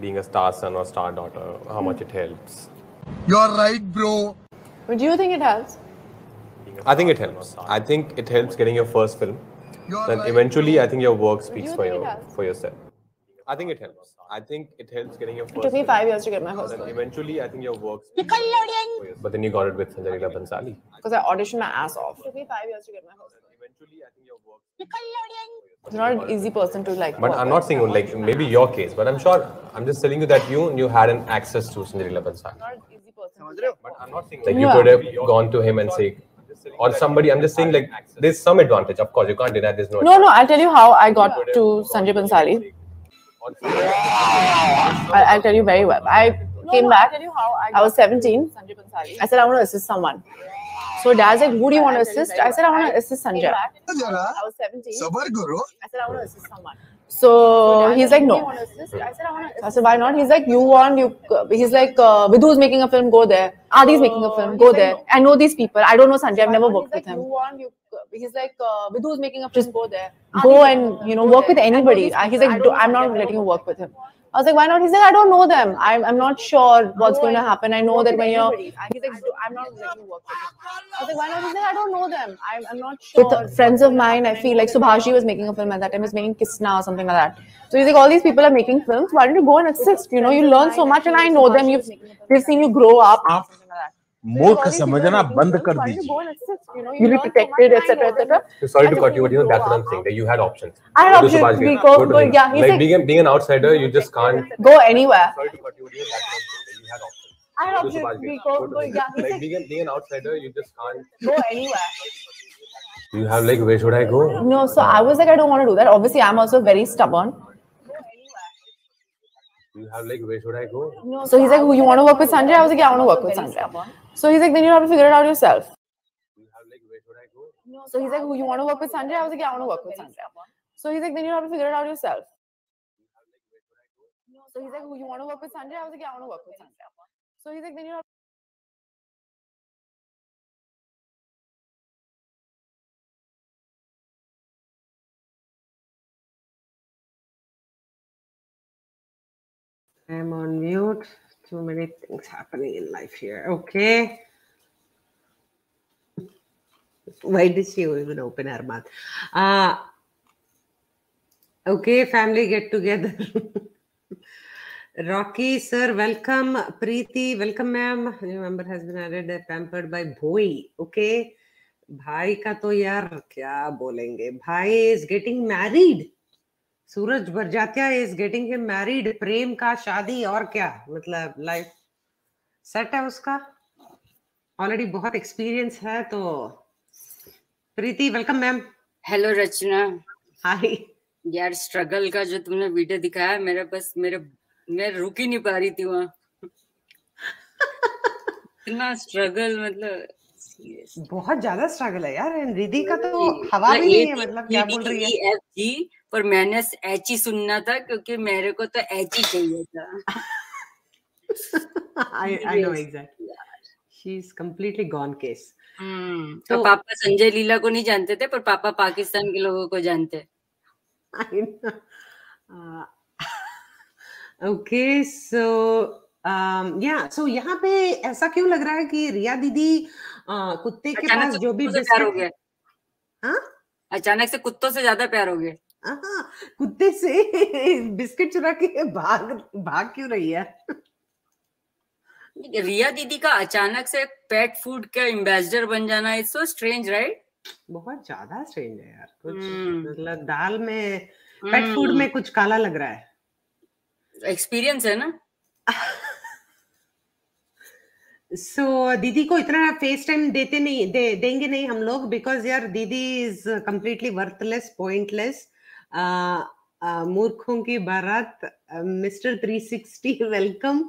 being a star son or star daughter, how much it helps. You're right, bro. But do you think it helps? I think it helps. I think it helps getting your first film. You're Then right, eventually, I think your work you speaks for your for yourself. I think it helps. I think it helps getting your first. It took me film. five years to get my first Then film eventually, I think your work. speaks for. But then you got it with Sanjay Leela Bhansali. because I auditioned my ass off. It took me five years to get my first film. Eventually, I think your work. It's not an easy person to like. But I'm not saying like maybe your case, but I'm sure I'm just telling you that you you had an access to Sanjay Leela Bhansali. Not an easy person. But I'm not saying like you could have gone to him and say, or somebody. I'm just saying like there's some advantage. Of course, you can't deny there's no. No, no, I'll tell you how I got to Sanjay Bansali. I'll, I'll tell you very well. I came back. I was 17. I said, I want to assist someone. So dad's like, who do you want to assist? I said, I want to assist Sanjay. I was 17. I said, I want to assist someone. So, so he's like, no. I said, I, I said, why not? He's like, you want, you. He's like, uh, Vidhu's making a film, go there. Adi's making a film, go there. I know these people. I don't know Sanjay. I've never worked with him. He's like, uh, Vidhu's making a film, go there. Go and, you know, work with anybody. He's like, I'm not letting you work with him. I was like, why not? He said, I don't know them. I'm, I'm not sure what's going to happen. I know that when you're. He's like, I'm not letting you work with him. I was like, why not? He said, I don't know them. I'm, I'm not sure. With friends of mine, I feel like Subhashi was making a film at that time. He was making Kisna or something like that. So he's like, all these people are making films. Why don't you go and assist? You know, you learn so much, and I know them. You've, they've seen you grow up. आप मूर्ख समझना बंद कर दीजिए You'll be protected, etc., etc. Sorry to cut you, but you know that's what I'm saying. That you had options. I had Go to options. Subhash We Ghai, go- to go- him. yeah, he's like like- being, a, being an outsider, you just can't. Go anywhere. Sorry to cut you, but you know that's what I'm saying. That you had options. I had Go to options. Subhash Ghai, We go- go to go- him. yeah, he's Like like- being, a, being an outsider, you just can't. Go anywhere. You have like, where should I go? No, so I was like, I don't want to do that. Obviously, I'm also very stubborn. You have like, where should I go? So he's like, who you want to work with Sanjay? I was like, yeah, I want to work with Sanjay. So he's like, then you have to figure it out yourself. You have like, where should I go? So he's like, who you want to work with Sanjay? I was like, yeah, I want to work with Sanjay. So he's like, then you have to figure it out yourself. So he's like, who you want to work with Sanjay? I was like, yeah, I want to work with Sanjay. So he's like, then you have I'm on mute. Too many things happening in life here. Okay. Why did she even open her mouth? Uh, okay, family get together. Rocky, sir, welcome. Preeti, welcome, ma'am. New member has been added, uh, pampered by Bhoi. Okay. भाई का तो यार क्या बोलेंगे भाई is getting married Suraj Barjatya is getting him married Prem का शादी और क्या? मतलब लाइफ सेट है उसका। ऑलरेडी बहुत एक्सपीरियंस है तो Preeti welcome ma'am hello Rachna. Hi यार स्ट्रगल का जो तुमने वीडियो दिखाया मेरे बस मेरे मैं रुक ही नहीं पा रही थी वहाँ। इतना स्ट्रगल मतलब बहुत ज़्यादा स्ट्रगल है यार रिद्धि का तो हवा भी नहीं है मतलब क्या बोल रही है? EDEF जी पर मैंने एच ही सुनना था क्योंकि मेरे को तो एच ही चाहिए था। I I know. Exactly she is completely gone case तो- तो पापा संजय लीला को नहीं जानते थे पर पापा पाकिस्तान के लोगों को जानते। ओके सो या सो यहाँ पे ऐसा क्यों लग रहा है कि रिया दीदी uh, कुत्ते के पास जो भी प्यार हो गया। हाँ? अचानक से कुत्तों से ज़्यादा प्यार हो गया। हाँ, कुत्ते से बिस्किट चुरा के भाग भाग क्यों रही है? रिया दीदी का अचानक से पेट फ़ूड का एम्बेसडर बन जाना इट्स सो स्ट्रेंज राइट बहुत ज़्यादा स्ट्रेंज है यार कुछ हम्म। मतलब दाल में पेट फ़ूड में कुछ काला लग रहा है। एक्सपीरियंस है ना? सो so, दीदी को इतना फेस टाइम देते नहीं दे, देंगे नहीं हम लोग बिकॉज यार दीदी इज कंप्लीटली वर्थलेस पॉइंटलेस मूर्खों की बारात mister 360 welcome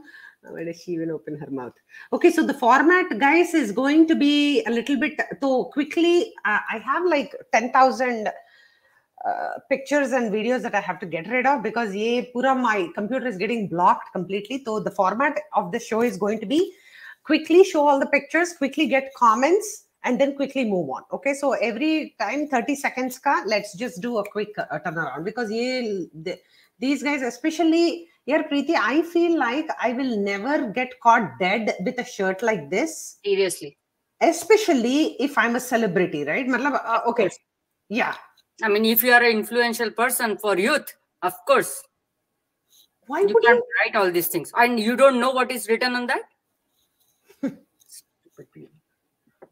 where does she even open her mouth okay so the format guys is going to be a little bit so quickly uh, i have like 10000 uh, pictures and videos that I have to get rid of because ye pura my computer is getting blocked completely. So the format of the show is going to be quickly show all the pictures, quickly get comments, and then quickly move on. Okay, so every time 30 seconds ka, let's just do a quick uh, turnaround because ye, the, these guys, especially Yeah, Preeti, I feel like I will never get caught dead with a shirt like this, Seriously. especially if I'm a celebrity, right? Matlab, uh, okay, yeah. I mean, if you are an influential person for youth, of course, Why you would can't you? write all these things. And you don't know what is written on that?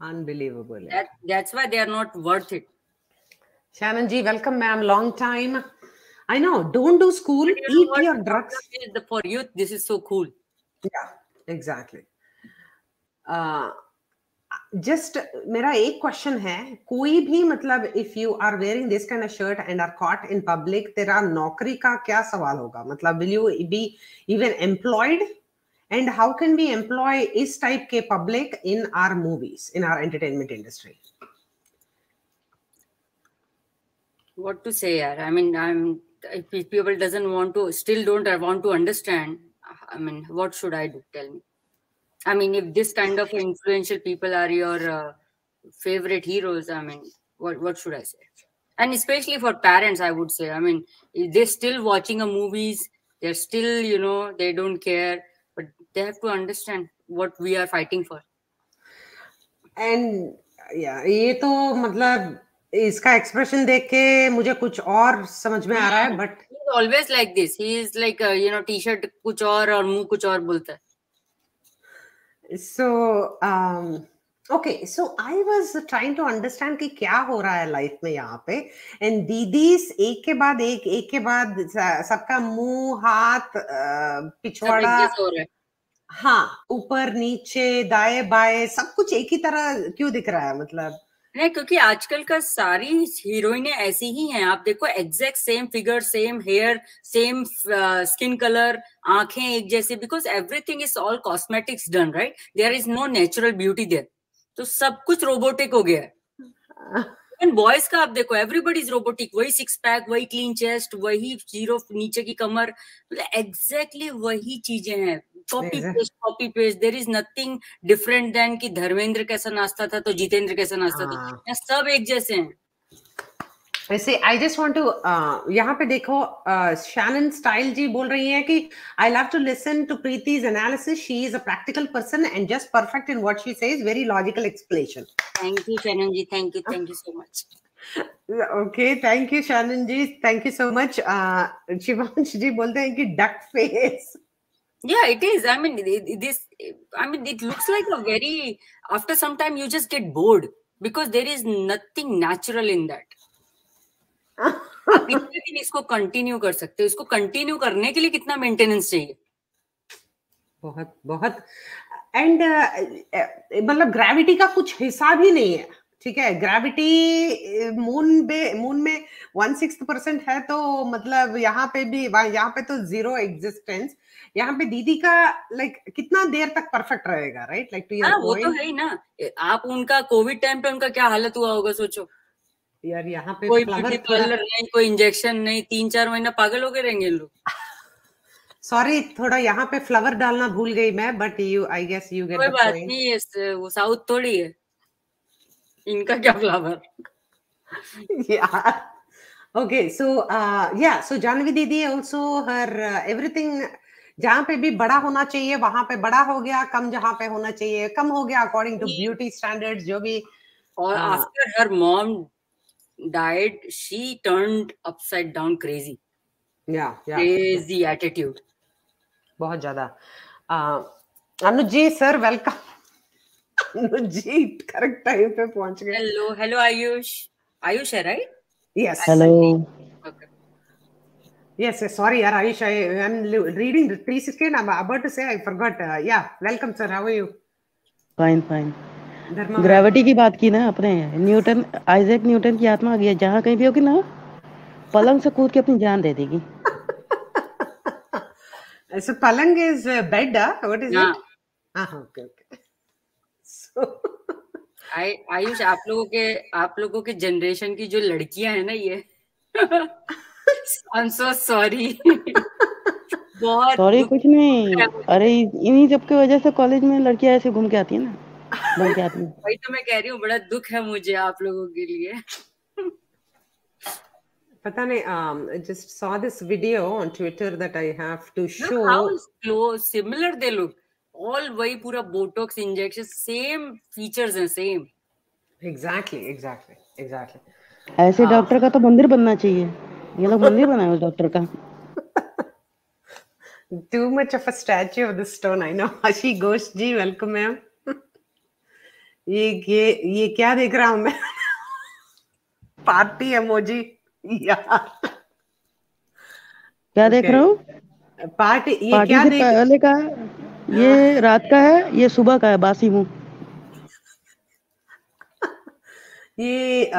Unbelievable. That, that's why they are not worth it. Shannon ji, welcome, ma'am. Long time. I know. Don't do school. You Eat your drugs. For youth, this is so cool. Yeah, exactly. Uh, just मेरा एक question है कोई भी मतलब if you are wearing this kind of shirt and are caught in public तेरा नौकरी का क्या सवाल होगा मतलब will you be even employed and how can we employ is type K public in our movies, in our entertainment industry? What to say, yaar? I mean, I'm if people doesn't want to, still don't want to understand. I mean, what should I do? Tell me. I mean, if this kind of influential people are your uh, favorite heroes, I mean, what what should I say? And especially for parents, I would say. I mean, they're still watching a movies. They're still, you know, they don't care they have to understand what we are fighting for. And या ये तो मतलब इसका expression देख के मुझे कुछ और समझ में आ रहा है but He's always like this. He is like, uh, you know, t-shirt कुछ और और मुँह कुछ और बोलता है. so um okay so i was trying to understand कि क्या हो रहा है लाइफ में यहाँ पे एंड दीदीस एक के बाद एक एक के बाद सबका मुँह हाथ पिछवाड़ा हो ऊपर नीचे दाएँ बाएँ सब कुछ एक ही तरह क्यों दिख रहा है मतलब? नहीं क्योंकि आजकल का सारी हीरोइनें ऐसी ही हैं। आप देखो exact same figure same hair same skin colour आँखें एक जैसे because everything is all cosmetics done right there is no natural beauty there तो सब कुछ रोबोटिक हो गया है। इवन बॉयज़ का आप देखो एवरीबडी इज़ रोबोटिक वही सिक्स पैक वही क्लीन चेस्ट वही ज़ीरो नीचे की कमर मतलब एग्जैक्टली वही चीज़ें हैं। Copy paste copy paste there is nothing different then कि धर्मेंद्र कैसा नाश्ता था तो जितेंद्र कैसा नाश्ता था। हाँ। सब एक जैसे हैं। वैसे आई जस्ट वांट टू यहाँ पे देखो शैनन स्टाइल जी बोल रही है कि I love to listen to Preeti's analysis she is a practical person and just perfect in what she says very logical explanation thank you Sharan ji thank you thank you so much okay thank you Shannon ji thank you so much Shivansh ji बोलते हैं कि duck face yeah it is. I mean it- it- this i mean it looks like a very after some time you just get bored because there is nothing natural in that. दिन इसको continue कर सकते हो। इसको continue करने के लिए कितना मेंटेनेंस चाहिए? बहुत बहुत। एंड मतलब ग्रेविटी का कुछ हिसाब ही नहीं है ठीक है? ग्रेविटी मून पे मून में वन सिक्स परसेंट है तो मतलब यहाँ पे भी यहाँ पे तो ज़ीरो एग्जिस्टेंस यहाँ पे दीदी का लाइक like, कितना देर तक परफेक्ट रहेगा राइट लाइक टू वो तो है ही ना। आप उनका कोविड टाइम पे उनका क्या हालत हुआ होगा सोचो। यार यहाँ पे कोई ब्यूटी पार्लर नहीं कोई इंजेक्शन नहीं तीन चार महीना पागल हो गए रहेंगे लोग। सॉरी थोड़ा यहाँ पे फ्लावर डालना भूल गई मैं but you I guess you get कोई बात नहीं ये वो साउथ थोड़ी है। इनका क्या flower okay so uh yeah so Janvi दीदी also her uh, everything जहाँ पे भी बड़ा होना चाहिए वहाँ पे बड़ा हो गया कम जहाँ पे होना चाहिए कम हो गया अकॉर्डिंग टू ब्यूटी स्टैंडर्ड्स जो भी और हाँ। After her mom died she turned upside down crazy या या crazy attitude बहुत ज़्यादा uh, Anuj ji sir welcome Anuj ji correct time पे पहुँच गए hello hello ayush ayush है right yes Hello. okay yes yes sorry yaar Ayush I am reading the 360 and I'm about to say I forgot uh, yeah welcome sir how are you fine Dharma gravity की बात की ना अपने Newton Isaac Newton की आत्मा आ गई है जहाँ कहीं भी होगी ना पलंग से कूद के अपनी जान दे देगी So palang is uh, bed, huh? What is हाँ it? Ah, okay, okay. So, आई आयुष आप लोगों के आप लोगों के जनरेशन की जो लड़कियाँ हैं ना ये आई एम सो सॉरी बहुत सॉरी कुछ नहीं अरे इन्हीं सब की वजह से कॉलेज में लड़कियाँ ऐसे घूम के आती है ना बन आती है वही तो मैं कह रही हूँ बड़ा दुख है मुझे आप लोगों के लिए पता नहीं um, I just saw this video on Twitter that I have to show. Look how close, similar they look. All वही पूरा botox injection, same features हैं, same. Exactly, exactly, exactly. ऐसे डॉक्टर का तो मंदिर बनना चाहिए ये लोग मंदिर बनाए उस डॉक्टर का Too much of a statue of the stone, I know. Ashi Ghosh ji, welcome ma'am. ये ये ये क्या देख रहा हूँ मैं पार्टी emoji. यार क्या देख Okay. रहा हूँ पार्टी ये पार्टी क्या देख पहले का ये रात का है ये सुबह का है बासी मुँह ये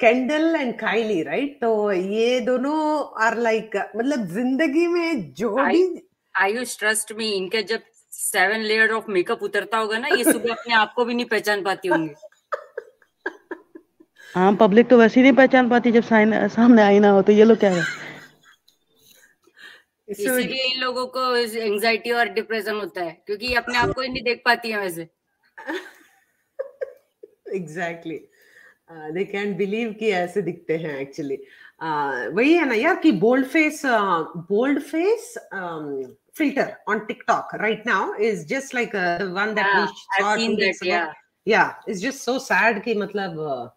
कैंडल एंड काइली राइट तो ये दोनों आर लाइक मतलब ज़िंदगी में जो भी आयुष ट्रस्ट में इनके जब सेवन लेयर ऑफ़ मेकअप उतरता होगा ना ये सुबह अपने आप को भी नहीं पहचान पाती होंगी। हाँ पब्लिक तो वैसे ही नहीं पहचान पाती जब साइन- सामने आईना हो तो ये लोग क्या है? इसीलिए इन लोगों को एंजाइटी और डिप्रेशन होता है क्योंकि ये अपने आप को ही नहीं देख पाती है वैसे। एग्जैक्टली दे कैन बिलीव कि ऐसे दिखते हैं एक्चुअली वही है ना यार कि bold face bold face filter on TikTok right now is just like uh, the one that yeah, we saw I've seen that, yeah. yeah it's just so sad कि मतलब uh,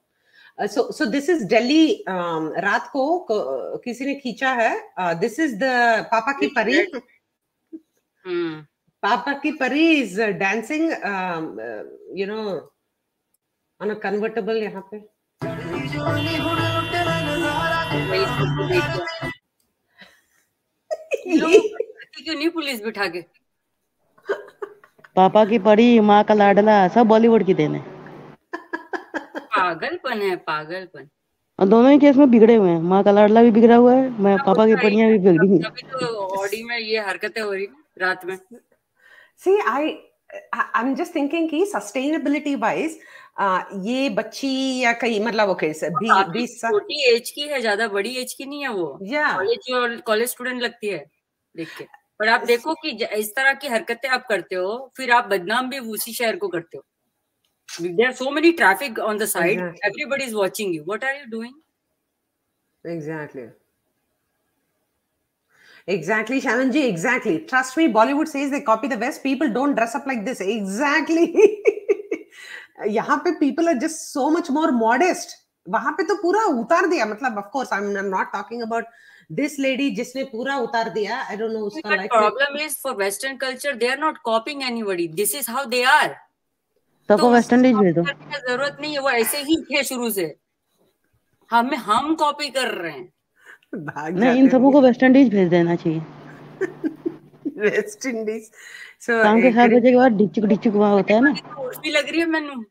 uh, so so this is Delhi um, रात को को- किसी ने खींचा है uh, this is the पापा की परी हम्म पापा की परी is uh, dancing um, uh, you know on a convertible यहाँ पे करती क्यों नहीं पुलिस बिठा के? पापा की परी माँ का लाडला सब बॉलीवुड की देने पागलपन है पागलपन। और दोनों ही केस में बिगड़े हुए हैं। माँ का लाडला भी बिगड़ा हुआ है मैं पापा की परियाँ भी बिगड़ी हुई तो ऑडी में ये हरकतें हो रही रात में। See, I, I I'm just thinking कि wise uh, ये बच्ची या कई मतलब ओके बीस साल छोटी एज की है ज़्यादा बड़ी एज की नहीं है वो। या कॉलेज कॉलेज स्टूडेंट लगती है देख के। पर आप देखो कि इस तरह की हरकतें आप करते हो फिर आप बदनाम भी उसी शहर को करते हो there so many traffic on the side everybody is watching you what are you doing exactly exactly Shannon ji exactly trust me Bollywood says they copy the best people don't dress up like this exactly यहाँ पे people are just so much more modest वहाँ पे तो पूरा उतार दिया मतलब of course I'm, I'm not talking about this lady जिसने पूरा उतार दिया I don't know उसका problem is for Western culture, they are not copying anybody. This is how they are. सबको तो वेस्ट इंडीज भेज दो की ज़रूरत नहीं है वो ऐसे ही थे शुरू से। हमें हम कॉपी कर रहे हैं। नहीं इन सबों को वेस्ट इंडीज भेज देना चाहिए। वेस्ट इंडीज सो शाम के सात बजे के बाद डिचुक डिचुक वहाँ होता है ना। तो उर्फी लग रही है मैनू।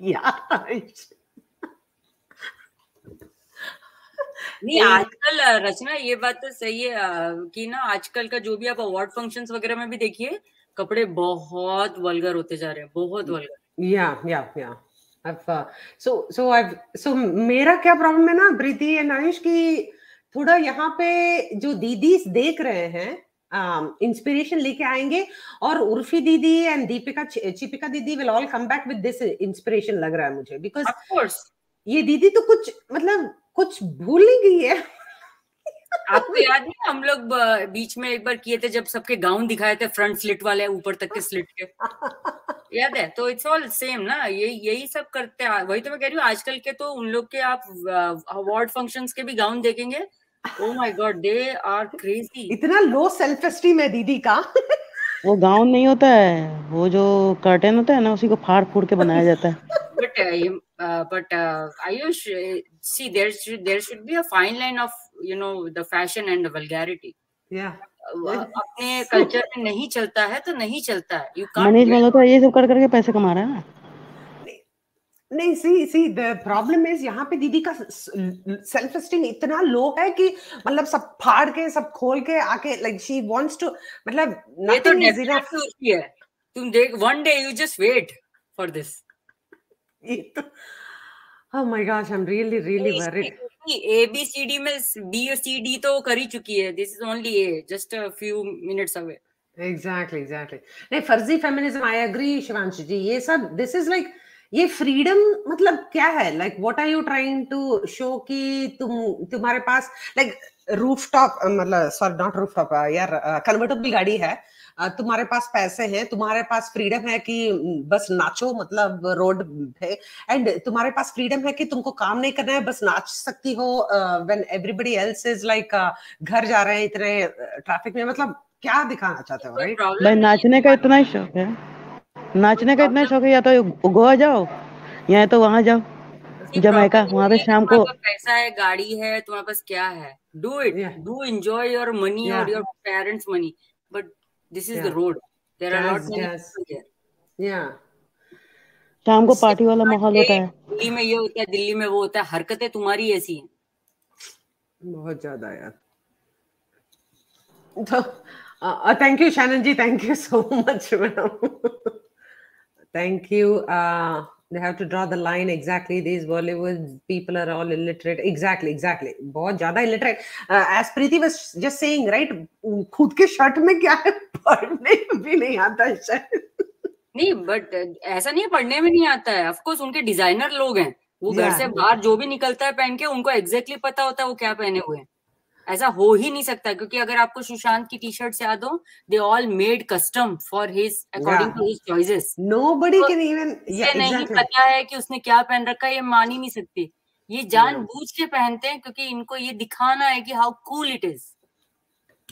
नहीं आजकल रचना ये बात तो सही है कि ना आजकल का जो भी आप अवार्ड फ़ंक्शन वगैरह में भी देखिए कपड़े बहुत वल्गर होते जा रहे हैं बहुत vulgar yeah yeah yeah so so I so मेरा क्या प्रॉब्लम है ना प्रीति एंड आयुष की थोड़ा यहाँ पे जो दीदी देख रहे हैं इंस्पिरेशन लेके आएँगे और उर्फी दीदी एंड दीपिका चिपिका दीदी will all come back with this inspiration लग रहा है मुझे बिकॉज़ ये दीदी तो कुछ मतलब कुछ भूल ही गई है। आपको याद है हम लोग बीच में एक बार किए थे जब सबके गाउन दिखाए थे फ्रंट स्लिट वाले ऊपर तक के स्लिट के। याद है? तो इट्स ऑल सेम ना ये यही सब करते हैं। वही तो मैं कह रही हूँ आजकल के तो उन लोग के आप अवार्ड फ़ंक्शंस के भी गाउन देखेंगे। ओ my god they are crazy इतना लो सेल्फ एस्टीम है दीदी का। वो गाउन नहीं होता है वो जो कर्टन होता है ना उसी को फाड़ फ़ूड के बनाया जाता है। फ़ैशन एंड अपने कल्चर में नहीं चलता है तो नहीं चलता है। यू कांट मैनेज मतलब ये सब कर करके पैसे कमा रहा है ना? नहीं see see the problem is यहाँ पे दीदी का सेल्फ एस्टीम इतना लो है कि मतलब सब फाड़ के सब खोल के आके लाइक शी वांट्स टू मतलब तो is enough. है। तुम देख one day you just wait for this ये तो oh my gosh i'm really really worried. A B C D में बी और सी डी तो कर ही चुकी है। This is only a just a few minutes away exactly exactly नहीं फर्जी feminism I agree Shivanshi ji ये सब दिस इज़ लाइक ये फ्रीडम मतलब क्या है? Like what are you trying to show कि तुम तुम्हारे पास लाइक रूफटॉप मतलब सॉरी नॉट रूफटॉप यार कन्वर्टेबल गाड़ी है अ, तुम्हारे पास पैसे हैं तुम्हारे पास फ्रीडम है कि बस नाचो मतलब रोड पे एंड तुम्हारे पास फ्रीडम है कि तुमको काम नहीं करना है बस नाच सकती हो when everybody else is like घर जा रहे हैं इतने ट्रैफ़िक में मतलब क्या दिखाना चाहते हो राइट नाचने का इतना ही शौक है। नाचने का इतना शौक है या तो गोवा जाओ या तो वहाँ जाओ जमैका वहाँ पे शाम को पैसा है गाड़ी है तुम्हारे पास क्या है? Do it do enjoy your money और your parents money but this is the road there are not many या शाम को पार्टी वाला माहौल होता है। दिल्ली में ये होता है दिल्ली में वो होता है हरकतें तुम्हारी ऐसी हैं। बहुत ज़्यादा यार। तो thank you Shannon ji thank you so much madam thank you they have to draw the line exactly these bollywood people are all illiterate exactly exactly बहुत ज़्यादा illiterate uh, as preeti was just saying right खुद के shirt में क्या है पढ़ने भी नहीं आता है शायद नहीं बट ऐसा नहीं है पढ़ने में नहीं आता है ऑफ़ कोर्स उनके डिज़ाइनर लोग हैं वो घर Yeah. से बाहर जो भी निकलता है पहन के उनको एग्जैक्टली exactly पता होता है वो क्या पहने हुए हैं ऐसा हो ही नहीं सकता क्योंकि अगर आपको सुशांत की टी शर्ट याद हो they all made custom for his according to his choices nobody can even नहीं पता है कि उसने क्या पहन रखा है ये मान ही नहीं सकते। ये जान जानबूझ के पहनते हैं क्योंकि इनको ये दिखाना है कि how cool it is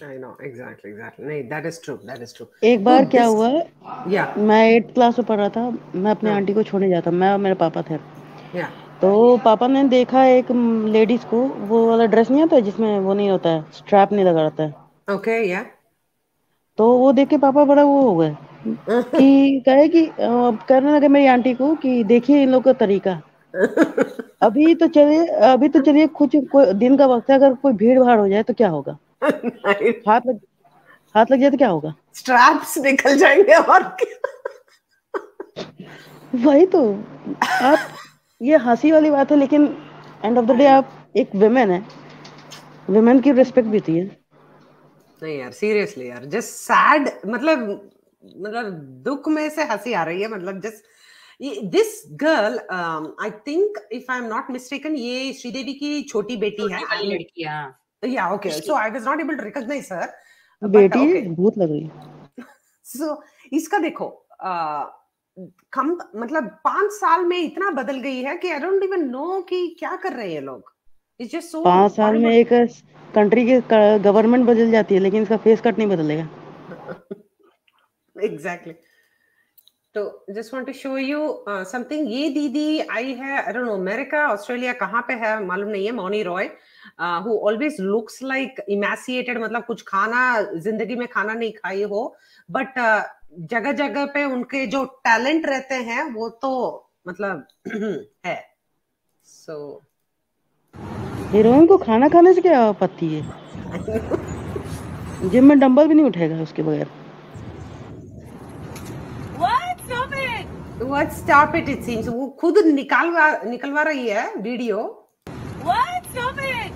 I know exactly exactly. नहीं that is true that is true. एक बार तो क्या this- हुआ yeah. मैं एट क्लास में पढ़ रहा था मैं अपने हाँ। आंटी को छोड़ने जाता मैं और मेरे पापा थे। Yeah. तो पापा ने देखा एक लेडीज़ को वो वाला ड्रेस नहीं आता है जिसमें वो नहीं होता है स्ट्रैप नहीं लगा रहता है। Okay yeah. तो वो देख के पापा बड़ा वो हो गए कि कहे कि कहने लगे मेरी आंटी को कि देखिए इन लोग का तरीका। अभी तो चलिए अभी तो चलिए कुछ कोई दिन का वक्त है अगर कोई भीड़ भाड़ हो जाए तो क्या होगा? हाथ लग हाथ लग जाए तो क्या होगा? स्ट्रैप्स निकल जाएँगे और वही तो आप ये हँसी वाली बात है लेकिन एंड ऑफ़ द डे आप एक विमेन है। विमेन की रिस्पेक्ट भी होती है। नहीं यार सीरियसली यार जस्ट सैड मतलब मतलब दुख में से हँसी आ रही है मतलब just this girl I think if I am not mistaken ये श्रीदेवी की छोटी बेटी है। वाली लड़की हाँ। Yeah okay so I was not able to recognise her बेटी भूत लग रही है। सो इसका देखो आ, कम मतलब पाँच साल में इतना बदल गई है कि आई डोंट इवन नो कि क्या कर रहे हैं लोग। इट्स जस्ट सो पाँच साल में एक कंट्री की गवर्नमेंट बदल जाती है लेकिन इसका फेस कट नहीं बदलेगा। एग्जैक्टली तो just want to show you something ये दीदी आई है I don't know America Australia कहाँ पे है मालूम नहीं है Mouni Roy who always looks like emaciated मतलब कुछ खाना ज़िंदगी में खाना नहीं खाई हो बट जगह जगह पे उनके जो टैलेंट रहते हैं वो तो मतलब है। सो so... हीरोइन को खाना खाने से क्या आपत्ति है? जिम में डंबल भी नहीं उठेगा उसके बगैर। What stop it it seems वो खुद निकालवा निकलवा रही है वीडियो। What? Stop it!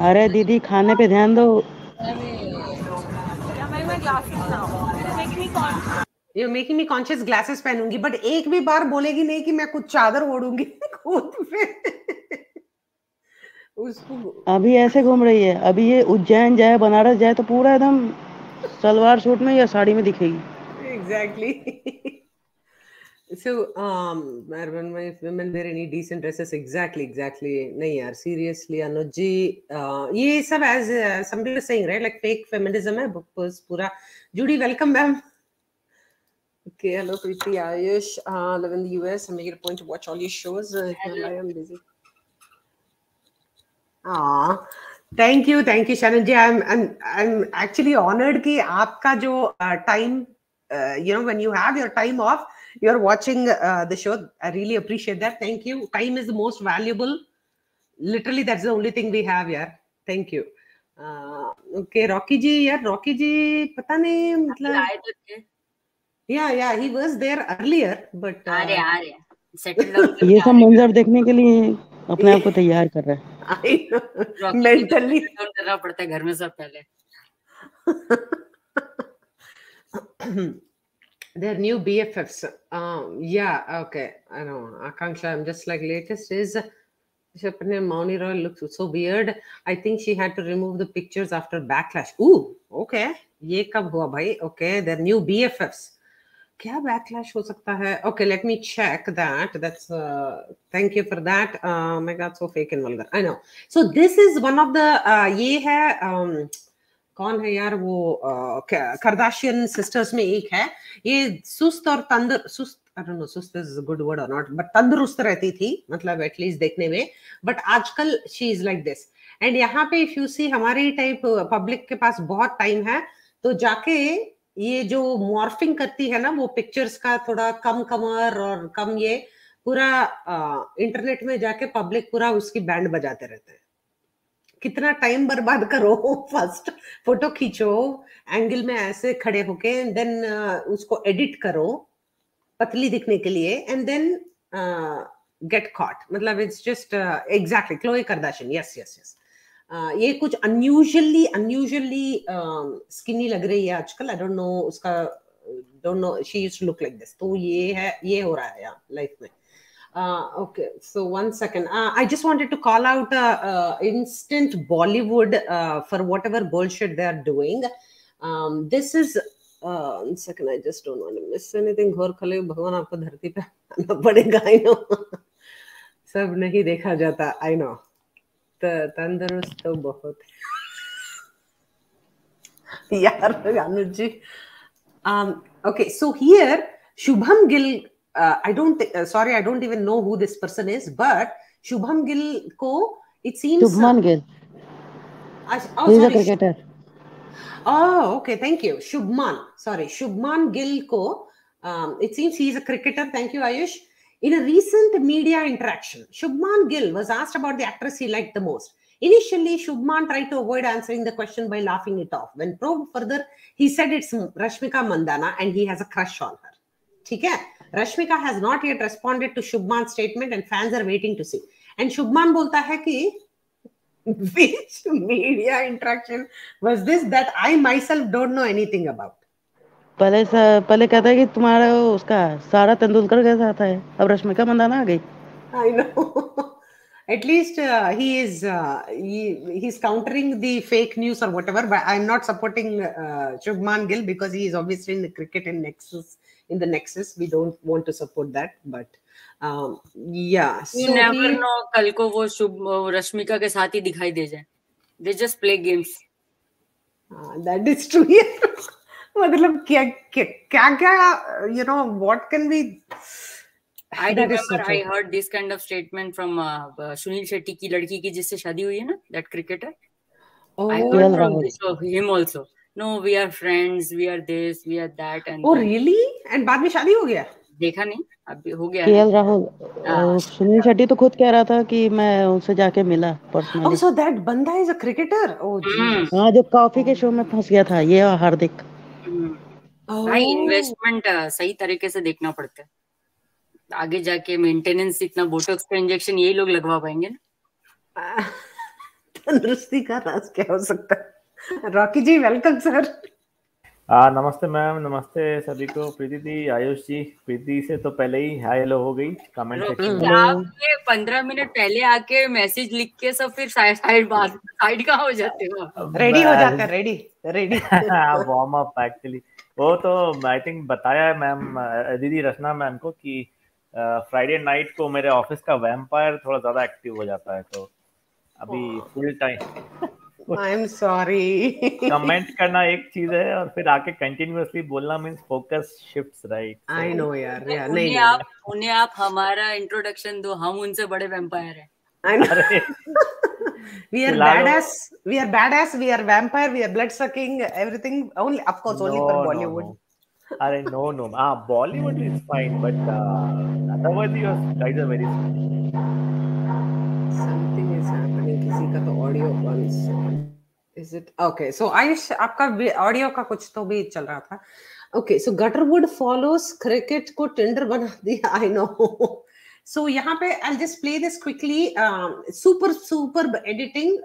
अरे दीदी खाने पे ध्यान दो। ये मेकिंग मी कॉन्शियस ग्लासेस पहनूँगी बट एक भी बार बोलेगी नहीं कि मैं कुछ चादर ओढ़ूँगी खुद पे। उसको अभी ऐसे घूम रही है। अभी ये उज्जैन जाए बनारस जाए तो पूरा एकदम सलवार सूट में या साड़ी में दिखेगी। Exactly exactly so um Marvin, my women wear any decent dresses exactly exactly नहीं यार seriously जी uh, ये सब as uh, somebody was saying right like fake feminism है बस पूरा जुड़ी welcome ma'am okay hello Preeti Ayush uh, live in the US I make it a point to watch all your shows uh, I am busy Ah, thank you, thank you, Shannon ji. I'm, I'm, I'm actually honored कि आपका जो uh, time, uh, you know, when you have your time off, you're watching uh, the show. I really appreciate that. Thank you. Time is the most valuable. Literally, that's the only thing we have, यार. Thank you. Uh, okay, Rocky ji, यार, Rocky ji, पता नहीं मतलब. तो Yeah, yeah, he was there earlier, but. Uh, रहे settle ये सब मंजर देखने के लिए अपने आप को तैयार कर रहा है know. करना पड़ता है घर में सब पहले Their new BFFs. Um, yeah, okay. I know. Akanksha, I'm just like latest is Shapne Mauni Roy looks so weird. I think she had to remove the pictures after backlash. Ooh, okay. ये कब हुआ भाई? Okay, their new BFFs. क्या backlash हो सकता है okay let me check that that's thank you for that my god so fake and vulgar I know so this is one of the ये है um, कौन है यार वो करदाशियन सिस्टर्स में एक है। ये सुस्त और तंदुर सुस्त सुस्त इज़ गुड वर्ड और नॉट बट तंदुरुस्त रहती थी मतलब एटलीस्ट देखने में। बट आजकल she is like this and यहाँ पे इफ़ यू सी हमारी टाइप पब्लिक के पास बहुत टाइम है तो जाके ये जो मॉर्फिंग करती है ना, वो पिक्चर्स का थोड़ा कम कमर और कम ये, पूरा इंटरनेट में जाके पब्लिक पूरा उसकी बैंड बजाते रहते हैं। कितना टाइम बर्बाद करो फ़र्स्ट फ़ोटो खींचो एंगल में ऐसे खड़े होके एंड देन उसको एडिट करो, पतली दिखने के लिए एंड देन गेट कॉट मतलब it's just exactly Chloe Kardashian yes yes yes ये कुछ अनयूजुअली अनयूजुअली स्किनी लग रही है आजकल आई डोंट नो उसका don't know she used to look like this तो ये है, ये हो रहा है लाइफ में. Uh, okay, so one second. Uh, I just wanted to call out uh, uh, instant Bollywood uh, for whatever bullshit they are doing. Um, this is uh, one second. I just don't want to miss anything. घोर खले भगवान आपको धरती पे आना पड़ेगा. I know. सब नहीं देखा जाता. I know. तंदुरुस्त तो बहुत यार Anuj ji um okay so here shubham gill uh, I don't uh, sorry, I don't even know who this person is, but Shubham Gill ko it seems Shubham Gill. Uh, oh, He's sorry. a cricketer. Oh, okay. Thank you. Shubman. Sorry. Shubman Gilko. Um, it seems he is a cricketer. Thank you, Ayush. In a recent media interaction, Shubman Gill was asked about the actress he liked the most. Initially, Shubman tried to avoid answering the question by laughing it off. When probed further, he said it's Rashmika Mandana and he has a crush on her. Okay? Rashmika has not yet responded to Shubman's statement and fans are waiting to see. And Shubman बोलता है कि which media interaction was this that I myself don't know anything about. पहले सा, पहले कहता है कि तुम्हारा वो उसका सारा तेंदुलकर के साथ है अब रश्मिका मंदाना आ गई I know. At least uh, he is uh, he, he's countering the fake news or whatever. But I'm not supporting uh, Shubman Gill because he is obviously in the cricket in Nexus. In the Nexus, we don't want to support that. But um, yeah, You so never he- know कल को वो शुभ वो रश्मिका के साथ ही दिखाई दे जाए दे just play games Ah, that is true. Yeah. मतलब क्या क्या क्या you know what can be I That I. Heard this kind of statement from Suniel Shetty की लड़की की जिससे शादी हुई है ना that cricketer I Oh, heard from him also no we are friends we are this we are that and oh really? And बाद में शादी हो गया? देखा नहीं अभी हो गया के है एल राहुल हाँ। सुनील शेट्टी तो खुद कह रहा था कि मैं उनसे जाके मिला Oh, personally that banda is a cricketer. Oh, hmm, geez. हाँ जो कॉफ़ी के शो में फंस गया था ये हार्दिक हम्म। Oh. भाई इन्वेस्टमेंट सही तरीके से देखना पड़ता है आगे जाके मेंटेनेंस इतना बोटॉक्स का इंजेक्शन यही लोग लगवा पाएँगे ना तंदुरुस्ती का राज क्या हो सकता है रॉकी जी वेलकम सर आ, नमस्ते मैम नमस्ते सभी को। प्रीति दी आयुष जी। प्रीति से तो पहले ही हाय हेलो हो गई। कमेंट सेक्शन में। आपके पंद्रह मिनट पहले आके मैसेज लिख के सब फिर साइड साइड बात साइड कहाँ हो जाते हो। रेडी हो जाकर ready ready warm up actually वो तो आई थिंक बताया है मैम दीदी रचना मैम को कि फ्राइडे नाइट को मेरे ऑफ़िस का वैम्पायर थोड़ा ज़्यादा एक्टिव हो जाता है तो अभी full time I am sorry comment करना एक चीज़ है और फिर आके कंटिन्यूअसली बोलना means focus shifts right I know यार या नहीं उन्हें आप उन्हें आप हमारा इंट्रोडक्शन दो हम उनसे बड़े वेम्पायर हैं। आई नो अरे। We are badass we are badass we are vampire we are blood sucking everything only of course only for bollywood No. अरे नो नो हाँ Bollywood is fine but otherwise you guys are very is happening. किसी का तो audio is it okay so Ayush, आपका audio का कुछ तो भी चल रहा था। Okay so gutterwood follows cricket को टेंडर बना दिया आई नो सो यहाँ पे I just play this quickly super super editing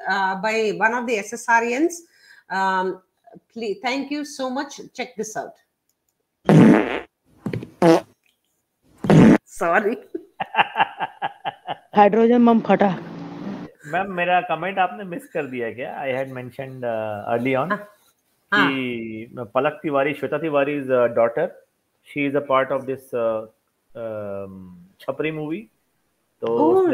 by one of the SSRians please thank you so much check this out sorry hydrogen मम फटा ma'am मेरा comment आपने miss कर दिया क्या? I had mentioned early on कि Palak Tiwari Shweta Tiwari is daughter she is a part of this छपरी movie तो.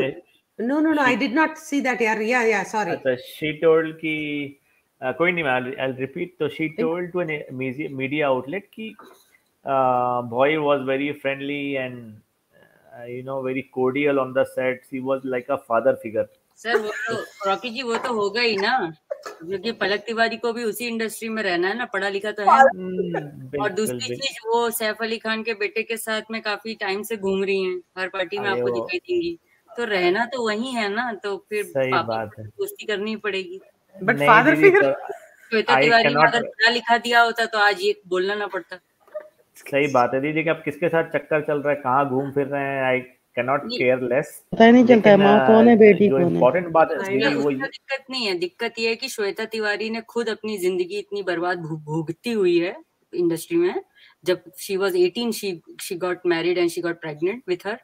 No no no I did not see that यार या या सॉरी अच्छा she told कि uh, कोई नहीं मैं I repeat तो she told to an media outlet कि boy was very friendly and you know very cordial on the set he was like a father figure sir वो तो Rocky जी वो तो होगा ही ना। क्योंकि पलक तिवारी को भी उसी इंडस्ट्री में रहना है ना पढ़ा लिखा तो है। और दूसरी चीज़ वो सैफ अली खान के बेटे के साथ में काफ़ी टाइम से घूम रही हैं। हर पार्टी में आपको दिखाई देंगी। तो रहना तो वही है ना तो फिर पापा। दोस्ती करनी पड़ेगी। बट फादर फिगर तो श्वेता तिवारी ने अगर पढ़ा लिखा दिया होता तो आज ये बोलना ना पड़ता। सही बात है दीदी कि अब किसके साथ चक्कर चल रहा है कहाँ घूम फिर रहे हैं नहीं। केयर लेस पता ही नहीं चलता है माँ कौन है बेटी जो कौन है इम्पोर्टेंट बात है वो उसका दिक्कत नहीं है दिक्कत ये है कि श्वेता तिवारी ने खुद अपनी ज़िंदगी इतनी बर्बाद भुगती हुई है इंडस्ट्री में जब she was 18 she she got married and she got pregnant with her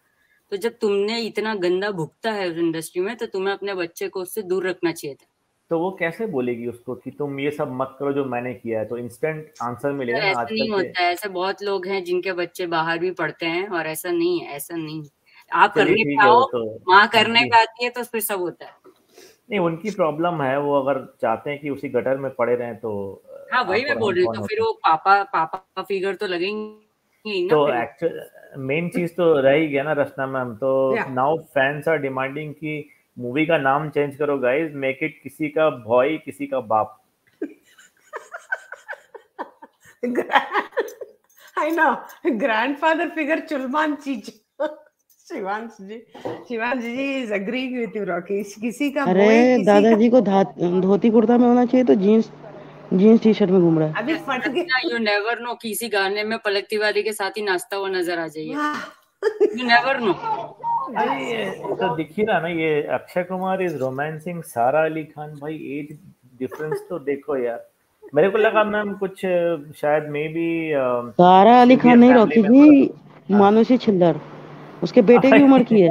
तो जब तुमने इतना गंदा भुगता है उस इंडस्ट्री में तो तुम्हें अपने बच्चे को उससे दूर रखना चाहिए था तो वो कैसे बोलेगी उसको कि तुम ये सब मत करो जो मैंने किया है तो इंस्टेंट आंसर मिलेगा ना ऐसा नहीं होता है ऐसे बहुत लोग हैं जिनके बच्चे बाहर भी पढ़ते हैं और ऐसा नहीं है ऐसा नहीं है। आप करने ठीक पे वो आओ तो माँ करने आती है तो फिर सब होता है नहीं उनकी प्रॉब्लम है वो अगर चाहते हैं कि उसी गटर में पड़े रहें तो हाँ वही मैं बोल हम रही हूँ तो फिर वो पापा पापा फिगर तो लगेंगे तो एक्चुअल मेन चीज़ तो रह ही गया ना रचना मैम तो नाउ फैंस आर डिमांडिंग कि मूवी का नाम चेंज करो गाइस मेक इट किसी का भाई किसी का बाप I know. Grandfather figure Chulman Chich. Shivansh ji Shivansh ji is agreeing with you Rocky किसी का अरे दादाजी को धोती कुर्ता में होना चाहिए तो जीन्स जीन्स टी शर्ट में घूम रहा है। अभी फट गया यू नेवर नो किसी गाने में पलक तिवारी के साथ ही नाचता हुआ नज़र आ जाइए। यू नेवर नो तो दिख ही रहा ना ये अक्षय कुमार इज़ रोमांसिंग सारा अली खान। भाई एज डिफरेंस तो देखो यार। मेरे को लगा मैम कुछ अ, शायद मे बी सारा अली खान नहीं रॉकी जी मानुषी छिल्लर। उसके बेटे की उम्र की है।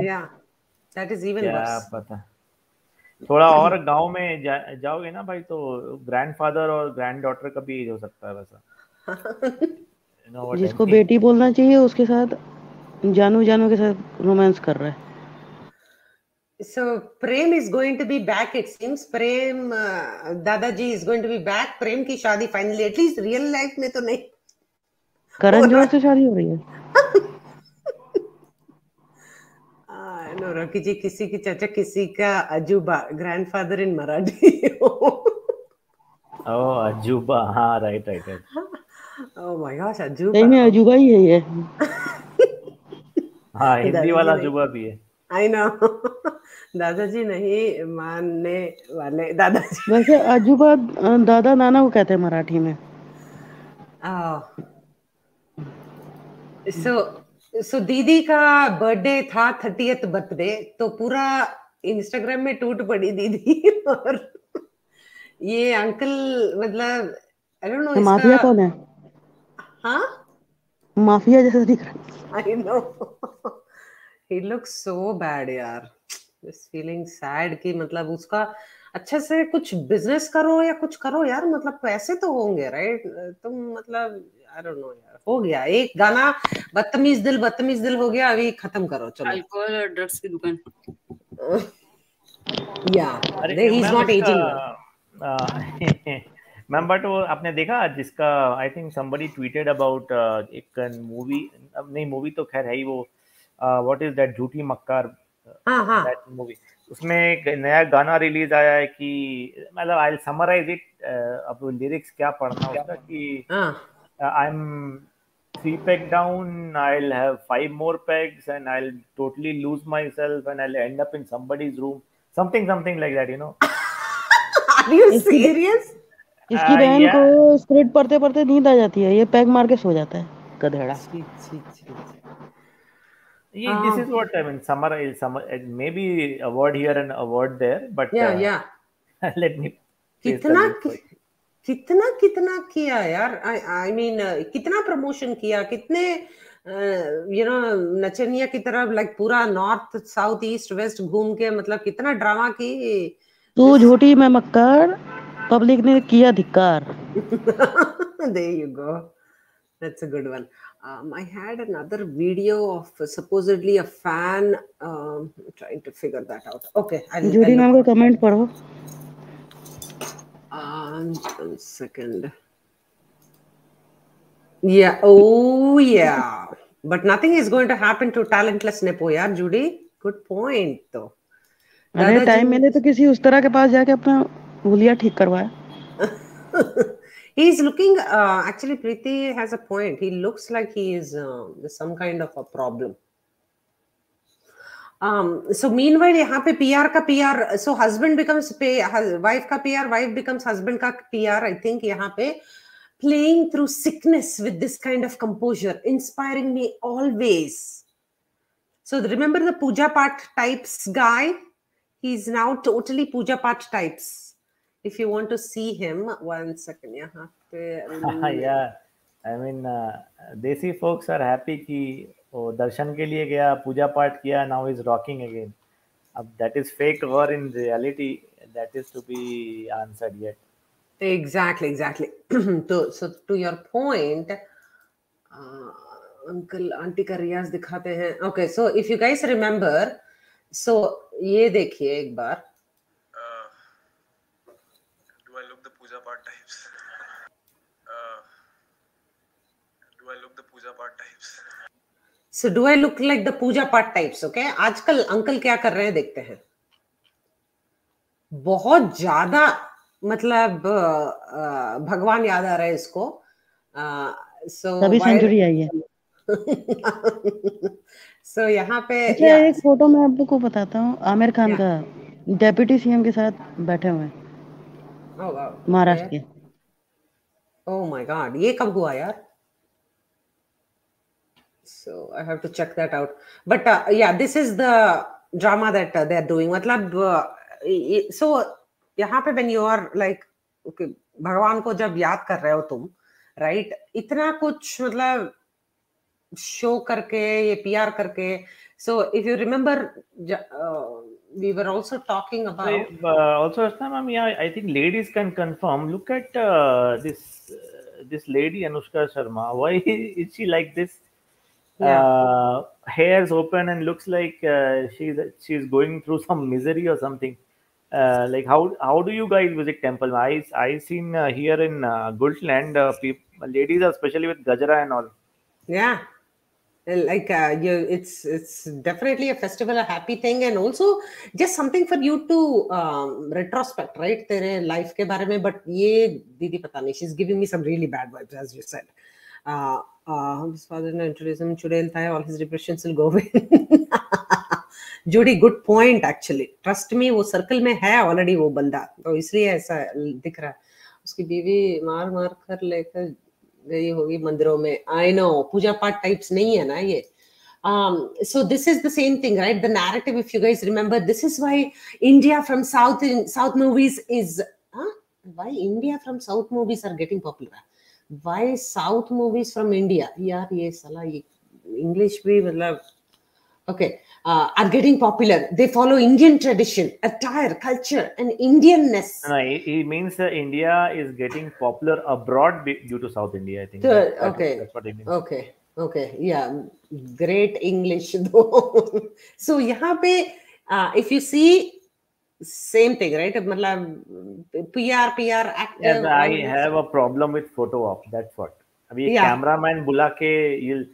दैट इज़ इवन क्या पता। थोड़ा और गाँव में जा, जाओगे ना भाई तो ग्रैंडफादर और ग्रैंड डॉटर का भी एज हो सकता है वैसा। जिसको बेटी बोलना चाहिए उसके साथ जानू जानू के साथ रोमांस कर रहा है। So Prem is going to be back. It seems. Prem uh, Dadaji is going to be back. Prem की शादी finally at least real life में तो नहीं. करण जोहर से शादी हो रही है Ah, no, रॉकी जी किसी की चाचा किसी का अजूबा grandfather in मराठी. ओह अजूबा हाँ right right right oh my gosh, सही अजूबा. में अजूबा ही है ये हाँ हिंदी दादाजी वाला नहीं। अजूबा भी है I know. दादाजी नहीं मानने वाले दादाजी. वैसे अजूबा दादा नाना को कहते हैं मराठी में Oh. So दीदी का बर्थडे था थर्टीएथ बर्थडे तो पूरा इंस्टाग्राम में टूट पड़ी दीदी और ये अंकल मतलब आई डोंट नो माफिया कौन है? हाँ? माफिया जैसा दिख रहा है। I know he looks so bad यार। दिस फीलिंग सैड कि मतलब उसका अच्छे से कुछ बिज़नेस करो या कुछ करो यार मतलब पैसे तो होंगे राइट तुम मतलब आई डोंट नो यार हो गया। एक गाना बदतमीज दिल बदतमीज दिल हो गया अभी खत्म करो चलो। अल्कोहल और ड्रग्स की दुकान। या अरे he is ma'am not ageing ma'am but वो आपने देखा जिसका I think somebody tweeted about एक मूवी नहीं मूवी तो खैर है ही वो व्हाट इज़ दैट झूठी मक्कार हाँ हाँ। दैट मूवी उसमें एक नया गाना रिलीज़ आया है कि मतलब आई समराइज इट अब लिरिक्स क्या पढ़ना उसका कि हाँ I am three peg down i'll have five more pegs and i'll totally lose myself and i'll end up in somebody's room something something like that you know are you serious इसकी आ, बहन या- को script पढ़ते पढ़ते नींद आ जाती है ये पैग मार के सो जाता है गधेड़ा छी छी छी yeah, this is what i mean summarize some maybe a word here and a word there but या uh, या let me face the कितना lyrics कि, for you. कितना कितना किया यार? आई मीन mean, कितना प्रमोशन किया? कितने यू नो नचनिया की तरफ़ लाइक पूरा नॉर्थ साउथ ईस्ट वेस्ट घूम के मतलब कितना ड्रामा की? तू झूठी मैं मक्कार पब्लिक ने किया धिक्कार। There you go. That's a good one. Um, i had another video of supposedly a fan um, trying to figure that out. Okay I'll, I'll का कमेंट पढ़ो। um, one second yeah oh yeah but nothing is going to happen to talentless nepo yaar judy good point though अरे दादाजी- time मिले तो किसी उस तरह के पास जाके अपना हुलिया ठीक करवाए he's looking uh, actually preeti has a point he looks like he is uh, there's some kind of a problem um so meanwhile pe pr ka pr so husband becomes pay wife ka pr wife becomes husband pr i think yahan pe playing through sickness with this kind of composure inspiring me always. So remember the puja part types guy? He's now totally puja part types. If you want to see him one second pe yeah. I mean uh, desi folks are happy कि तो दर्शन के लिए गया पूजा पाठ किया now is rocking again अब that is fake और in reality that is to be answered yet exactly exactly तो so to your point uncle aunty का रियाज दिखाते हैं। Okay so if you guys remember so ये देखिए एक बार। Do I look the puja part types do I look the puja part types so do I look like the puja path types okay? आजकल uncle क्या कर रहे हैं देखते हैं। बहुत ज़्यादा मतलब भगवान याद आ रहा है इसको। सो तभी सेंचुरी आई है। सो यहाँ पे अच्छा. एक फ़ोटो मैं आपको बताता हूँ। आमिर खान का डेप्यूटी सीएम के साथ बैठे हुए हैं। Oh, महाराष्ट्र के। Oh my god, ये कब हुआ यार? So I have to check that out. But uh, yeah, this is the drama that uh, they're doing. मतलब uh, so यहाँ पे when you are like okay, भगवान को जब याद कर रहे हो तुम राइट इतना कुछ मतलब शो करके ये पीआर करके so if you remember we were also talking about So, uh, also, Asna yeah, I think ladies can confirm. Look at uh, this uh, this lady Anushka Sharma. Why is she like this? yeah. uh, hairs open and looks like uh, she's she's going through some misery or something. Uh, like how how do you guys visit temple? I I seen uh, here in uh, Gultland, uh, people, ladies especially with gajra and all. Yeah, like uh, you, it's it's definitely a festival, a happy thing, and also just something for you to um, retrospect, right? Tere life ke mein, but ye didi pata nahi. She's giving me some really bad vibes, as you said. Uh, uh, his father ने introduce him चुड़ैल all his depressions will go away जुड़ी good point actually trust me वो circle में है already वो बंदा तो इसलिए ऐसा दिख रहा है उसकी बीवी मार मार कर लेकर गई होगी मंदिरों में आई नो पूजा पाठ टाइप्स नहीं है ना ये um so this is the same thing right the narrative if you guys remember this is why india from south in south movies is huh? why india from south movies are getting popular why south movies from india यार ये साला ये english भी मतलब okay uh, are getting popular they follow indian tradition attire culture and indianness No, he, he means uh, India is getting popular abroad be- due to South India. I think. So, That- that- okay. That's what he means. okay okay yeah great english though so यहाँ पे uh, if you see same thing right मतलब pr pr active Yes, I have a problem with photo op. That's what. अभी Yeah. Cameraman बुला के you'll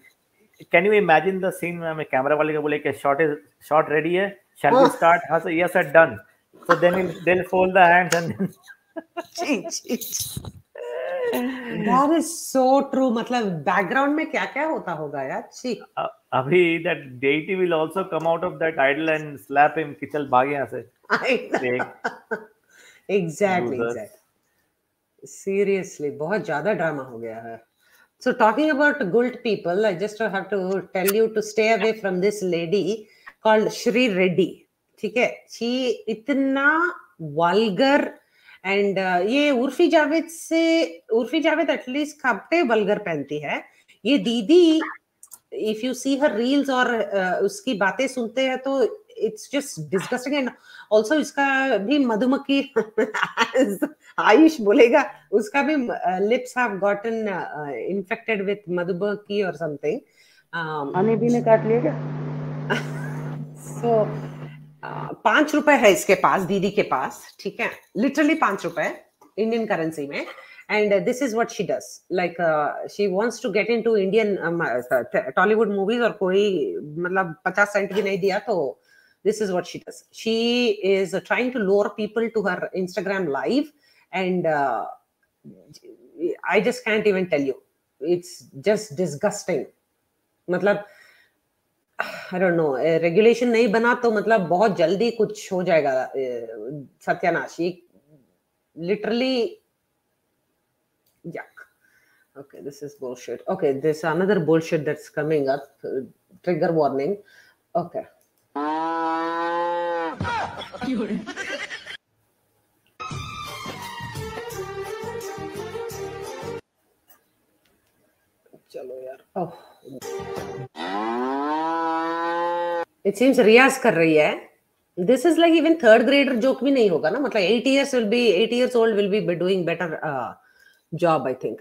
can you imagine the scene में हमें camera वाले को बोले कि शॉट इज़ शॉट रेडी है shall we Oh. start हाँ sir yes sir done so then he'll, they'll fold the hands and then छी, छी, छी. that is so true मतलब बैकग्राउंड में क्या क्या होता होगा यार छी uh, अभी that deity will also come out of that idol and slap him कि चल भाग यहाँ से exactly, exactly. बहुत ज़्यादा ड्रामा हो गया है। So talking about gulled people I just have from this lady called Sri Reddy ठीक है? शी इतना वल्गर एंड uh, ये उर्फी जावेद से उर्फी जावेद एटलीस्ट खपते वल्गर पहनती है। ये दीदी if you see her reels और uh, उसकी बातें सुनते हैं तो it's just disgusting and also इसका भी मधुमक्खी आयुष बोलेगा उसका भी lips have gotten infected with मधुमक्खी और समथिंग हमें भी ने काट लिया क्या? सो uh, पाँच रुपए है इसके पास दीदी के पास ठीक है? लिटरली पाँच रुपए इंडियन करेंसी में. And this is what she does like she wants to get in to Indian Tollywood movies और कोई मतलब पचास सेंट भी नहीं दिया तो this is what she does she is uh, trying to lure people to her instagram live and uh, i just can't even tell you it's just disgusting मतलब I don't no regulation नहीं बना तो मतलब बहुत जल्दी कुछ हो जाएगा uh, सत्यानाश ये literally yuck okay this is bullshit okay there's another bullshit that's coming up uh, trigger warning okay क्यों हो रहे हैं इट सीम्स रियाज कर रही है। This is like even third grader joke भी नहीं होगा ना? मतलब eight years will be eight years old will be doing better job I think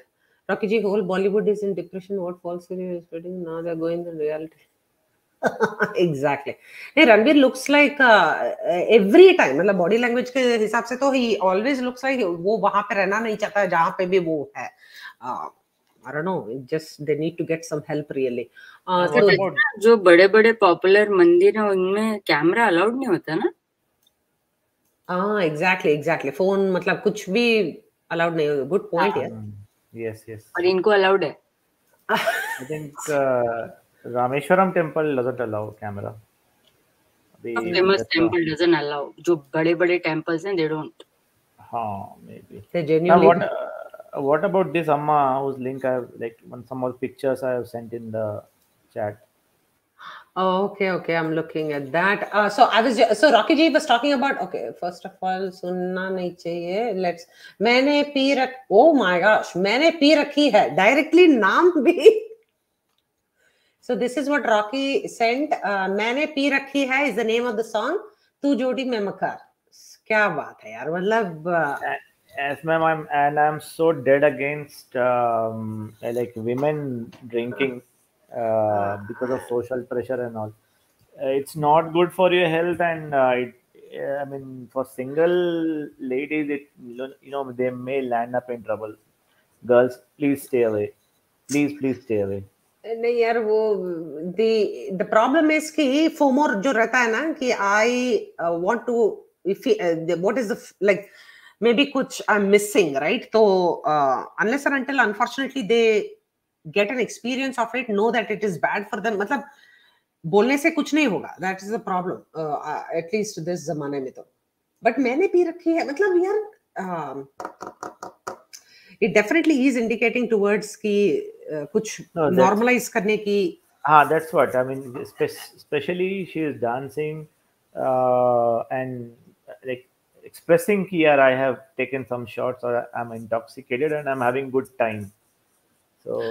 Rocky ji whole Bollywood is in depression what falls now they are going in reality Hey, Ranveer looks like uh, every time, मतलब body language के हिसाब से तो he always looks like वो वहाँ पे रहना नहीं चाहता जहाँ पे भी वो है। I don't know just they need to get some help really जो बड़े बड़े पॉपुलर मंदिर है उनमें कैमरा अलाउड नहीं होता ना? हाँ एग्जैक्टली एग्जैक्टली फ़ोन मतलब कुछ भी अलाउड नहीं होगा गुड पॉइंट यार यस यस और इनको अलाउड है। I think Rameswaram temple doesn't allow camera famous temple doesn't allow जो बड़े बड़े टेंपल्स हैं दे डोंट हाँ मे they genuinely what uh, what about this amma whose link i have like one some more pictures i have sent in the chat Oh, okay, okay. I'm looking at that. Uh, so I was so Rocky Ji was talking about. Okay, first of all, सुनना नहीं चाहिए. Let's. मैंने P रख. Oh my gosh, मैंने पी रखी है. Directly नाम भी. So this is what Rocky sent. Uh, मैंने पी रखी है is the name of the song. तू जोड़ी में मकार. क्या बात है यार मतलब. Uh, Yes, ma'am. I'm and I'm so dead against um, like women drinking uh, because of social pressure and all. Uh, it's not good for your health, and uh, it, I mean, for single ladies, it you know they may land up in trouble. Girls, please stay away. Please, please stay away. नहीं यार, वो the the problem is कि FOMO जो रहता है ना कि I want to if what is like maybe कुछ आई एम मिसिंग राइट तो unless and until unfortunately they get an experience of it no that it is bad for them मतलब बोलने से कुछ नहीं होगा that is the problem at least this जमाने में तो। बट मैंने भी रखी है मतलब यार it definitely is indicating towards की कुछ नॉर्मलाइज करने की हाँ that's what I mean specially she is dancing and expressing की यार I have taken some shots और I am intoxicated and I am having good time so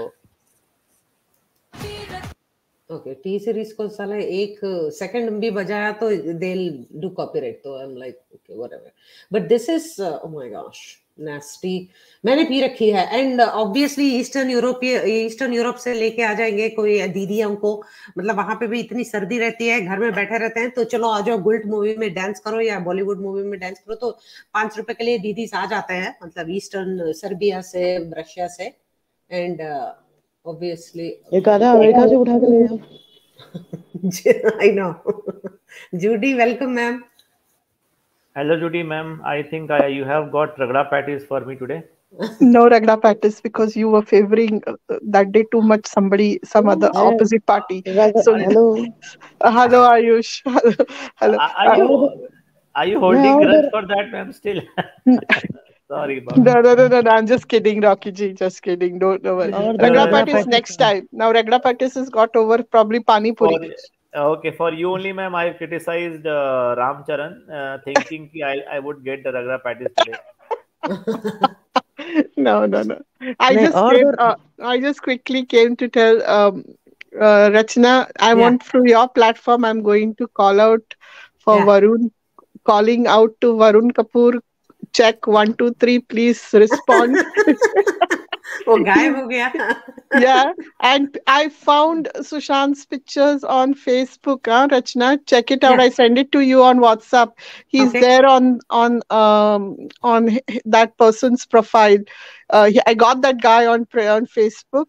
okay T series को साले एक सेकंड भी बजाया तो दे विल डू कॉपीराइट तो I am like okay whatever but this is oh my gosh nasty मैंने पी रखी है। And obviously eastern Europe eastern Europe से लेके आ जाएँगे कोई दीदी हमको। मतलब वहाँ पे भी इतनी सर्दी रहती है घर में बैठे रहते हैं तो चलो आ जाओ गुल्ट मूवी में डांस करो या बॉलीवुड मूवी में डांस करो तो पाँच रुपए के लिए दीदी आ जाते हैं मतलब ईस्टर्न सर्बिया से रशिया से। एंड ऑब्वियसली एक आधा अमेरिका से उठा के ले जाओ I know. Judy, welcome, ma'am. Hello Judy ma'am. I think I, you have got ragda patties for me today. no Ragna practice because you were favoring uh, that day too much somebody some other Oh, opposite party so hello uh, hello Ayush hello, hello. Are, are you are you holding No, grudge for that ma'am still? Sorry about no, no, no, no, no, I'm just kidding, Rocky Ji. Just kidding. Don't, don't worry. और Ragna Ragna practice practice next time. Now, Ragna practice has got over probably Pani For, Puri. Okay, for you only, ma'am, I criticized uh, Ram Charan, uh, thinking I, I would get the Ragra Patties today. no, no, no. I just came, uh, I just quickly came to tell um, uh, Rachna, I yeah. want through your platform, I'm going to call out for yeah. Varun, calling out to Varun Kapoor. Check one, two, three, please respond. वो गायब हो गया yeah, and I found Sushant's pictures on Facebook. Huh, Rachna, check it out. Yeah. I send it to you on WhatsApp. He's Okay. there on on um on h- h- that person's profile. Uh, he- I got that guy on pra- on Facebook.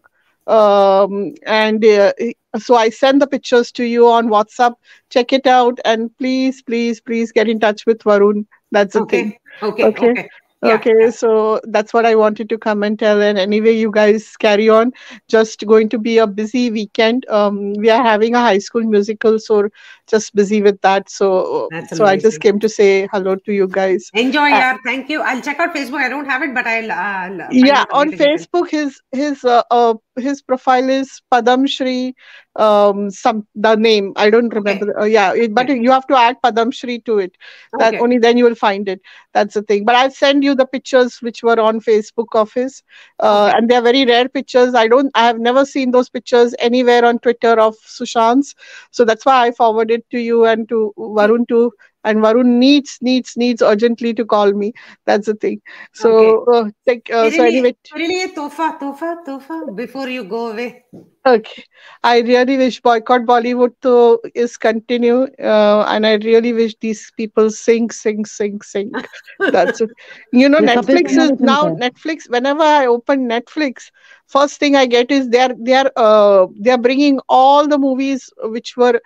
Um, and uh, he- so I send the pictures to you on WhatsApp. Check it out, and please, please, please get in touch with Varun. That's the thing. okay okay Okay. okay Yeah. Okay, so that's what I wanted to come and tell. And anyway, you guys carry on. Just going to be a busy weekend. Um, we are having a high school musical, so just busy with that. So, That's so I just came to say hello to you guys. enjoy Uh, yaar thank you i'll check out facebook i don't have it but i'll, I'll yeah, on way to get it. Facebook, his his uh, uh his profile is Padam Shri. Um, some the name I don't remember. the- Uh, yeah, it, but you have to add Padam Shri to it. That Okay. only then you will find it. That's the thing. But I'll send you the pictures which were on Facebook of his, uh, Okay. and they are very rare pictures. I don't. I have never seen those pictures anywhere on Twitter of Sushant's. So that's why I forwarded to you and to Varun too and Varun needs needs needs urgently to call me. That's the thing. So okay. uh, like uh, really, so anyway. Really, tofa tofa tofa before you go away. Okay, I really wish boycott Bollywood to is continue, uh, and I really wish these people sing sing sing sing. That's it. You know, Netflix is now Netflix. Whenever I open Netflix, first thing I get is they are they are uh, they are bringing all the movies which were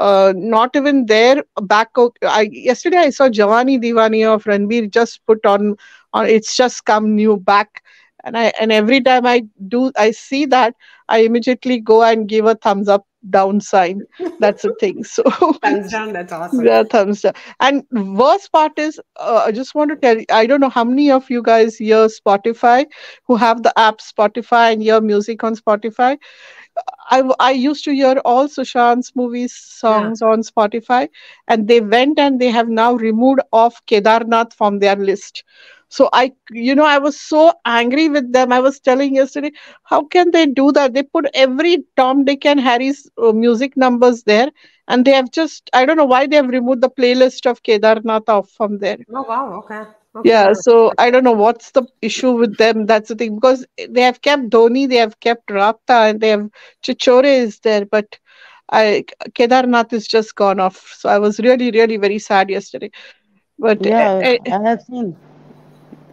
uh not even there back. I yesterday I saw Jawani Diwani of Ranbir just put on on. It's just come new back and I and every time I do I see that I immediately go and give a thumbs up down sign. That's the thing. So thumbs down that's awesome yeah, thumbs down. And worst part is uh, I just want to tell you, I don't know how many of you guys hear Spotify who have the app Spotify and hear music on Spotify. I, I used to hear all Sushant's movies songs on Spotify, and they went and they have now removed off Kedarnath from their list. So I, you know, I was so angry with them. I was telling yesterday, how can they do that? They put every Tom, Dick, and Harry's uh, music numbers there, and they have just, I don't know why they have removed the playlist of Kedarnath off from there. oh wow okay okay Yeah, so I don't know what's the issue with them. That's the thing because they have kept Dhoni, they have kept Rapta, and they have Chichore is there, but I Kedarnath is just gone off. So I was really, really very sad yesterday. But Yeah, uh, I have seen.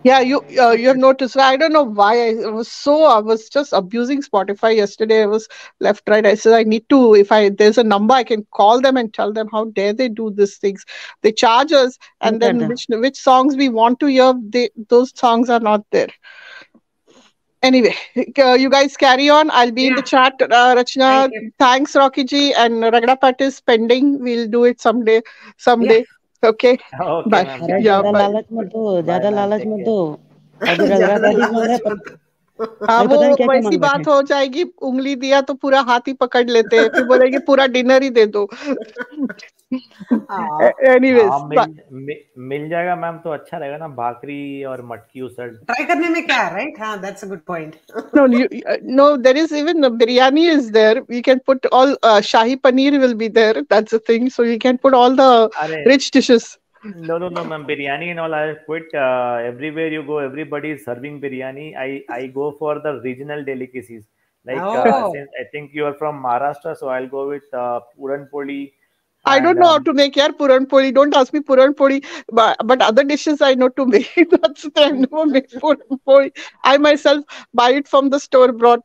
Yeah, you uh, you have noticed. I don't know why I was so I was just abusing Spotify yesterday. I was left right. I said I need to if I there's a number I can call them and tell them how dare they do these things. They charge us and then them. which which songs we want to hear, they those songs are not there. Anyway, uh, you guys carry on. I'll be in the chat. Uh, Rachna, Thank thanks, Rocky Ji, and Ragda Pat is pending. We'll do it someday. Someday. Okay. Okay. ज़्यादा. लालच मत दो ज़्यादा. लालच मत. दो अभी है वो वैसी बात हो जाएगी उंगली दिया तो पूरा हाथ ही पकड़ लेते हैं फिर बोलेंगे पूरा डिनर ही दे दो। हाँ। एनीवेज हाँ मिल मिल जाएगा मैम तो अच्छा रहेगा ना भाकरी और मटकी उसर। ट्राई करने में क्या है राइट हाँ that's a good point no you, uh, no there is even the biryani is there. You can put all uh, shahi paneer will be there that's the thing. So you can put all the अरे rich dishes No, no, no, ma'am. Biryani and all, I have quit. Uh, everywhere you go, everybody is serving biryani. I, I go for the regional delicacies. Like, uh, Oh. since I think you are from Maharashtra, so I'll go with uh, puran poli. I don't know how to make yaar puran poli. Don't ask me puran poli, but, but other dishes I know to make. That's the. I never make puran poli. I myself buy it from the store brought,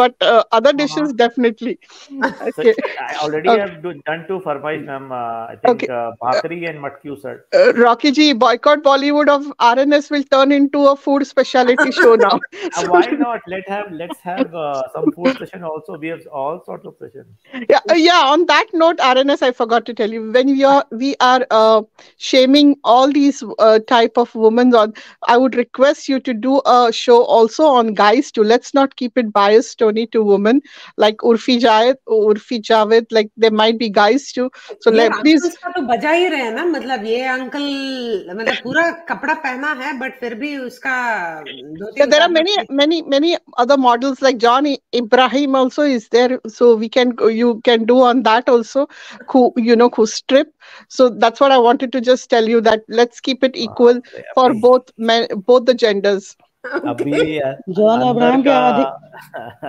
but uh, other dishes Uh-huh. definitely. So Okay. I already Okay. have do, done two farmaish, ma'am. Uh, I think Okay. uh, bhakri and matki sir. Uh, Rocky Ji, boycott Bollywood of RNS will turn into a food specialty show now. Uh, So- why not? Let have let's have uh, some food session also. We have all sorts of sessions. yeah, uh, yeah. On that note, RNS, I forgot got to tell you when we are we are uh, shaming all these uh, type of women on i would request you to do a show also on guys too let's not keep it biased tony to women like urfi jayed urfi javed like there might be guys too so यार let please uncles का तो बजा ही रहे हैं ना मतलब ये uncle मतलब पूरा कपड़ा पहना है बट फिर भी उसका दो Yeah, तीन there are can't many, many, many other models like John I- Ibrahim also is there. So we can you can do on that also, who you know who strip. So that's what I wanted to just tell you that let's keep it equal for both men, both the genders. Okay. Uh,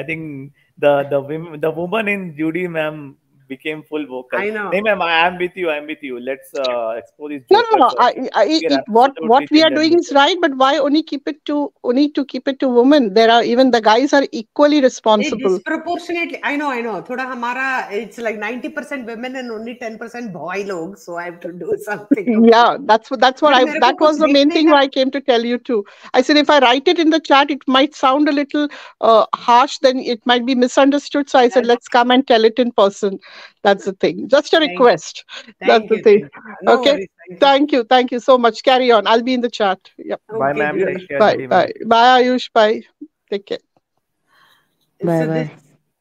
I think the the women, the woman in Judy, ma'am, became full vocal. I know. I'm with you. I'm with you. Let's uh, explore. No, no, no. I, I, it, what what we are doing is right, but why only keep it to only to keep it to women? There are even the guys are equally responsible. It disproportionately. I know. I know. Thoda hamara. It's like ninety percent women and only ten percent boy log. So I have to do something. yeah, that's what that's what I that was the main thing I came to tell you too. I said if I write it in the chat, it might sound a little uh, harsh. Then it might be misunderstood. So I said let's come and tell it in person. That's the thing. Just a Thank you. request. That's Thank the you, thing. thank you. No okay. worries, thank you. Thank you. Thank you so much. Carry on. I'll be in the chat. Yep. Bye, Okay, ma'am. dear. Take care. Bye. Jyoti, Bye. ma'am. Bye, Ayush. Bye. Take care. Bye so bye. this,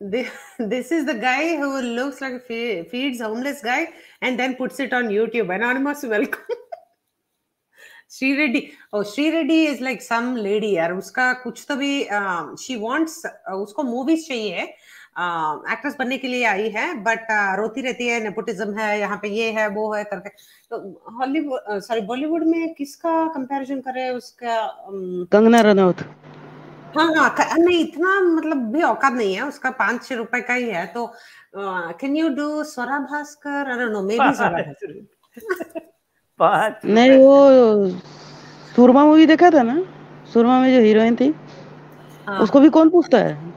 this this is the guy who looks like a fe- feeds homeless guy and then puts it on YouTube. Anonymous, welcome. Sri Reddy. Oh, Sri Reddy is like some lady यार उसका कुछ तो भी um, she wants उसको movies चाहिए Actress बनने के लिए आई है बट रोती रहती है नेपोटिज्म है यहाँ पे ये है वो है करके तो हॉलीवुड सॉरी बॉलीवुड में किसका कंपैरिजन करे उसका um, कंगना रनौत। हाँ हाँ नहीं इतना मतलब भी औकात नहीं है उसका पाँच छह रुपए का ही है तो can you do Swara Bhaskar I don't know maybe Swara Bhaskar नहीं वो सुरमा मूवी देखा था ना? सुरमा में जो हीरोइन थी हाँ। उसको भी कौन पूछता है?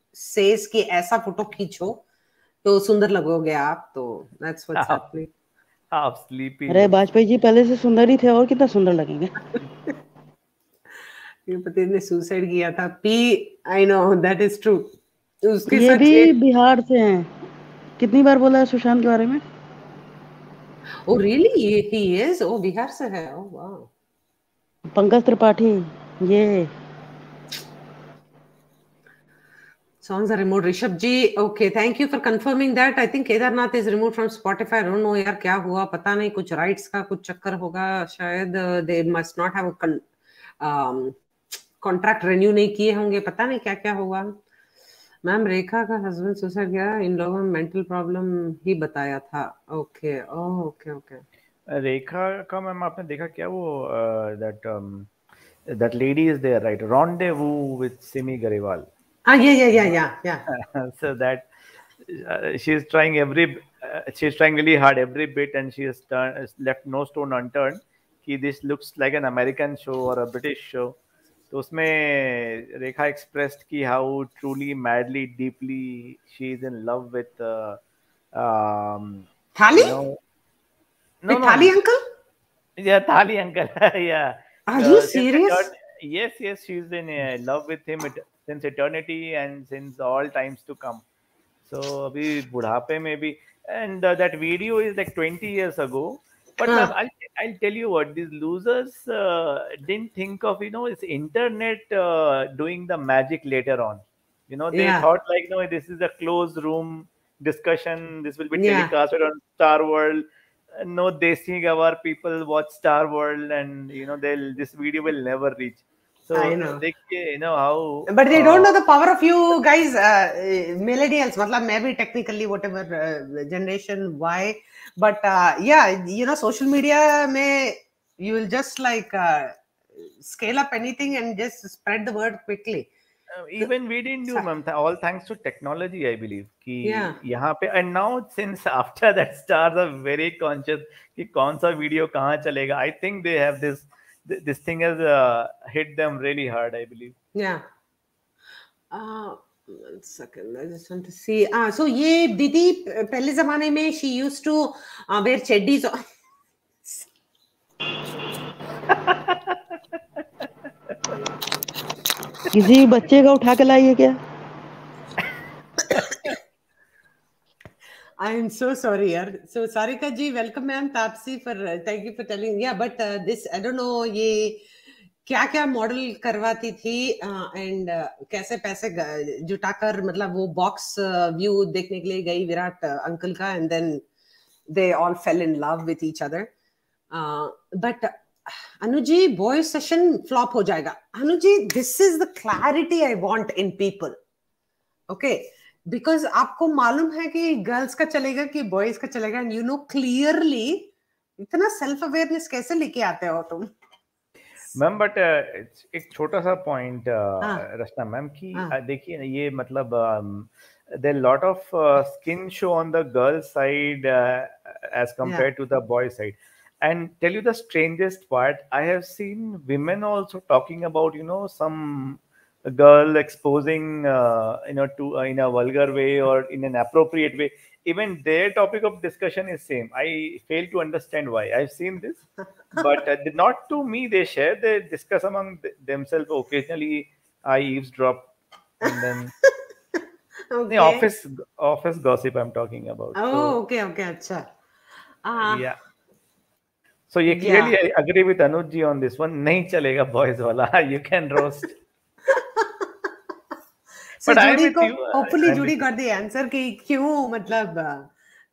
says कि ऐसा फ़ोटो खींचो तो सुंदर लगोगे आप तो what's आप happening. आप स्लीपी अरे वाजपेयी जी पहले से सुंदर ही थे और कितना सुंदर लगेंगे। तिरुपति ने सुसाइड किया था। P I know that is true उसके ये भी बिहार से हैं। कितनी बार बोला है सुशांत के बारे में? Oh really he is oh Bihar से है? ओ वाओ पंकज त्रिपाठी ये। Songs are removed. Rishabh ji, okay, thank you for confirming that. I think Kedarnath is removed from Spotify. I don't know यार क्या हुआ पता नहीं कुछ rights का कुछ चक्कर होगा शायद uh, they must not have a con, um, contract renew नहीं किए होंगे पता नहीं क्या क्या होगा मैम रेखा का हस्बैंड सुसाइड किया इन लोगों में मेंटल प्रॉब्लम ही बताया था ओके ओके ओके रेखा का मैम आपने देखा क्या वो that that lady is there right rendezvous with Simi Garewal ah yeah yeah yeah yeah yeah so that uh, she is trying every uh, she is trying really hard every bit and she has turned, has left no stone unturned कि this looks like an American show or a British show तो उसमें रेखा expressed कि how truly madly deeply she is in love with uh, um, थाली you know Wait, Thali uncle yeah Thali uncle yeah Are Uh, you since serious? etern- yes yes she's in uh, love with him it, since eternity and since all times to come. So abhi budhape maybe, and uh, that video is like 20 years ago. But I'll, I'll tell you what these losers uh, didn't think of. You know, it's internet uh, doing the magic later on. You know, they yeah. thought like, no, this is a closed room discussion. This will be yeah. telecasted on Star World no desi gavar people watch star world and you know they'll this video will never reach so I know. देखिए you know how But they uh, don't know the power of you guys, uh, millennials. मतलब मैं भी technically whatever uh, generation Y, but uh, yeah, you know, social media में you will just like uh, scale up anything and just spread the word quickly. Uh, even we didn't do, ma'am. th- All thanks to technology, I believe. कि Yeah. यहाँ पे and now since after that stars are very conscious कि कौन सा video कहाँ चलेगा. I think they have this Th- this thing has uh, hit them really hard. I believe. Yeah. Uh, one second. I just want to see. Ah, so ये दीदी पहले जमाने में she used to uh, wear cheddis. किसी बच्चे का उठा के लाइए क्या I am so sorry, yaar. So Sarika ji, welcome ma'am. Tapsi for uh, thank you for telling. Yeah, but uh, this I don't know ये क्या क्या मॉडल करवाती थी एंड uh, uh, कैसे पैसे जुटाकर मतलब वो बॉक्स व्यू देखने के लिए गई विराट अंकल का and then they all fell in love with each other but Anuji boy session flop हो जाएगा Anuji this is the clarity I want in people okay because आपको मालूम है कि गर्ल्स का चलेगा कि बॉयज़ का चलेगा एंड यू नो क्लियरली इतना सेल्फ अवेयरनेस कैसे लेके आते हो तुम मैम बट एक छोटा सा पॉइंट हाँ। रचना मैम कि हाँ। uh, देखिए ना ये मतलब there lot of skin show on the girl side as compared to the boy side and tell you the strangest part i have seen women also talking about you know some a girl exposing uh, you know to uh, in a vulgar way or in an appropriate way even their topic of discussion is same i fail to understand why i've seen this but uh, not to me they share they discuss among th- themselves occasionally i eavesdrop and then okay. the office office gossip i'm talking about oh so, okay okay acha uh, yeah so you clearly yeah. I agree with Anujji on this one. Nahi chalega boys wala. You can roast. So but जुड़ी को I'm जुड़ी got the answer कि क्यों मतलब uh,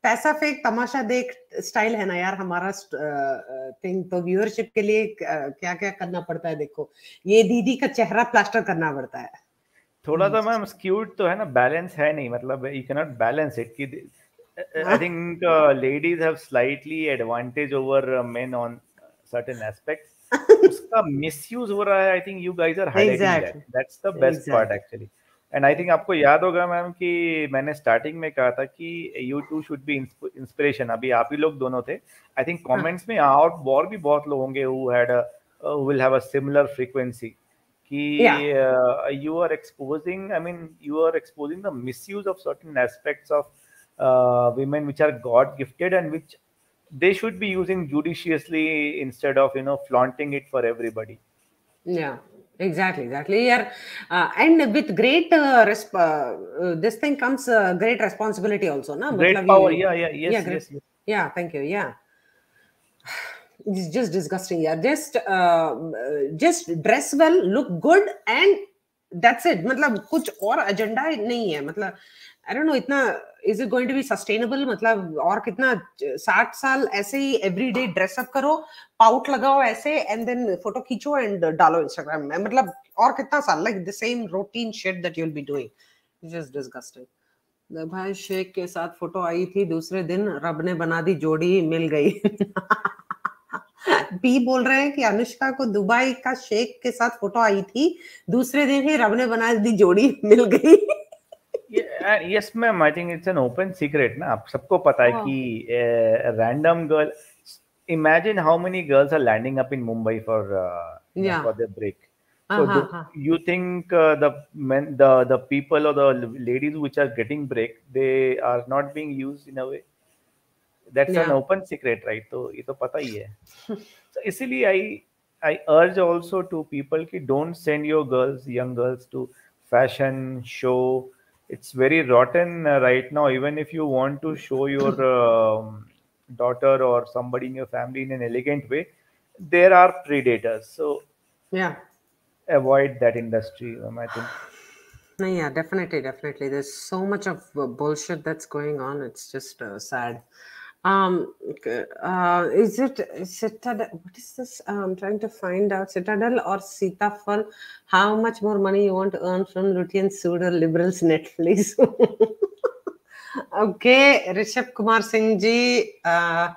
पैसा फेंक तमाशा देख style है ना यार हमारा थिंग तो व्यूअरशिप के लिए क्या क्या करना पड़ता है देखो। ये दीदी का चेहरा प्लास्टर करना पड़ता है। थोड़ा सा मैम स्क्यूड तो है ना बैलेंस है नहीं मतलब you can not balance it कि I think ladies have slightly advantage over men on certain aspects उसका मिसयूज हो रहा है I think you guys are highlighting that that's the best part actually and I think आपको याद होगा ma'am कि मैंने स्टार्टिंग में कहा था कि you two should be inspiration अभी आप ही लोग दोनों थे। आई थिंक कमेंट्स में और और भी बहुत लोग होंगे सिमिलर फ्रीक्वेंसी uh, कि you are exposing I mean you are exposing the misuse of certain aspects of women which are God gifted and which they should be using judiciously instead of you know flaunting it for everybody exactly, exactly. Yeah, uh, and with great uh, resp- uh, uh, this thing comes uh, great responsibility also, na? great मतलब power you- yeah yeah yes yeah, great- yes, yes. Yeah, thank you. Yeah. It's just disgusting. Yeah, just uh, just dress well, look good, and that's it. मतलब कुछ और agenda नहीं है मतलब I don't know इतना is it going to be sustainable मतलब और कितना, साठ साल ऐसे ही एवरी डे ड्रेसअप करो पाउट लगाओ ऐसे एंड देन फ़ोटो खींचो एंड डालो इंस्टाग्राम में। मतलब और कितना साल? Like the same routine shit that you will be doing just disgusting भाई, शेख के साथ फ़ोटो आई थी दूसरे दिन, रब ने बना दी जोड़ी, मिल गई। पी बोल रहे हैं कि अनुष्का को दुबई का शेख के साथ फ़ोटो आई थी, दूसरे दिन ही रब ने बना दी जोड़ी, मिल गई। Yes ma'am I think it's an open secret ना आप सबको पता है कि random girl imagine how many girls are landing up in Mumbai for for the break so you think the men the the people और the ladies which are getting break they are not being used in a way that's an open secret right तो ये तो पता ही है सो इसीलिए I I urge also to people की don't send your girls young girls to fashion show it's very rotten uh, right now. Even if you want to show your um, daughter or somebody in your family in an elegant way there are predators. So yeah. avoid that industry um, i think. No, yeah definitely definitely. There's so much of uh, bullshit that's going on. It's just uh, sad um uh is it citadel what is this i'm trying to find out citadel or sitafal how much more money you want to earn from lutein pseudo liberals netflix okay rishabh kumar singh ji uh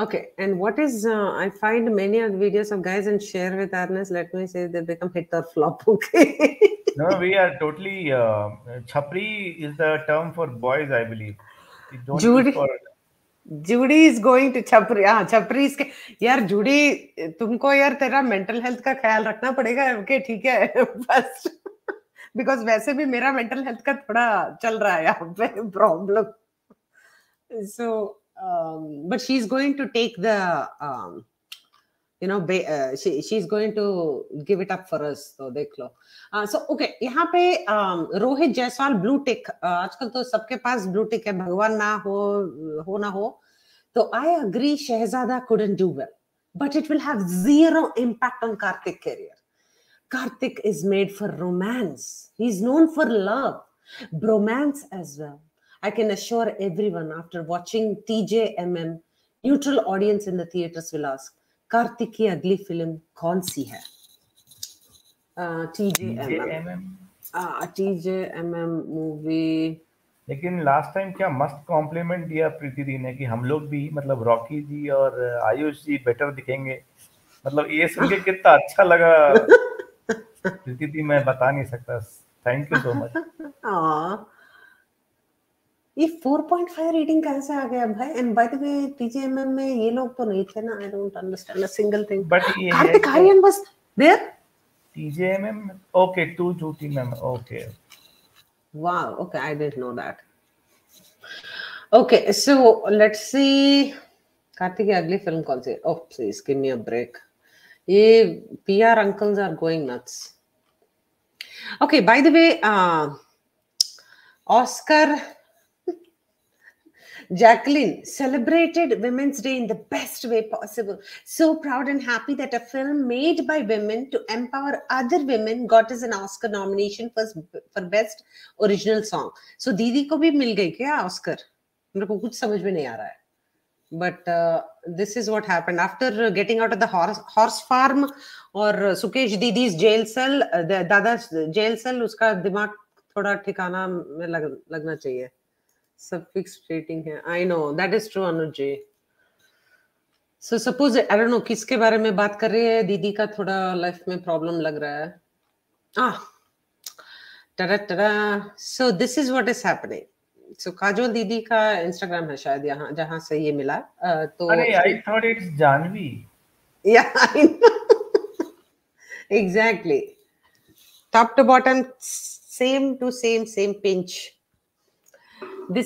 Okay, and what is uh, I find many of the videos of guys and share with Ernest. Let me say they become hit or flop. Okay, No, we are totally. Uh, chapri is the term for boys, I believe. Judy. for Judy is going to छपरी हाँ छपरी इसके, यार Judy, तुमको यार तेरा mental health का ख्याल रखना पड़ेगा, ओके, ठीक है, बस। बिकॉज़ वैसे भी मेरा मेंटल हेल्थ का थोड़ा चल रहा है यहाँ पे problem so but she is going to take the um, you know ba- uh, she she's going to give it up for us तो देख लो uh, so okay यहाँ पे um, Rohit Jaiswal blue tick आजकल तो सबके पास ब्लू टिक है भगवान ना हो हो ना हो तो I agree Shehzada couldn't do well but it will have zero impact on Karthik career Karthik is made for romance he's known for love bromance as well I can assure everyone after watching TJMM, neutral audience in the theaters will ask, Kartik की अगली फ़िल्म कौन सी है? TJMM TJMM. TJMM movie लेकिन last time क्या मस्त complement दिया प्रीति दी ने कि हम लोग भी मतलब रॉकी जी और आयुष जी बेटर दिखेंगे। मतलब ये सुन के कितना अच्छा लगा। प्रीति दी मैं बता नहीं सकता। थैंक यू सो मच ये 4.5 रेटिंग कहाँ से आ गया भाई and by the way TJMM में ये लोग तो नहीं थे ना I don't understand a single thing but ये है Kartik Aaryan was there TJMM okay to झूठी ma'am okay Wow. Okay, I didn't know that. Okay, so let's see. Kartik की अगली फ़िल्म कौन सी? Oh, please give me a break. ये PR uncles are going nuts. Okay, by the way, uh, Oscar Jacqueline celebrated Women's Day in the best way possible. So proud and happy that a film made by women to empower other women got us an Oscar nomination for, for Best Original Song. So दीदी को भी मिल गई क्या Oscar मेरे को कुछ समझ में नहीं आ रहा है but uh, this is what happened after getting out of the horse horse farm और Sukesh दीदी's jail cell uh, the दादा jail cell उसका दिमाग थोड़ा ठिकाना में लग, लगना चाहिए सब फिक्स रेटिंग है। I know that is true Anuj ji so suppose I don't know किसके बारे में बात कर रही है? दीदी का थोड़ा लाइफ में प्रॉब्लम लग रहा है। Ah टरा ta-ra so this is what is happening so Kajol दीदी का इंस्टाग्राम है शायद यहाँ जहाँ से ये मिला। तो अरे I thought it's Janhvi yeah I know. exactly. Top to bottom same to same same pinch.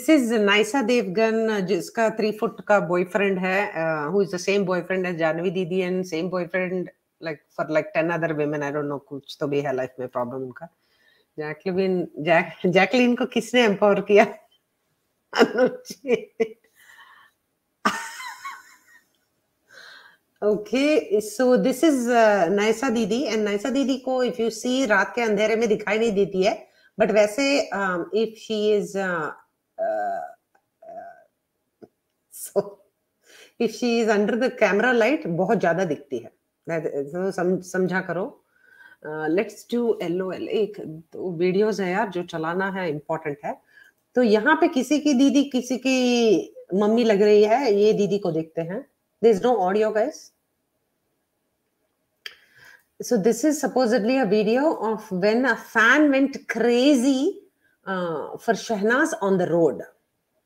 Is naisa devgan uh, जिसका थ्री फुट का बॉयफ्रेंड है who is the same boyfriend as Janhvi दीदी and same boyfriend like for like ten other women. I don't know कुछ तो भी है life में problem उनका जैकलिन जैक जैकलिन को किसने एम्पावर किया? अनुज। जी Okay, so this is uh, Naisa Didi and Naisa Didi को if you see रात के अंधेरे में दिखाई नहीं देती है बट वैसे if she she if she is under the camera light बहुत ज़्यादा दिखती है। तो समझा करो। लेट्स डू एलओ एल एक दो वीडियोस है यार, जो चलाना है इम्पोर्टेंट है। तो यहाँ पे किसी की दीदी, किसी की मम्मी लग रही है, ये दीदी को देखते हैं। This no audio guys so this is supposedly audio of when a fan went crazy uh, Shehnaaz on the road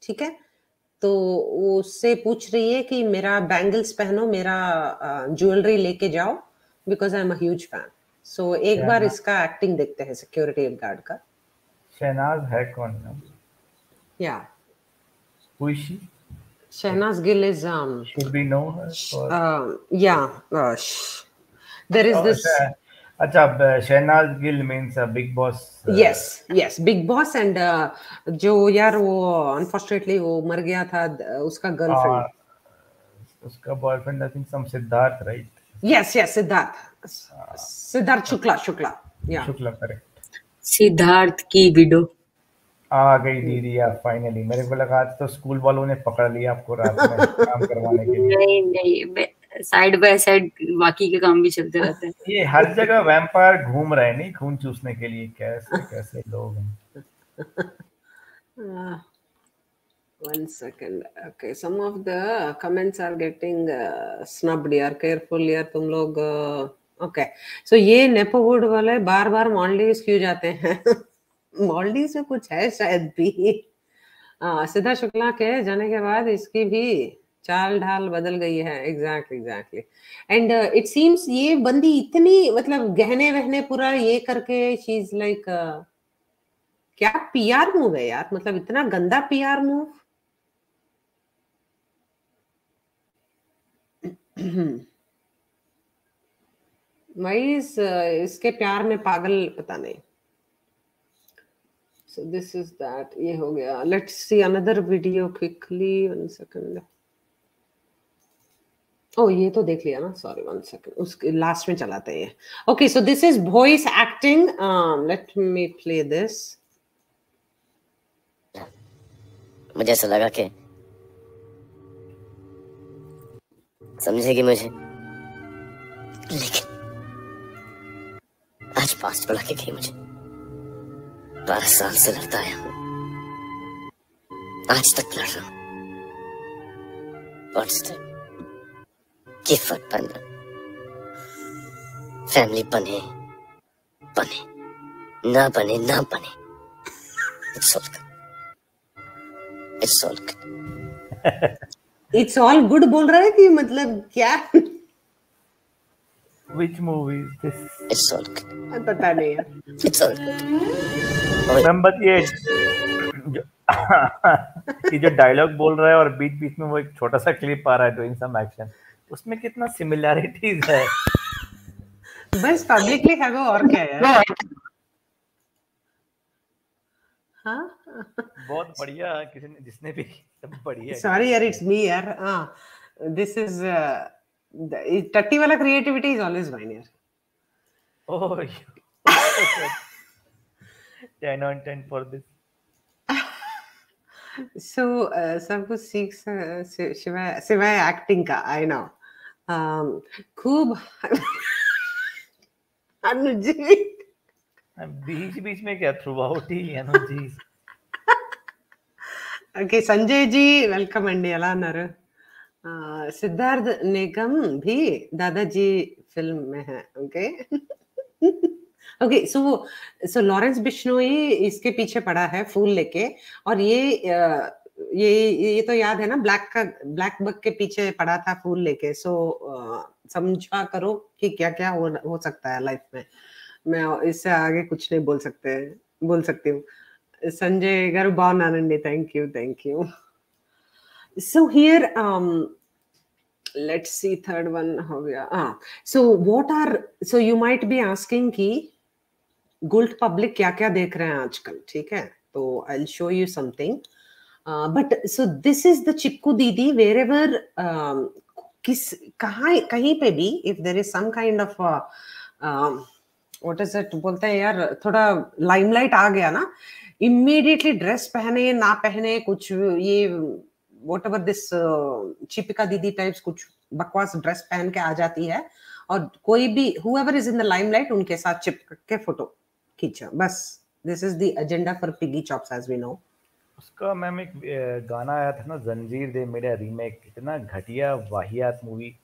ठीक है? तो वो उससे पूछ रही है कि मेरा बैंगल्स पहनो मेरा ज्वेलरी लेके जाओ because I am huge fan so एक बार इसका एक्टिंग देखते हैं सिक्योरिटी गार्ड का। शहनाज है कौन मैम या। Shehnaaz Gill is um should we know her और uh, yeah uh, sh- there is Oh, this अच्छा अच्छा अब Shehnaaz Gill means Bigg Boss yes big boss and uh, जो यार वो अनफॉर्चुनेटली वो मर गया था उसका गर्लफ्रेंड उसका boyfriend I think some Siddharth right yes yes Siddharth. Siddharth Shukla Shukla या शुक्ला करेक्ट सिद्धार्थ की विडो। आ गई दीदी यार फाइनली मेरे को लगा आज तो स्कूल वालों ने पकड़ लिया आपको रात में काम करवाने के लिए। नहीं नहीं साइड बाय साइड बाकी के काम भी चलते रहते हैं। ये हर जगह वैम्पायर घूम रहे हैं नहीं खून चूसने के लिए कैसे कैसे लोग हैं। Uh, one second. Okay, some of the comments are getting uh, snubbed. यार careful यार तुम लोग uh, ओके सो ये नेपोवुड वाले बार बार मॉलडीव्स क्यों जाते हैं? मॉलडीव्स में कुछ है शायद भी। आ, सिद्धा शुक्ला के जाने के बाद इसकी भी चाल ढाल बदल गई है। Exactly exactly and it seems ये बंदी इतनी मतलब गहने वहने पूरा ये करके शी इज़ लाइक क्या पीआर मूव है यार? मतलब इतना गंदा पीआर मूव वाइस इसके प्यार में पागल पता नहीं। So this is that, ये हो गया। Let's see another video quickly one second oh ये तो देख लिया ना सॉरी वन second, उसके लास्ट में चलाते हैं। So this is voice acting um let me play this. मुझे ऐसा लगा कि समझेगी मुझे, लेकिन आज पास बुला के गई मुझे बारह साल से लड़ता आया हूँ। आज तक लड़ रहा हूँ। ये फ़र्क पड़ना फैमिली बने बने ना बने ना बने। It's all it's all it's all good बोल रहा है कि मतलब क्या? Which movie is this? It's all पता नहीं है। इट्स ऑल Remember ये जो ये जो डायलॉग बोल रहा है और बीच बीच में वो एक छोटा सा क्लिप आ रहा है डूइंग सम एक्शन उसमें कितना सिमिलैरिटीज है? बस पब्लिकली है वो और क्या है? हाँ। बहुत बढ़िया किसी ने जिसने भी सब बढ़िया सॉरी यार इट्स मी यार हाँ। दिस इज़ टट्टी वाला क्रिएटिविटी इज़ ऑलवेज माइन यार। You- 10 on 10 for this. So सब कुछ सीख सिवाय सिवाय एक्टिंग का आई नो खूब अनुजी बीच बीच में क्या थ्रू आउट ही energy okay Sanjay ji welcome అండి ఎలా ఉన్నారు ఆ, సిద్ధార్థ్ నిగమ్ भी दादाजी फिल्म में है okay okay so so Lawrence Bishnoi इसके पीछे पड़ा है फूल लेके और ये अ, ये ये तो याद है ना ब्लैक का ब्लैक बक के पीछे पड़ा था फूल लेके सो समझा करो कि क्या क्या हो हो सकता है लाइफ में। मैं इससे आगे कुछ नहीं बोल सकते बोल सकती हूँ। संजय गर्व बावन Anandi thank you thank you so here let's see third one हो गया। हाँ so ah, are so you might be asking be asking Gult public क्या क्या देख रहे हैं आजकल ठीक है? तो I show you something but so this is the चिपकू दीदी वेर एवर किस कहाँ कहीं पे भी if there is some kind of what is it बोलते हैं यार थोड़ा लाइमलाइट आ गया ना इमीडिएटली ड्रेस पहने ना पहने कुछ ये वॉट एवर दिस चिपिका दीदी टाइप्स कुछ बकवास ड्रेस पहन के आ जाती है और कोई भी whoever is in the limelight उनके साथ चिपक के फ़ोटो खींचा बस this is the agenda for piggy chops as we know उसका मैम एक गाना आया था ना जंजीर दे मेरा रीमेक इतना घटिया वाहियात मूवी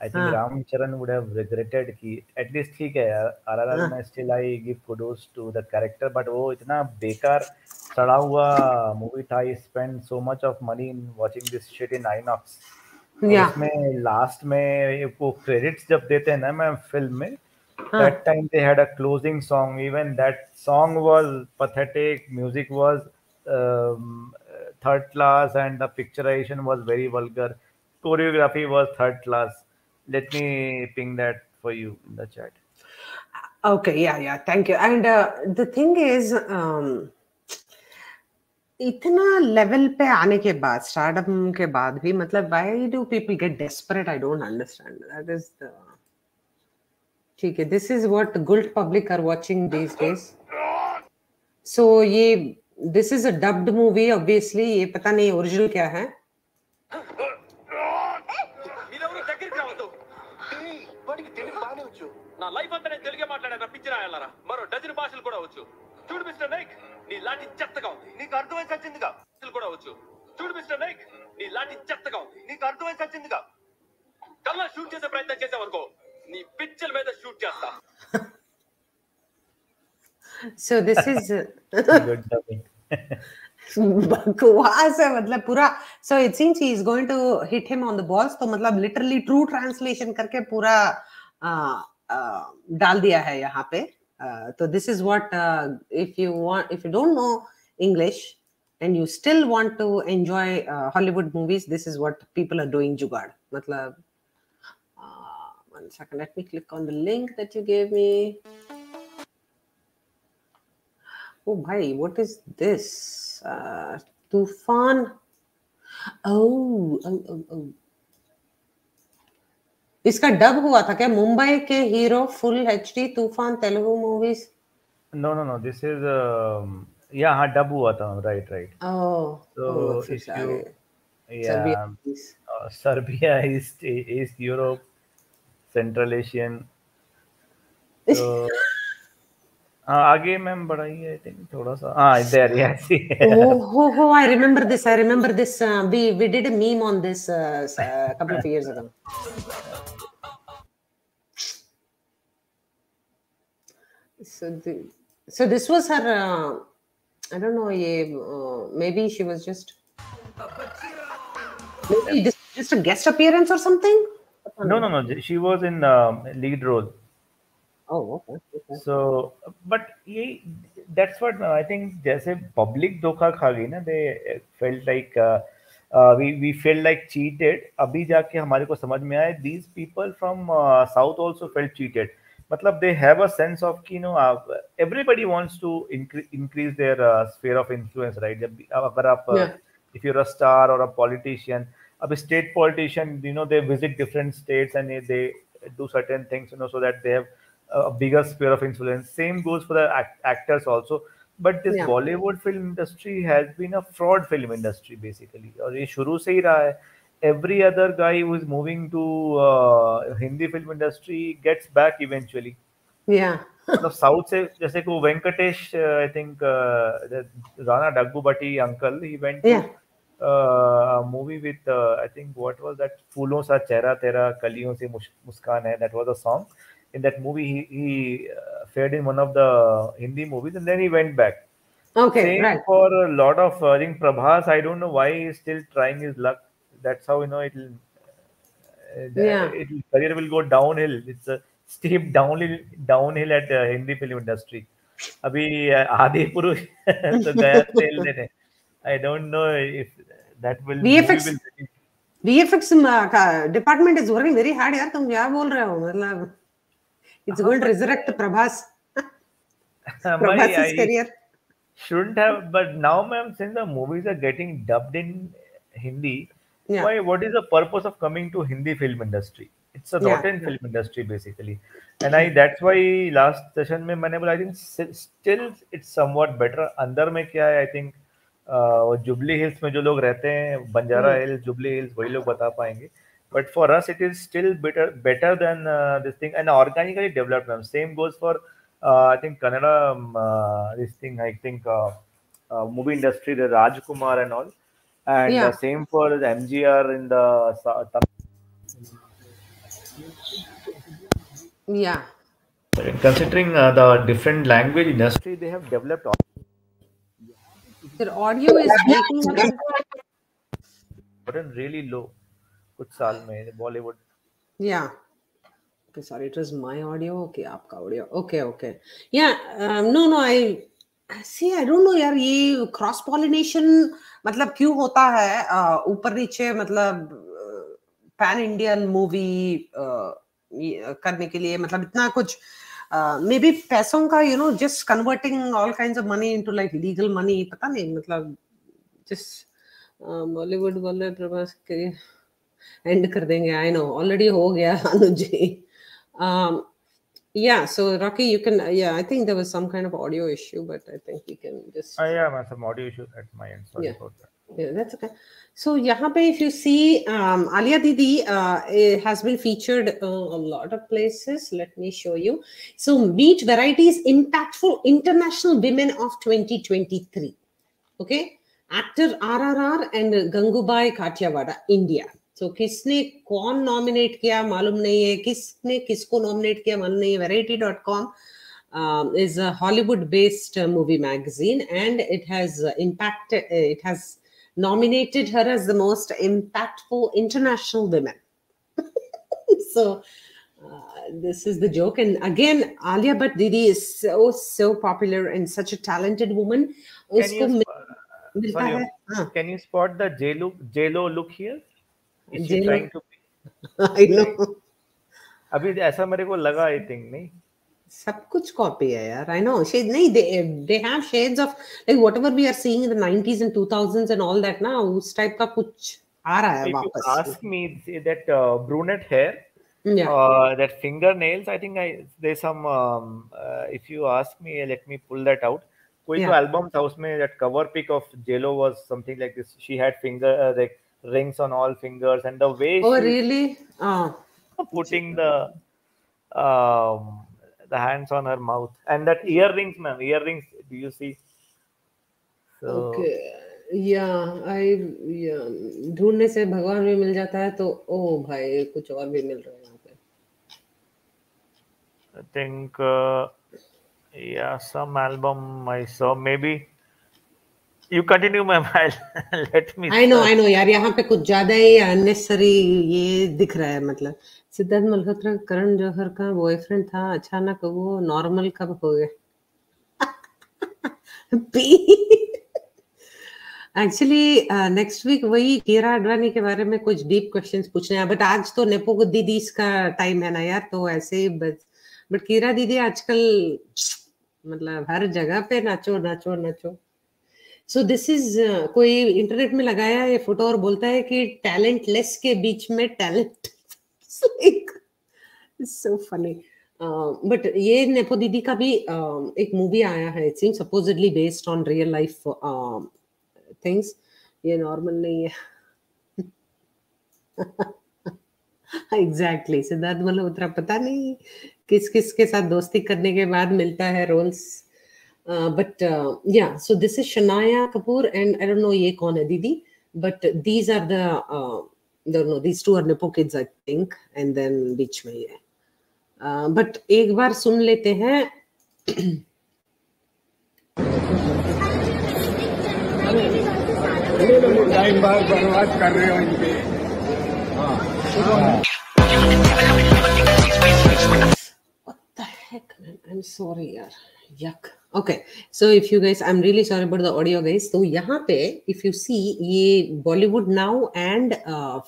आई थिंक हाँ। रामचरण वुड हैव रिग्रेटेड कि एटलीस्ट ठीक है आरआरआर हाँ। में still I give kudos to the character but वो इतना बेकार सड़ा हुआ मूवी था I spend so much of money in watching this shit in INOX उसमें लास्ट में वो क्रेडिट्स जब देते हैं ना मैम फ़िल्म में हाँ. that time they had a closing song even that song was pathetic music was um, third class and the picturization was very vulgar choreography was third class let me ping that for you in the chat Okay, yeah, yeah, thank you. And uh, the thing is, um, इतना level पे आने के बाद startup के बाद भी मतलब why do people get desperate I don't understand that is the ठीक है this is what gult public are watching these days so ये this is a dubbed movie obviously ये पता नहीं ओरिजिनल क्या है మీరెవరు దగ్గరికి రావద్దు వాడికి తెలుగు బాగానే వచ్చు నా లైఫ్ అంతా నేను తెలుగే మాట్లాడాను పిచ్చి రాయాలరా మరో డజన్ భాషలు కూడా వచ్చు చూడు మిస్టర్ నైక్ నీ లాఠీ చెత్తగా ఉంది నీకు అర్థమై సచ్చిందిగా భాషలు కూడా వచ్చు చూడు మిస్టర్ నైక్ నీ లాఠీ చెత్తగా ఉంది నీకు అర్థమై సచ్చిందిగా కల్లా షూట్ చేసే ప్రయత్నం చేసావనుకో నీ పిచ్చల మీద షూట్ చేస్తా So this is Good dubbing. बकवास है मतलब पूरा so it seems he is going to hit him on the balls तो मतलब literally true translation करके पूरा uh, uh, डाल दिया है यहाँ पे uh, तो this is what uh, if you want if you don't know English and you still want to enjoy uh, Hollywood movies this is what people are doing जुगाड़ मतलब uh, one second let me click on the link that you gave me oh my what is this? Uh tufan? Oh oh oh, oh. इसका dub हुआ था क्या? मुंबई के hero full HD तूफ़ान Telugu movies no no no this is या हाँ dub हुआ था राइट राइट ओह तो इस you Serbia east east Europe central Asian आगे मैम बढ़ाइए आई थिंक थोड़ा सा हाँ there yeah see oh, oh, oh, I remember this. I remember this. Uh, we we did a meme on this uh, s- a couple of years ago. So the, so this was her. Uh, I don't know. Yeah, uh, maybe she was just maybe this just a guest appearance or something. no no no she was in um, lead role. Oh, so but ये that's what I think जैसे public धोखा खा गई ना they felt like we we felt like cheated अभी जाके हमारे को समझ में आए these people from south also felt cheated मतलब they have a sense of कि no everybody wants to increase their sphere of influence right जब अगर आप if you are a star और अ पॉलिटिशियन अब state politician you know they visit different states and they do certain things you know so that they have a bigger sphere of influence same goes for the act- actors also but this Yeah. bollywood film industry has been a fraud film industry basically और ये शुरू से ही रहा है every other guy who is moving to uh, hindi film industry gets back eventually Yeah. मतलब south से जैसे को Venkatesh I think Rana Daggubati uncle he went Yeah. Movie with I think what was that फूलों सा चेहरा तेरा कलियों से मुश- मुस्कान है that was a song in that movie he, he uh, fared in one of the hindi movies and then he went back Okay, same right. for a lot of uh, i think prabhas i don't know why he's still trying his luck that's how you know it'll uh, Yeah. it'll career will go downhill it's a steep downhill downhill at uh, hindi film industry अभी uh, आदि पुरुष तो गया तेल लेने I don't know if that will VFX movie will VFX म- का department is working very hard यार तुम क्या बोल रहे हो मतलब it's going to resurrect Prabhas Mari, Prabhas I career shouldn't have but now ma'am since the movies are getting dubbed in hindi Yeah. why what is the purpose of coming to hindi film industry it's a Yeah, rotten yeah. film industry basically and i that's why last session में मैंने बोला i think still it's somewhat better अंदर में क्या है i think uh, Jubilee Hills में जो लोग रहते हैं बंजारा Hmm. हिल्स जुबली हिल्स वही लोग बता पाएँगे but for us it is still better better than uh, this thing and organically developed ma'am. same goes for uh, i think kannada um, uh, this thing i think uh, uh, movie industry the rajkumar and all and Yeah. uh, same for the mgr in the Sa- Yeah. considering uh, the different language industry they have developed all Their audio is breaking up. really low कुछ साल में Bollywood Yeah. Okay, sorry, it was my audio. Okay, आपका. Okay, okay. Yeah, um, no, no, I see. I don't know यार ये cross pollination मतलब क्यों होता है uh, ऊपर नीचे मतलब पैन इंडियन मूवी करने के लिए मतलब इतना कुछ मे बी पैसों का you know just converting all kinds of money into like legal money पता नहीं मतलब जस्ट बॉलीवुड वाले प्रभास के एंड कर देंगे आई नो ऑलरेडी हो गया Anuj ji um yeah so rocky you can yeah i think there was some kind of audio issue but i think you can just uh, yeah man, some audio issue at my end sorry Yeah. about that yeah that's okay so yahan pe if you see um alia didi uh, it has been featured uh, a lot of places let me show you so meet varieties impactful international women of 2023 okay actor rrr and gangubai kathiawada india सो किसने कौन nominate किया मालूम नहीं है किसने किसको nominate किया मालूम नहीं है variety dot com is a Hollywood based uh, movie magazine and it has uh, impacted, it has nominated her as the most impactful international women. so uh, this is the joke. And again, Alia Bhatt Didi is so, so popular and such a talented woman. Can उसको you, mill- sp- मिलता sorry, है हाँ can you spot the J look J Lo look here? हाँ। अभी ऐसा मेरे को लगा आई थिंक नहीं? सब कुछ कॉपी है यार आई नो शेड नहीं they they have shades of like whatever we are seeing in the 90s and 2000s and all that ना उस टाइप का कुछ आ रहा है If वापस। Ask me that brunette hair that finger nails I think I they some if you ask me let me pull that out कोई तो एल्बम था उसमें that cover pic of JLo was something like this she had finger like rings on all fingers and the way Oh she really? Ah. putting the um the hands on her mouth and that earrings ma'am earrings do you see so Okay. Yeah, I yeah. ढूँढने से भगवान भी मिल जाता है तो ओ भाई कुछ और भी मिल रहा है यहाँ पे I think, uh, yeah, some album I saw. Maybe you continue, ma'am. I'll let me. I know I know यार यहाँ पे कुछ ज़्यादा ही अननेसेसरी ये दिख रहा है मतलब। सिद्धार्थ मल्होत्रा करण जौहर का बॉयफ्रेंड था अचानक वो नॉर्मल कब हो गया? एक्चुअली नेक्स्ट वीक वही कीरा अडवाणी के बारे में कुछ डीप क्वेश्चंस पूछने हैं। बट आज तो नेपो को दीदी का टाइम है ना यार तो ऐसे ही बस। बट कीरा दीदी आजकल मतलब हर जगह पे नाचो नाचो नाचो। सो दिस इज़ कोई इंटरनेट में लगाया ये फ़ोटो और बोलता है कि टैलेंट लेस के बीच में टैलेंट सो फनी बट ये नेपो दीदी का भी uh, एक मूवी आया है it seems supposedly based on real life things ये नॉर्मल नहीं है. एग्जैक्टली सिद्धार्थ मल्होत्रा पता नहीं किस किस के साथ दोस्ती करने के बाद मिलता है रोल्स बट या so this is Shanaya Kapoor and I don't know ये कौन है दीदी but these are the don't know, these two are nepo kids, i think, and then बीच में ये बट एक बार सुन लेते हैं। टाइम बार बर्बाद कर रहे हो इनके the heck, man? I'm sorry yaar yuck okay, so if you guys, i'm really sorry about the audio, guys. तो यहाँ पे, if you see, ये Bollywood now and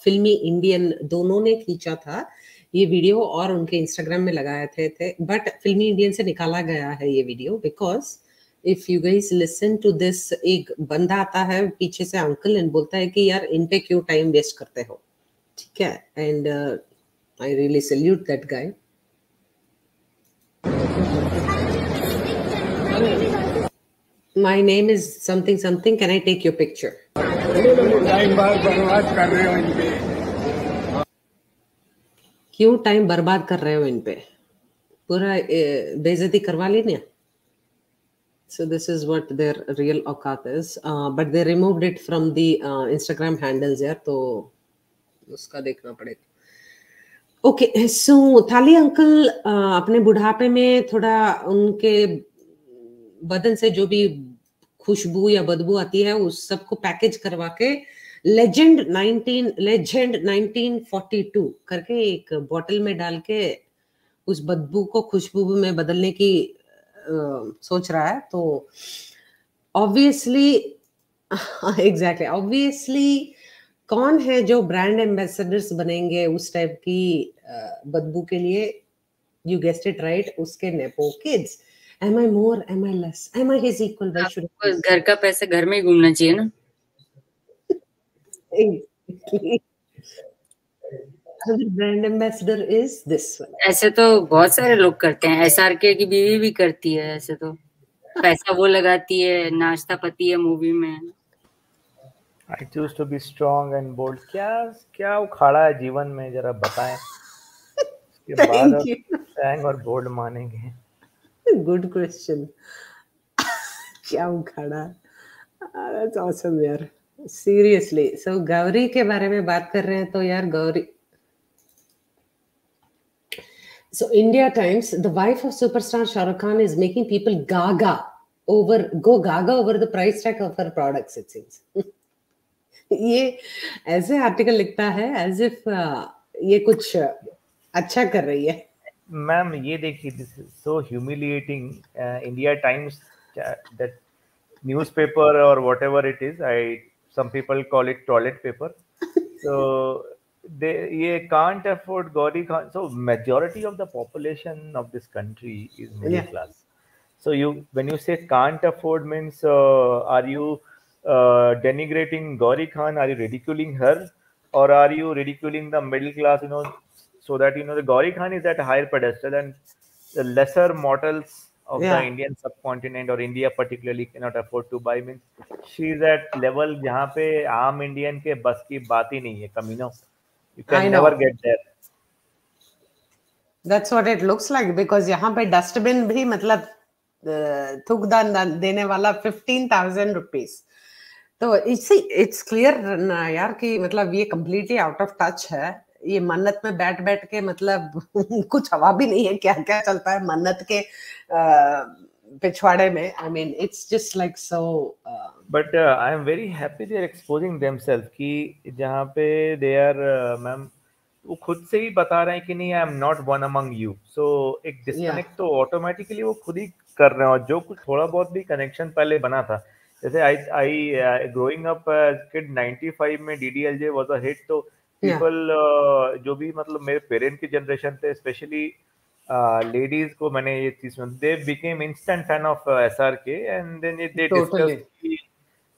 filmy Indian दोनों ने खींचा था। ये वीडियो और उनके इंस्टाग्राम में लगाए थे थे। बट फिल्मी इंडियन से निकाला गया है ये video because if you guys listen to this एक बंदा आता है, पीछे से अंकल एंड बोलता है कि, यार इन पे क्यों टाइम वेस्ट करते हो? ठीक है? And I really salute that guy my name is something something. Can i take your picture? क्यों टाइम बर्बाद कर रहे हो इन पे? पूरा बेजती करवा ली ना? So this is what their real औकात is but they remove it from the Instagram handles यार तो उसका देखना पड़ेगा। ओके सो थाली अंकल uh, अपने बुढ़ापे में थोड़ा उनके बदन से जो भी खुशबू या बदबू आती है उस सबको पैकेज करवा के लेजेंड 19 लेजेंड 1942 करके एक बॉटल में डाल के उस बदबू को खुशबू में बदलने की अ, सोच रहा है। तो ऑब्वियसली एग्जैक्टली ऑब्वियसली कौन है जो ब्रांड एम्बेसडर्स बनेंगे उस टाइप की बदबू के लिए? यू गेस्ट इट राइट उसके nepo kids am I more am I less am I his equal why should घर का पैसा घर में ही घूमना चाहिए ना? ब्रांड एम्बेसडर इज़ दिस ऐसे तो बहुत सारे लोग करते हैं। एस आर के की बीवी भी करती है ऐसे तो। पैसा वो लगाती है नाश्ता पति है मूवी में। I choose to be strong and bold. क्या क्या उखाड़ा है जीवन में? जरा बताएँ। बाद Thank you. strong और bold मानेंगे। गुड क्वेश्चन क्या उखाड़ा? दैट्स ऑसम यार. सीरियसली सो गौरी के बारे में बात कर रहे हैं तो यार Gauri so India Times the wife of superstar Shahrukh Khan is making people gaga over go gaga over the price tag of her products it seems ये ऐसे आर्टिकल लिखता है एज इफ़ ये कुछ अच्छा कर रही है। मैम ये देखिए this is so humiliating India Times that newspaper और whatever it is I some people call it toilet paper so they ये can't afford Gauri Khan. So majority of the population of this country is middle Yeah. class. So you when you say can't afford means uh, are you uh, denigrating Gauri Khan? Are you ridiculing her, or are you ridiculing the middle class? You know, so that you know the Gauri Khan is at a higher pedestal and the lesser mortals of Yeah. the Indian subcontinent or India particularly cannot afford to buy means she is at level जहाँ पे आम Indian के बस की बात ही नहीं है कमीनो you I can know. never get there it looks like because यहाँ पे डस्टबिन भी मतलब अ, थूक दान देने वाला फिफ्टीन थाउज़ेंड रुपीज़ तो इट्स इट्स क्लियर यार कि मतलब ये कम्प्लीटली आउट ऑफ़ टच है ये मन्नत में बैठ बैठ के मतलब कुछ हवा भी नहीं है क्या क्या चलता है मन्नत के पिछवाड़े में। I mean it's just like so uh, I am very happy they are exposing themselves कि जहाँ पे are uh, मैम वो खुद से ही बता रहे हैं कि नहीं I am not one among you so एक डिस्कनेक्ट तो ऑटोमेटिकली वो खुद ही कर रहे हैं और जो कुछ थोड़ा बहुत भी कनेक्शन पहले बना था। जैसे I I growing up kid 95 में डीडीएलजे वाज अ हिट तो Yeah. पीपल जो भी मतलब मेरे पेरेंट की जनरेशन थे स्पेशली लेडीज़ को मैंने ये चीज़ they became instant fan of SR K and then they discuss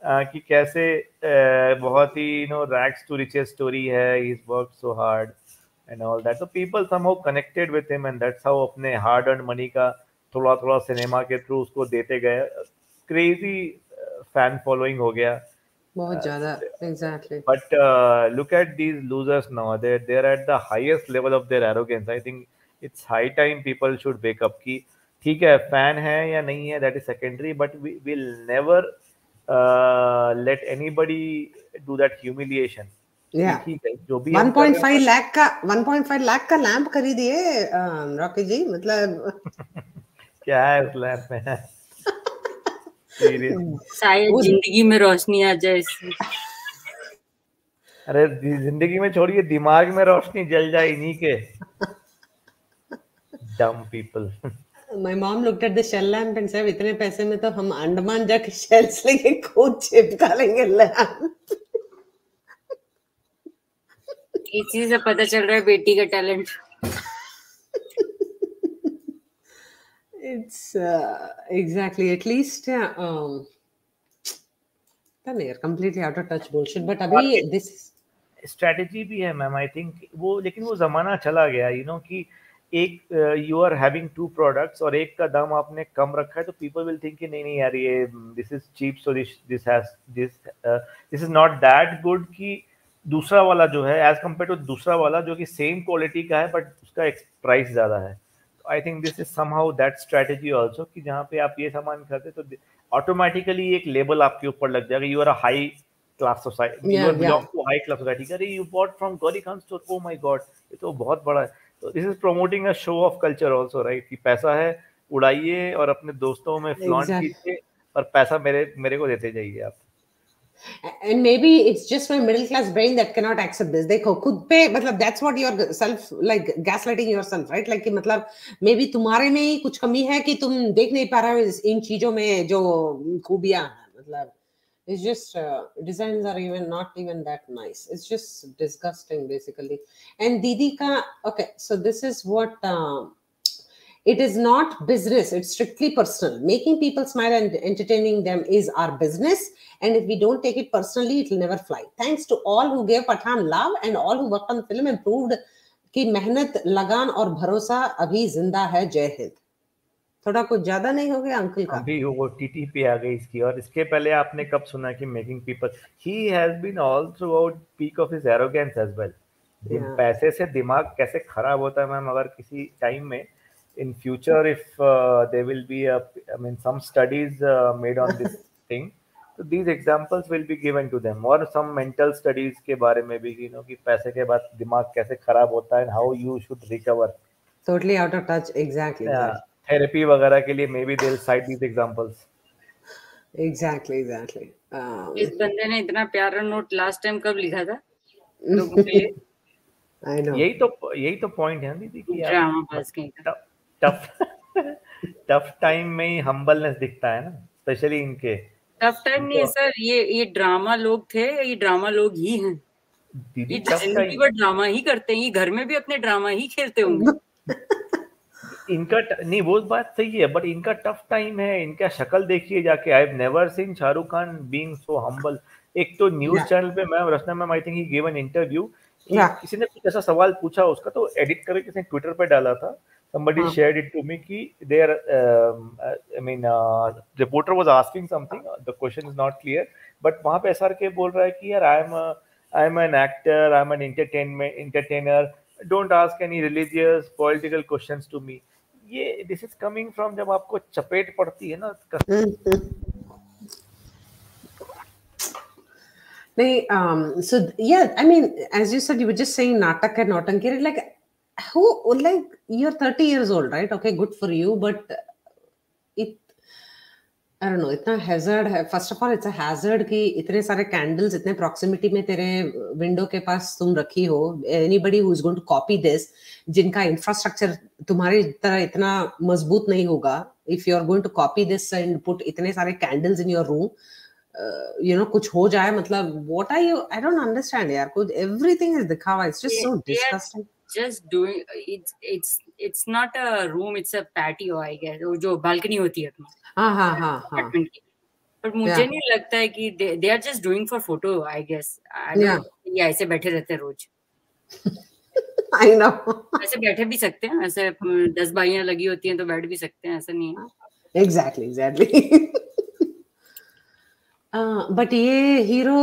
uh, कि कैसे uh, बहुत ही you know rags to riches story है he work so hard and all that तो people somehow connected with him and that's how अपने hard earn money का थोड़ा थोड़ा cinema के थ्रू उसको देते गए। क्रेजी फ़ैन फॉलोइंग हो गया। बहुत ज़्यादा exactly but uh, look at these losers now they're they're at the highest level of their arrogance i think it's high time people should wake up कि ठीक है फ़ैन है या नहीं है that is secondary but we will never let anybody do that humiliation है जो भी हम कर रहे 1.5 लाख का 1.5 लाख का लैंप खरीदिए रॉकी जी मतलब क्या है उस लैब में. शायद ज़िंदगी में रोशनी आ जाए अरे ज़िंदगी में छोड़िए दिमाग में रोशनी जल जाए इन्हीं के। Dumb people My mom looked at the shell lamp and said, इतने पैसे में तो हम अंडमान जाके shells लेके खुद चिपका लेंगे लैम्प इसी से पता चल रहा है बेटी का talent It's uh, exactly at least uh, um, यार completely out of touch bullshit. But अभी this स्ट्रेटेजी भी है मैम आई थिंक वो लेकिन वो जमाना चला गया यू नो कि एक you are having two products और एक का दाम आपने कम रखा है तो पीपल विल थिंक कि नहीं नहीं यार ये this is cheap so this this has this this is not that good कि दूसरा वाला जो है एज कंपेयर टू दूसरा वाला जो कि सेम क्वालिटी का है बट उसका प्राइस ज़्यादा है I think this is somehow that strategy also कि जहाँ पे आप ये सामान खरीदते तो ऑटोमेटिकली एक लेबल आपके ऊपर लग जाएगा। You are a high class society you yeah. Belong to high class society अरे you bought from Gauri Khan store oh my God ये तो बहुत बड़ा है। तो this is promoting a show off culture also right कि पैसा है उड़ाइए और अपने दोस्तों में फ्लॉन्ट Exactly. कीजिए और पैसा मेरे मेरे को देते जाइए आप। And maybe it's just my middle class brain that cannot accept this देखो खुद पे मतलब that's what you're self like gaslighting yourself right like कि मतलब maybe तुम्हारे में ही कुछ कमी है कि तुम देख नहीं पा रहे हो इन चीज़ों में जो खूबियाँ हैं मतलब it's just uh, designs are even not even that nice it's just disgusting basically and didi ka okay so this is what um, it is not business it's strictly personal making people smile and entertaining them is our business and if we don't take it personally it will never fly thanks to all who gave pathan love and all who worked on the film and proved कि मेहनत लगान और भरोसा अभी ज़िंदा है जय हिंद थोड़ा कुछ ज़्यादा नहीं हो गया अंकल का अभी वो टीटी पे आ गई इसकी और इसके पहले आपने कब सुना कि making people he has been all through out peak of his arrogance as well पैसे से दिमाग कैसे खराब होता है मैम अगर किसी टाइम में in future if uh, there will be a i mean some studies uh, made on this thing तो these examples will be given to them और some mental studies के बारे में भी you know कि पैसे के बाद दिमाग कैसे खराब होता है and how you should recover totally out of touch exactly yeah, exactly therapy वगैरह के लिए maybe they'll cite these examples exactly exactly um, इस बंदे ने इतना प्यारा नोट लास्ट टाइम कब लिखा था लोगों के लिए I know यही तो यही तो पॉइंट है दीदी कि ड्रामा पास कहीं का टफ टफ टाइम में ही हम्बलनेस दिखता है ना स्पेशली इनके। टफ टाइम नहीं है सर ये ये ड्रामा लोग थे ये ड्रामा लोग ही हैं। दीदी ये ज़िंदगी भर ड्रामा ही करते हैं ये घर में भी अपने ड्रामा ही खेलते होंगे। इनका नहीं वो बात सही है बट इनका टफ टाइम है इनका शक्ल देखिए जाके। I have never seen Shahrukh Khan being so humble एक तो न्यूज़ Yeah. चैनल पे ma'am Rachna ma'am I think he give an interview किसी ने कुछ ऐसा सवाल पूछा उसका तो एडिट करके किसी ने ट्विटर पे डाला था। somebody हाँ. shared it to me कि they are um, uh, I mean uh, reporter was asking something the question is not clear but वहाँ पे SRK बोल रहा है कि यार I am a, I am an actor I am an entertainment entertainer don't ask any religious political questions to me ये this is coming from जब आपको चपेट पड़ती है ना They, um, so yeah, I mean, as you said, you were just saying Natak and Notankiri, like who, like you're 30 years old, right? Okay, good for you, but it, I don't know, इतना hazard है. First of all, it's a hazard कि इतने सारे candles इतने proximity में तेरे window के पास तुम रखी हो. Anybody who is going to copy this, जिनका infrastructure तुम्हारी तरह इतना मज़बूत नहीं होगा. If you are going to copy this and put इतने सारे candles in your room, you know कुछ हो जाए मतलब what are you I don't understand यार कुछ एवरीथिंग इज़ दिखावा it's just so disgusting just doing it's it's it's not a room it's a patio I guess वो जो balcony होती है अपनी हाँ हाँ हाँ हाँ apartment की मुझे Yeah. नहीं लगता है कि they, they are just doing for photo I guess I don't Yeah. know, ये ऐसे बैठे रहते हैं रोज आई नो ऐसे बैठे भी सकते हैं ऐसे दस बाइयाँ लगी होती हैं तो बैठ भी सकते हैं ऐसा नहीं है एग्जैक्टली एग्जैक्टली बट ये हीरो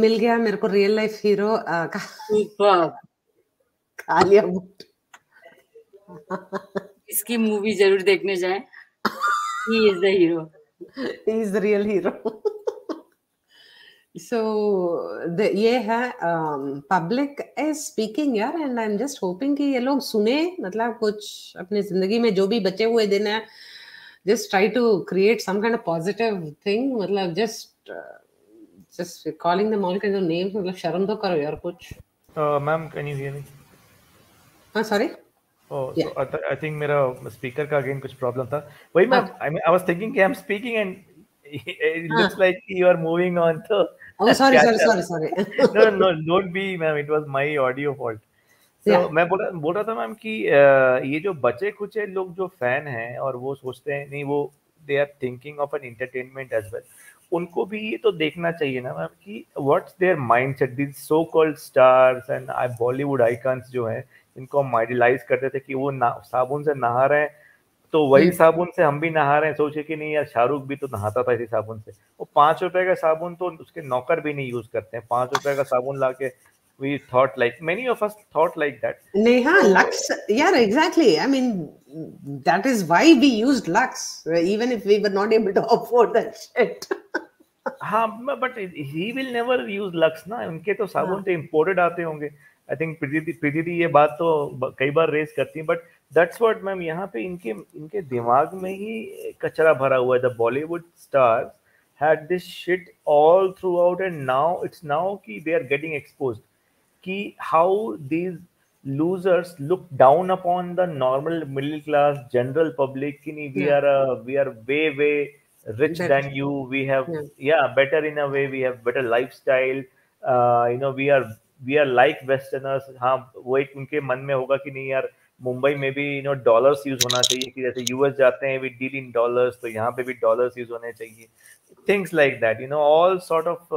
मिल गया मेरे को real life hero Superb. Alia Bhatt. इसकी मूवी ज़रूर देखने जाए। हीरो रियल हीरो सो ये है पब्लिक इज़ स्पीकिंग यार and I am just hoping कि ये लोग सुने मतलब कुछ अपने ज़िंदगी में जो भी बचे हुए दिन है just try to create some kind of positive thing मतलब just just calling the mall के जो नेम मतलब शर्म तो करो यार कुछ। Ma'am can you hear me हाँ सॉरी I think मेरा स्पीकर का अगेन कुछ प्रॉब्लम था। वही मैं I mean I was thinking कि I am speaking and it looks like you are moving on Oh, sorry, catch sorry, up. sorry, sorry. no no don't be ma'am it was my audio fault. So Yeah. मैं बोल बोल रहा था ma'am कि ये जो बचे कुचे लोग जो फ़ैन हैं और वो सोचते हैं नहीं वो they are thinking of an entertainment as well उनको भी ये तो देखना चाहिए ना मैम कि what's their mindset this so called stars and I Bollywood icons जो हैं इनको हम आइडियलाइज करते थे कि वो ना साबुन से नहा रहे हैं तो वही हम्म। साबुन से हम भी नहा रहे हैं सोचे कि नहीं यार शाहरुख भी तो नहाता था इसी साबुन से वो पाँच रुपए का साबुन तो उसके नौकर भी नहीं यूज़ करते हैं पाँच रुपए का साबुन लाके we thought like many of us thought like that Neha, Lux, yeah, exactly. I mean, that is why we used Lux, even if we were not able to afford that shit. हाँ but he will never use Lux ना उनके तो साबुन तो imported आते होंगे I think प्रीति दी ये बात तो कई बार रेस करती है बट दैट्स वॉट मैम यहाँ पे इनके इनके दिमाग में ही कचरा भरा हुआ है। The Bollywood star had this shit all through out and now it's now कि दे आर गेटिंग एक्सपोज कि how these losers look down upon the normal middle class general public कि नहीं we are we are way way rich than you we have या better in a way we have better lifestyle you know we are we are like westerners हाँ वो एक उनके मन में होगा कि नहीं यार, मुंबई में भी यू नो डॉलर्स यूज़ होना चाहिए कि जैसे यूएस जाते हैं वी डील इन डॉलर्स तो यहाँ पे भी डॉलर्स यूज़ होने चाहिए। Things like that you know all sort of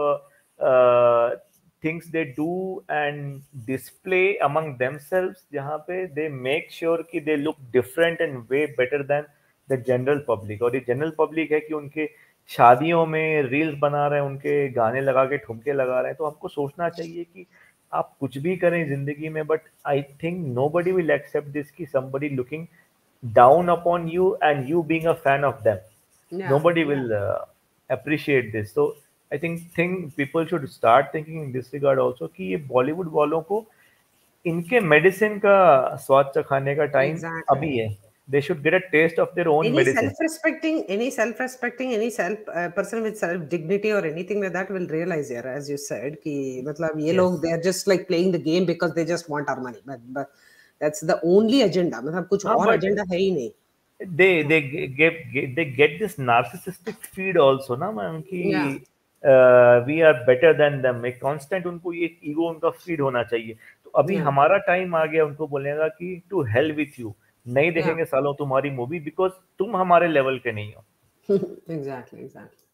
things they do and display among themselves जहाँ पे दे मेक श्योर कि they look different and way better than the general public और ये जनरल पब्लिक है कि उनके शादियों में रील्स बना रहे हैं, उनके गाने लगा के ठुमके लगा रहे हैं तो हमको सोचना चाहिए कि आप कुछ भी करें ज़िंदगी में but I think nobody will accept this की somebody looking down upon you and you being a fan of them Yeah. nobody will uh, appreciate this so I think think people should start thinking in this regard also कि ये बॉलीवुड वालों को इनके medicine का स्वाद चखाने का time Exactly. अभी है They should get a test of their own any medicine self-respecting any self-respecting any self uh, person with self dignity or anything like that will realize here as you said कि मतलब ये लोग they are just like playing the game because they just want our money but, but that's the only agenda मतलब कुछ हाँ, और but- agenda है ही नहीं they they get, get they get this narcissistic feed also ना ma'am कि Yeah. We are better than them एक constant उनको ये ईगो उनका फीड होना चाहिए तो अभी Yeah. हमारा टाइम आ गया उनको बोलेगा कि टू हेल विथ यू नहीं देखेंगे yeah. सालों तुम्हारी मूवी बिकॉज़ तुम हमारे लेवल के नहीं हो exactly exactly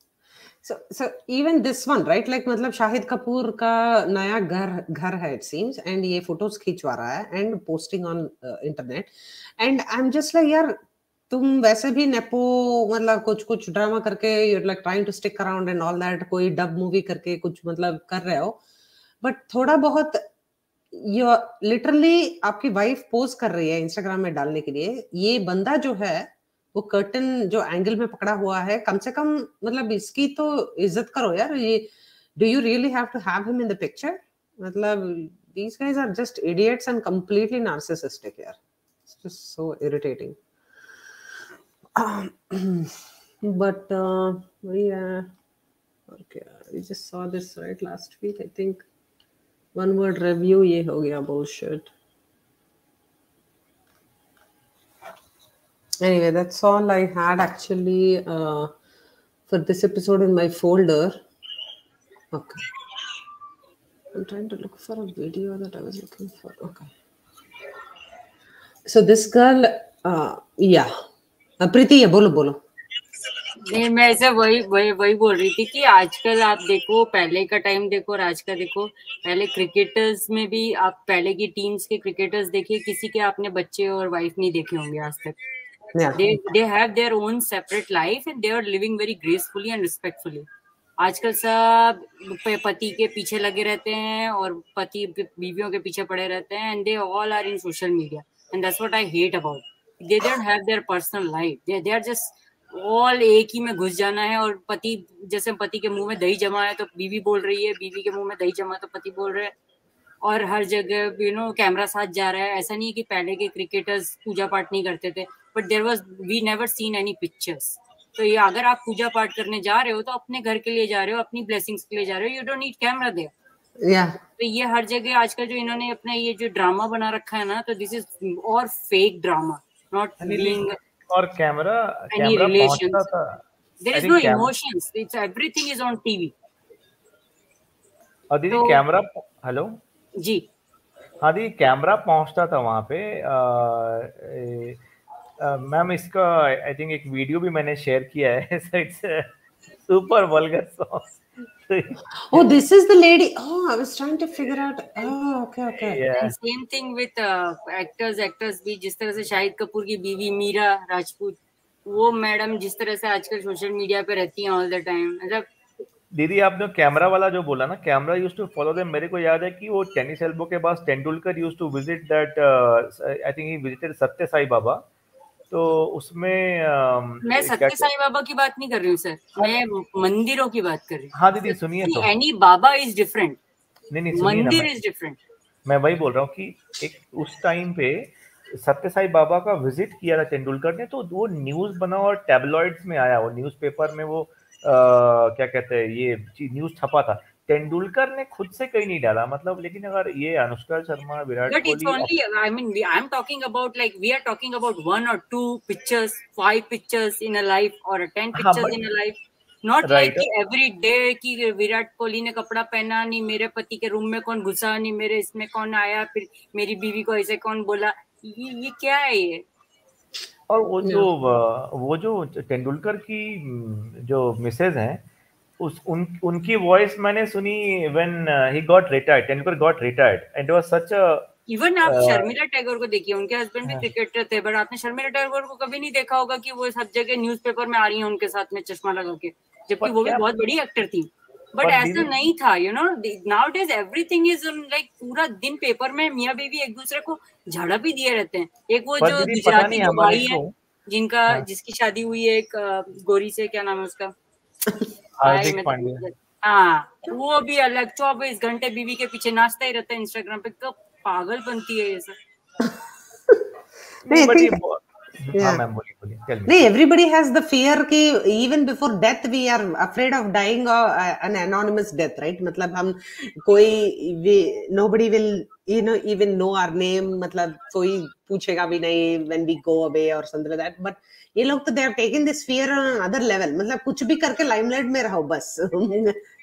so so even this one right like मतलब शाहिद कपूर का नया घर घर है it seems and ये फ़ोटोज़ खिंचवा रहा है and posting on uh, internet and I'm just like यार तुम वैसे भी नेपो मतलब कुछ कुछ ड्रामा करके you're like trying to stick around and all that कोई डब मूवी करके कुछ मतलब कर रहे हो बट थोड़ा बहुत यू लिटरली आपकी वाइफ पोज कर रही है इंस्टाग्राम में डालने के लिए। ये बंदा जो है, वो कर्टन जो एंगल में पकड़ा हुआ है, कम से कम मतलब इसकी तो इज़्ज़त करो यार। ये do you really have to have him in the picture मतलब these guys are just idiots and completely narcissistic यार। It's just so irritating but वही है। Okay I just saw this right last week I think one word review ये हो गया bullshit anyway that's all i had actually uh, for this episode in my folder okay i'm trying to look for a video that i was looking for okay so this girl uh, yeah uh, प्रीति ये बोलो बोलो नहीं मैं ऐसे वही वही वही बोल रही थी कि आजकल आप देखो पहले का टाइम देखो और आज का देखो। पहले क्रिकेटर्स में भी आप पहले की टीम्स के क्रिकेटर्स देखिए किसी के आपने बच्चे और वाइफ नहीं देखे होंगे आज तक। दे they have their own separate life and they are living very gracefully and आजकल सब पति के पीछे लगे रहते हैं और पति बीवियों के पीछे पड़े रहते हैं and they all are in social media and that's what I hate about they don't have their personal life they they are just all एक ही में घुस जाना है और पति जैसे पति के मुँह में दही जमा है तो बीवी बोल रही है बीवी के मुँह में दही जमा है तो पति बोल रहे हैं। और हर जगह यू नो कैमरा साथ जा रहा है। ऐसा नहीं है कि पहले के क्रिकेटर्स पूजा पाठ नहीं करते थे but there was we never seen any pictures तो ये अगर आप पूजा पाठ करने जा रहे हो तो अपने घर के लिए जा रहे हो अपनी ब्लेसिंग्स के लिए जा रहे हो। You don't need camera there yeah तो ये हर जगह आजकल जो इन्होंने अपना ये जो ड्रामा बना रखा है ना तो दिस इज़ और फेक ड्रामा नॉट बीइंग और कैमरा Any कैमरा relations? पहुँचता था there is no emotions it's everything is on TV और दीदी तो- कैमरा हेलो? जी। हाँ दी कैमरा पहुँचता था वहाँ पे। मैम इसका आई थिंक एक वीडियो भी मैंने शेयर किया है। It's super vulgar song oh this is the lady. Oh i was trying to figure out. Oh okay okay. And same thing with actors actors भी जिस तरह से शाहिद कपूर की बीवी मीरा राजपूत वो मैडम जिस तरह से आजकल सोशल मीडिया पे रहती हैं ऑल द टाइम मतलब दीदी आपने कैमरा वाला जो बोला ना camera used to follow them मेरे को याद है कि वो टेनिस एल्बो के पास Tendulkar used to visit that I think he visited Satya Sai Baba तो उसमें मैं सत्य साई बाबा की बात नहीं कर रही हूँ सर। मैं मंदिरों की बात कर रही हूँ। हाँ दीदी सुनिए तो। एनी बाबा इज़ डिफरेंट नहीं नहीं मंदिर इज़ डिफरेंट मैं वही बोल रहा हूँ कि एक उस टाइम पे सत्य साई बाबा का विज़िट किया था तेंदुलकर ने तो वो न्यूज़ बना और टैबलॉइड्स में आया वो न्यूज़पेपर में वो आ, क्या कहते हैं ये न्यूज़ छपा था। तेंदुलकर ने खुद से कहीं नहीं डाला मतलब लेकिन अगर ये Anushka Sharma Virat but it's only I mean I कि विराट कोहली ने कपड़ा पहना नहीं मेरे पति के रूम में कौन घुसा नहीं मेरे इसमें कौन आया फिर मेरी बीवी को ऐसे कौन बोला? ये, ये क्या है ये? और वो जो वो जो तेंदुलकर की जो मिसेज हैं उस उन उनकी वॉइस मैंने सुनी when he got retired Tendulkar got retired and was such a even आप अ, शर्मिला टैगोर को देखिए उनके हस्बैंड भी हाँ। क्रिकेटर थे बट आपने शर्मिला टैगोर को कभी नहीं देखा होगा कि वो सब जगह न्यूज़पेपर में आ रही हैं उनके साथ में चश्मा लगा के जबकि वो भी बहुत बड़ी एक्टर थी बट ऐसा नहीं था you know nowadays everything is like पूरा दिन पेपर में मियाँ बीवी एक दूसरे को झड़प ही दिए रहते हैं एक वो जो गुजराती भाई है जिनका हाँ। जिसकी शादी हुई है एक गोरी से क्या नाम है उसका हार्दिक पांड्या तो हाँ वो भी अलग तो चौबीस घंटे बीवी के पीछे नाचता ही रहता है इंस्टाग्राम पे कब पागल बनती है ये सब। नहीं एवरीबडी हैज़ द मतलब हम कोई will you know even know our name मतलब कोई पूछेगा भी नहीं when we go away or something like that. But ये लोग तो they have taken this fear on another level. मतलब कुछ भी करके limelight में रहो बस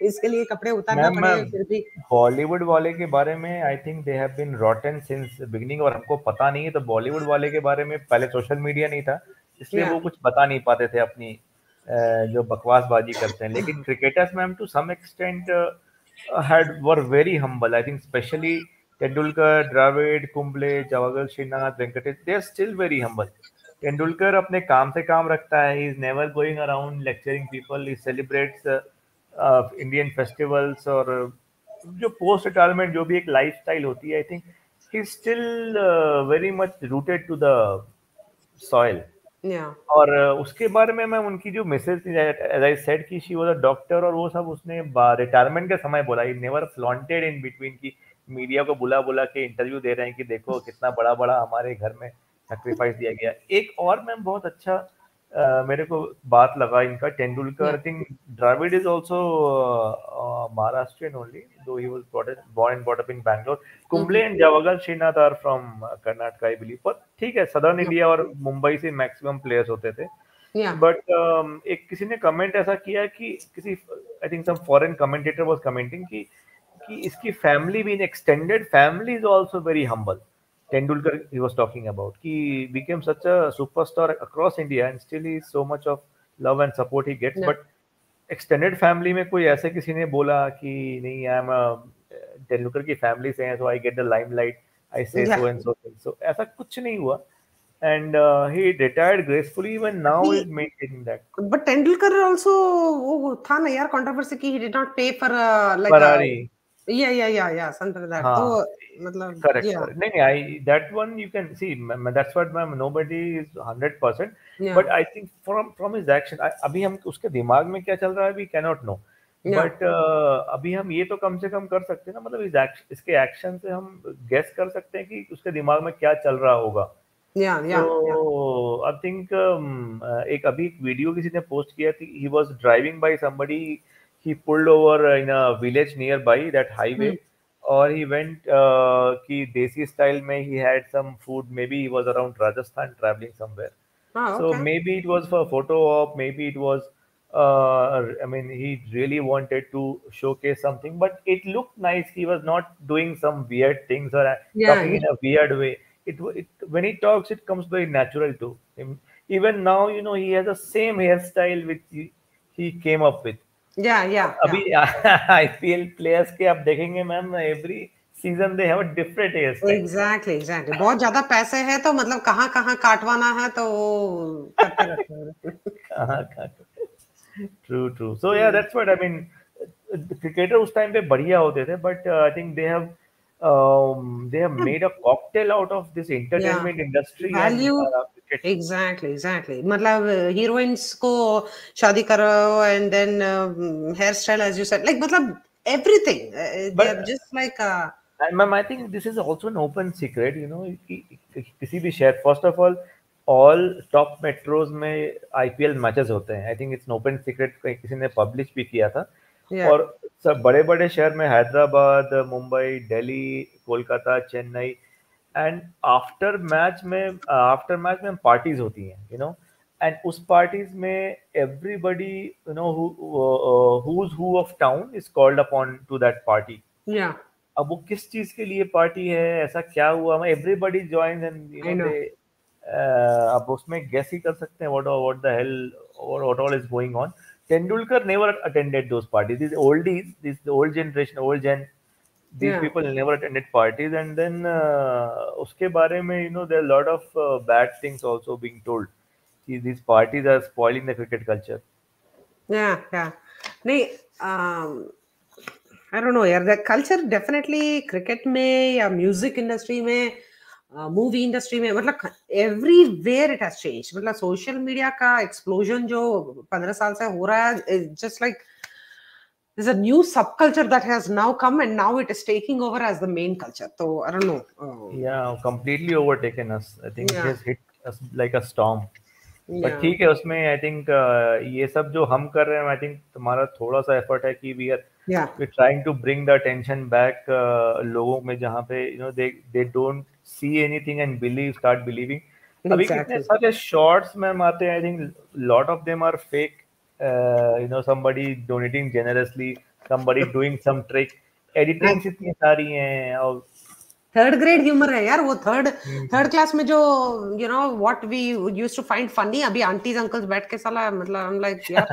इसके लिए कपड़े उतारना पड़ेगा फिर भी बॉलीवुड वाले के बारे में I think they have been rotten since beginning और हमको पता नहीं है तो बॉलीवुड वाले के बारे में पहले सोशल मीडिया नहीं था इसलिए Yeah. वो कुछ बता नहीं पाते थे अपनी जो बकवासबाजी करते हैं लेकिन cricketers ma'am to some extent had were very humble I think specially Tendulkar Dravid Kumble Jawahar Srinath Venkatesh they are still very humble Tendulkar अपने काम से काम रखता है। Is never going around lecturing people he celebrates Indian festivals और जो post retirement जो भी एक लाइफस्टाइल होती है I think he still very much rooted to the soil और uh, उसके बारे में मैं उनकी जो मिसेज एज आई सेड कि शी वाज अ डॉक्टर और वो सब उसने रिटायरमेंट के समय बोला। He never flaunted in between की मीडिया को बुला बुला के इंटरव्यू दे रहे हैं कि देखो कितना बड़ा बड़ा हमारे घर में सेक्रीफाइस दिया गया। एक और मैम बहुत अच्छा अ, मेरे को बात लगा इनका Tendulkar I think Dravid is also Maharashtrian only though he was born and brought up in Bangalore. Kumble and Jawahar Srinath are from Karnataka I believe पर ठीक है सदर्न इंडिया और मुंबई से मैक्सिमम प्लेयर्स होते थे। Yeah. बट एक किसी ने कमेंट ऐसा किया कि किसी I think some foreign commentator was commenting कि कि इसकी फैमिली भी in extended family is also very humble Tendulkar he was talking about कि such a superstar across India and still he is so much of love and support he gets. Yeah. Extended family में कोई ऐसे किसी ने बोला कि नहीं I am Tendulkar की फैमिली से हैं so I get the limelight I say so and so so ऐसा कुछ नहीं हुआ. And he retired gracefully even now He- is maintaining that but Tendulkar also वो था ना यार controversy कि he did not pay for uh, like Ferrari. a, yeah yeah yeah yeah something like that हाँ. तो मतलब correct, yeah नहीं नहीं I that one you can see that's what ma'am nobody is 100% Yeah. But I think from from his action अभी हम उसके दिमाग में क्या चल रहा है we can not know Yeah. But अभी हम ये तो कम से कम कर सकते हैं ना मतलब इस action- इसके एक्शन से हम गेस कर सकते हैं कि उसके दिमाग में क्या चल रहा होगा आई थिंक एक अभी एक वीडियो किसी ने पोस्ट किया थी he was driving by somebody he pulled over in a village nearby that highway mm. or he went uh, ki desi style may he had some food. Maybe he was around rajasthan traveling somewhere. Oh, so maybe it was for photo op maybe it was uh, i mean he really wanted to showcase something but it looked nice. He was not doing some weird things or uh, yeah, talking yeah. in a weird way. It, it when he talks it comes very natural to him even now you know he has the same hairstyle which he, he came up with. Yeah yeah अभी IPL players के आप देखेंगे ma'am every season they have a different style exactly exactly बहुत ज़्यादा पैसे हैं तो मतलब कहाँ कहाँ काटवाना है तो वो करते रहते हैं। True true so yeah that's what I mean cricketer उस टाइम पे बढ़िया होते थे but I think they have they have made a cocktail out of this entertainment industry value exactly exactly मतलब हीरोइंस को शादी करो and then hair style as you said like मतलब everything they are just like ma'am I think this is also an open secret you know किसी भी शहर first of all all top metros में IPL matches होते हैं. I think it's open secret किसी ने publish भी किया था. Yeah. और सब बड़े बड़े शहर में Hyderabad Mumbai Delhi Kolkata Chennai and after match में आफ्टर मैच में पार्टीज़ होती हैं यू नो एंड उस पार्टीज़ में everybody you know who's who of town is called upon to that party अब वो किस चीज़ के लिए पार्टी है? ऐसा क्या हुआ? Everybody join and you know they अब उसमें गेस ही कर सकते हैं what what the hell what all is going on Tendulkar never attended those parties this oldies this old generation old gen these Yeah. people never attended parties and then uh, उसके बारे में you know there are a lot of uh, bad things also being told these parties are spoiling the cricket culture Yeah, yeah. नहीं um, I don't know यार the culture definitely cricket में या music industry में movie industry में मतलब everywhere it has change मतलब social media का explosion जो पंद्रह साल से हो रहा है just like there's a new subculture that has now come and now it is taking over as the main culture so i don't know uh, yeah completely overtaken us i think Yeah. it has hit us like a storm but ठीक है उसमें I think ये सब जो हम कर रहे हैं आई थिंक तुम्हारा थोड़ा सा एफर्ट है कि we are we trying to bring the attention back लोगों में जहाँ पे you know they they don't see anything and believe start believing अभी कितने सारे शॉर्ट्स मैम आते हैं I think lot of them are fake you know somebody donating generously somebody doing some trick. Editings इतनी सारी हैं और थर्ड ग्रेड ह्यूमर है यार वो थर्ड थर्ड क्लास में जो you know what we used to find funny अभी आंटीज अंकल्स बैठ के साला मतलब आई एम लाइक यार।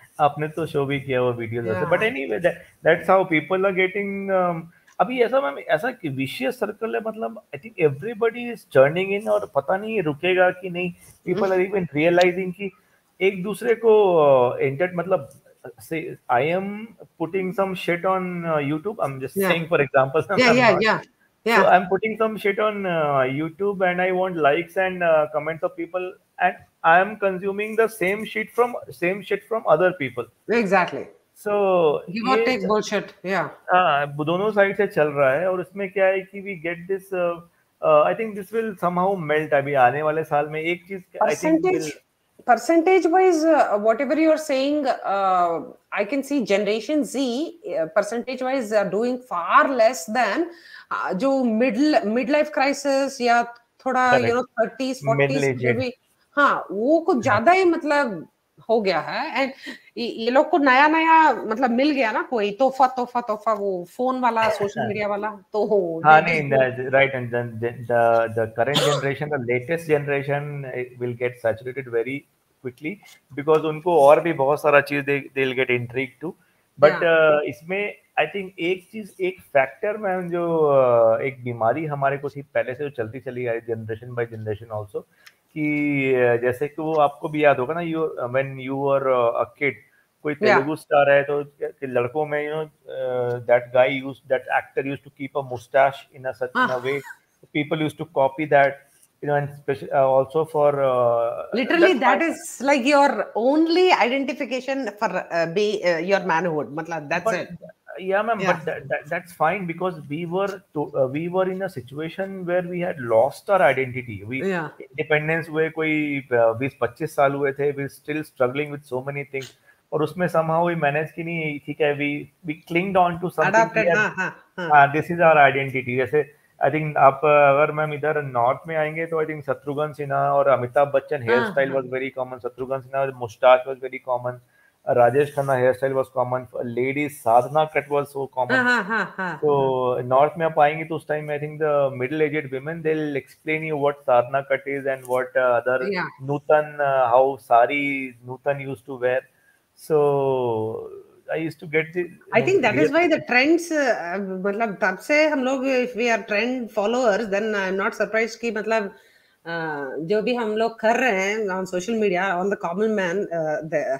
आपने तो शो भी किया वो वीडियो जैसे। Yeah. But anyway that's how people are getting अभी ऐसा मैम ऐसा विशियस सर्कल है मतलब I think everybody is turning in और पता नहीं रुकेगा कि नहीं। पीपल आर इवन रियलाइजिंग कि एक दूसरे को एंटर मतलब say I am putting some shit on uh, YouTube. I'm just Yeah. saying, for example. Yeah, yeah, not- yeah, So. I'm putting some shit on uh, YouTube, and I want likes and uh, comments of people, and I am consuming the same shit from same shit from other people. Exactly. So Give or take bullshit. Yeah. हाँ दोनों side से चल रहा है और उसमें क्या है कि we we get this I think this will somehow melt अभी आने वाले साल में एक चीज़ I think percentage wise uh, whatever you are saying uh, i can see generation z uh, percentage wise are doing far less than uh, jo middle midlife crisis या थोड़ा you know 30s 40s maybe ha wo kuch हाँ वो कुछ ज़्यादा ही मतलब हो गया है एंड ये लोग को नया नया मतलब मिल गया ना कोई तोहफा तोहफा तोहफा वो फ़ोन वाला सोशल मीडिया वाला तो हो हाँ नहीं right and the the current generation the latest generation will get saturated very quickly because उनको और भी बहुत सारा चीज़ they they'll get intrigued to but uh, इसमें आई थिंक एक चीज़ एक फैक्टर मैम जो uh, एक बीमारी हमारे को थी पहले से जो चलती चली आई जनरेशन बाय जनरेशन आल्सो कि uh, जैसे कि वो आपको भी याद होगा ना you when you are a kid कोई तेलुगु स्टार है तो कि लड़कों में you know that guy use that actor use to keep a moustache in a such in a Ah. Way people use to copy that you know and special, uh, also for uh, literally that why- is like your only identification for uh, be uh, your manhood matlab that's But- it yeah ma'am Yeah. but that, that, that's fine because we were to, uh, we were in a situation where we had lost our identity we Yeah. independence हुए कोई बीस पच्चीस साल हुए थे we still struggling with so many things और उसमें somehow we manage की नहीं ठीक है we we clinged on to something adapted हाँ हाँ हाँ हाँ दिस इज़ आवर आइडेंटिटी जैसे आई थिंक आप uh, अगर मैम इधर नॉर्थ में आएँगे तो आई थिंक शत्रुघ्न सिन्हा और अमिताभ बच्चन हेयर हाँ, स्टाइल हाँ। Was very common Shatrughan Sinha moustache was very common Rajesh Khanna hair style was common ladies Sadhana cut was so common तो नॉर्थ में आप आएँगे तो उस time I think the middle aged women they explain you what Sadhana cut is and what other Nutan how sari Nutan use to wear so I use to get this I think that is why the trends मतलब तब से हम लोग if we are trend followers then I am not surprised जो भी हम लोग कर रहे हैं on social media on the common man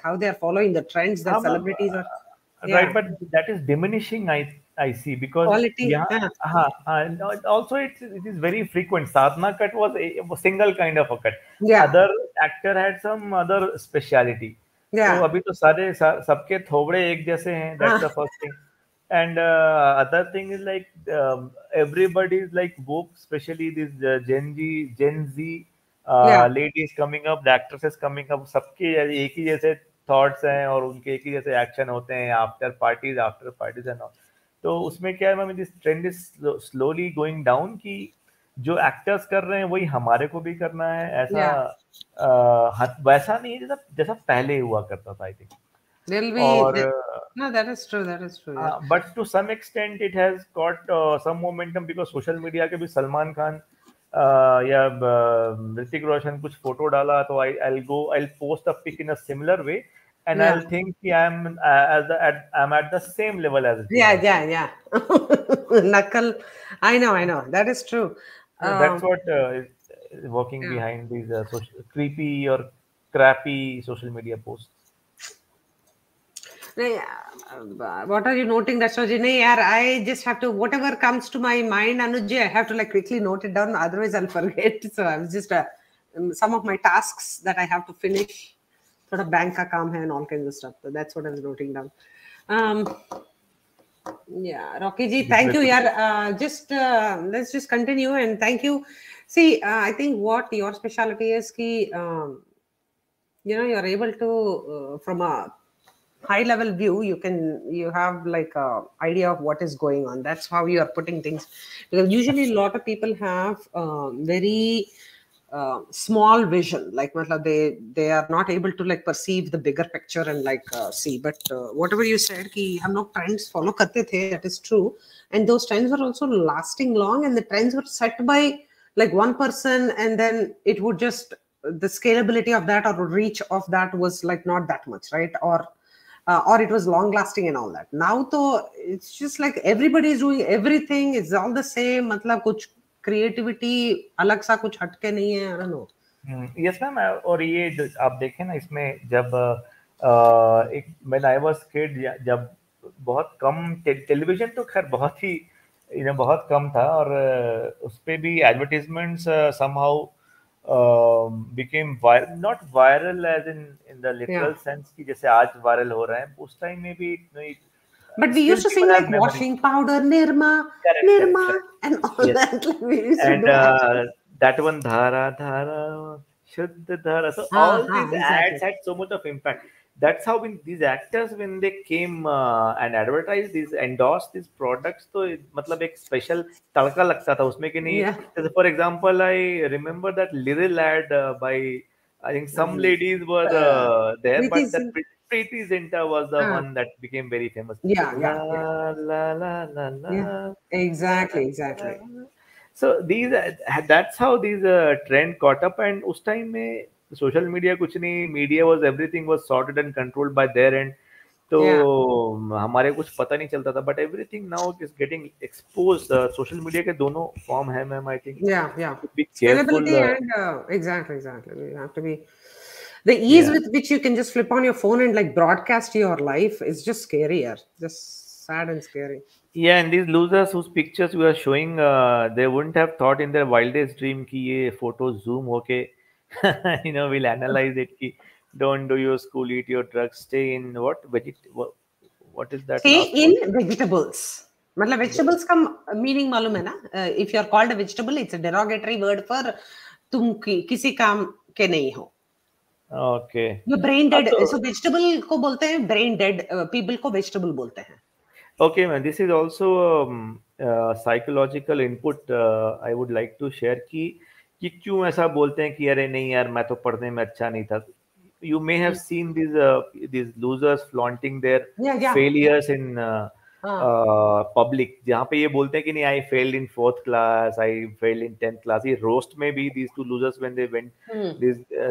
how they are following the trends the celebrities are right but that is diminishing I I see because also it it is very frequent Sadhana cut was single kind of a cut other actor had some other speciality तो अभी तो सारे सबके थोबड़े एक जैसे हैं that's the first thing and uh, other thing is like um, everybody is like woke especially this uh, gen z gen z uh, Yeah. ladies coming up the actresses coming up सबके एक ही जैसे thoughts हैं और उनके एक ही जैसे action होते हैं after parties after parties and all तो उसमें क्या है ma'am this trend is slowly going down कि जो एक्टर्स कर रहे हैं वही हमारे को भी करना है ऐसा अ, हत- वैसा नहीं है जैसा जैसा पहले हुआ करता था आई थिंक और no that is true that is true yeah. But to some extent it has got some momentum because social media के भी सलमान खान uh, या uh, ऋतिक रोशन कुछ फोटो डाला तो I I go I post a pic in a similar way and I Yeah. Think कि I am as I am at the same level as yeah yeah yeah knuckle i know i know that is true that's Um, what uh, is working yeah. behind these uh, social, creepy or crappy social media posts नहीं, uh, Uh, what are you noting that Shojini? Yeah, I just have to whatever comes to my mind, Anuj, I have to like quickly note it down, otherwise I'll forget. So I was just uh, um, some of my tasks that I have to finish, sort of bank account and all kinds of stuff. So that's what I was noting down. Um, yeah, Rocky ji, thank you. Yeah, uh, just uh, let's just continue and thank you. See, uh, I think what your specialty is, ki, um, you know, you're able to uh, from a high level view, you can you have like a idea of what is going on. That's how you are putting things. Because usually a lot of people have um, very uh, small vision like they they are not able to like perceive the bigger picture and like uh, see but uh, whatever you said ki hum log trends follow karte the that is true and those trends were also lasting long and the trends were set by like one person and then it would just the scalability of that or reach of that was like not that much right or uh, or it was long lasting and all that now though it's just like everybody is doing everything it's all the same matlab kuch creativity अलग सा कुछ हटके नहीं है I know yes ma'am और ये आप देखें ना इसमें जब आ, एक मैन आई वाज किड जब बहुत कम टे, टेलीविज़न तो खैर बहुत ही यू नो बहुत कम था और उस पे भी advertisements somehow became viral not viral as in in the literal sense कि जैसे आज वायरल हो रहे हैं उस टाइम में भी But we used to sing like memory. washing powder, Nirma, correct, Nirma, correct. and all yes. that. Like we used and to uh, that one, Dhara, Dhara, Shuddha Dhara. So ah, all ah, these exactly. ads had so much of impact. That's how when these actors when they came uh, and advertised these endorsed these products तो मतलब एक special तड़का लगता था उसमें कि नहीं yeah. for example I remember that little ad uh, by I think some ladies were uh, there but that Preity Zinta was the ah. one that became very famous. Yeah, yeah, la, La, la, la, la, yeah. Exactly, exactly. So these, that's how these uh, trend caught up, and us time में social media कुछ नहीं, media was everything was sorted and controlled by their end. तो हमारे कुछ पता नहीं चलता था but everything now is getting expose social media के दोनों फॉर्म है मैम आई थिंक या या be careful exactly exactly we have to be the ease yeah. with which you can just flip on your phone and like broadcast your life is just scarier just sad and scary yeah and these losers whose pictures we are showing uh, they wouldn't have thought in their wildest dream ki ye photo zoom okay you know we'll analyze it ki don't do your school eat your drugs stay in what veget what, what is that stay in word? vegetables मतलब vegetables का meaning मालूम है ना if you are called a vegetable it's a derogatory word for तुम कि, किसी काम के नहीं हो ओके ये ब्रेन डेड सो वेजिटेबल को बोलते हैं ब्रेन डेड पीपल को वेजिटेबल बोलते हैं okay man this is also um, uh, psychological input uh, i would like to share कि कि क्यों ऐसा बोलते हैं कि अरे नहीं यार मैं तो पढ़ने में अच्छा नहीं था। You may have seen these uh, these losers flaunting their yeah, yeah. failures in uh, public जहाँ पे ये बोलते हैं कि नहीं I failed in fourth class I failed in tenth class ये रोस्ट में भी these two losers when they went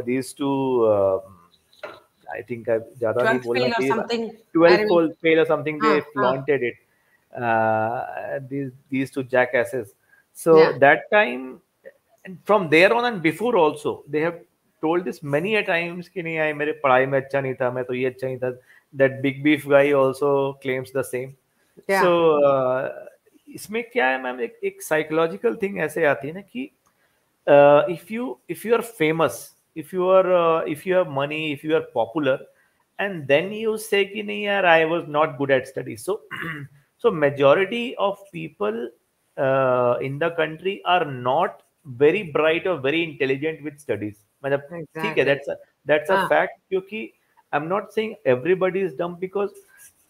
these two I think ज़्यादा नहीं बोलना चाहिए ट्वेल्थ फेल और something they flaunted it these these two jackasses. So yeah. that time from there on and before also they have told this many a times कि नहीं आई मेरे पढ़ाई में अच्छा नहीं था मैं तो ये अच्छा नहीं था। That big beef guy also claims the same. Yeah. so uh, इसमें क्या है मैम एक एक साइकोलॉजिकल थिंग ऐसे आती है ना कि if you if you are famous if you are if you have money if you are popular and then you say कि नहीं यार I was not good at study so so majority of people in the country are not very bright और very intelligent with studies मतलब ठीक है that's that's a fact क्योंकि I am not saying everybody is dumb because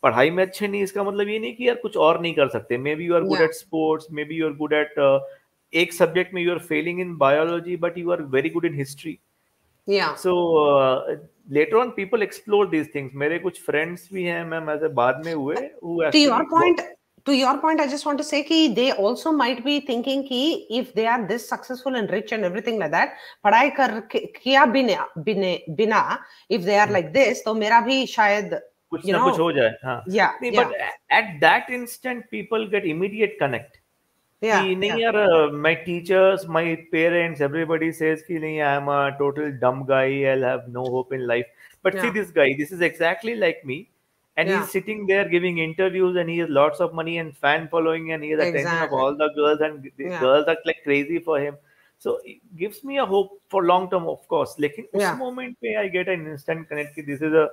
पढ़ाई में अच्छे नहीं इसका मतलब ये नहीं कि यार कुछ और नहीं कर सकते। Maybe you are good at sports maybe you are good at एक सब्जेक्ट में you are failing in biology but you are very good in history so later on people explore these things मेरे कुछ friends भी हैं ma'am ऐसे बाद में हुए your point to your point i just want to say ki they also might be thinking ki if they are this successful and rich and everything like that पढ़ाई कर किया बिना बिना if they are like this तो मेरा भी शायद कुछ ना कुछ हो जाए हाँ yeah, नहीं yeah. but at that instant people get immediate connect yeah, कि नहीं yeah. यार uh, my teachers my parents everybody says कि नहीं I am a total dumb guy I'll have no hope in life but Yeah. see this guy this is exactly like me and Yeah. he's sitting there giving interviews and he has lots of money and fan following and he has attention of Exactly. all the girls and the Yeah. girls are like crazy for him so it gives me a hope for long term of course लेकिन उस Yeah. moment पे I get an instant connect कि this is a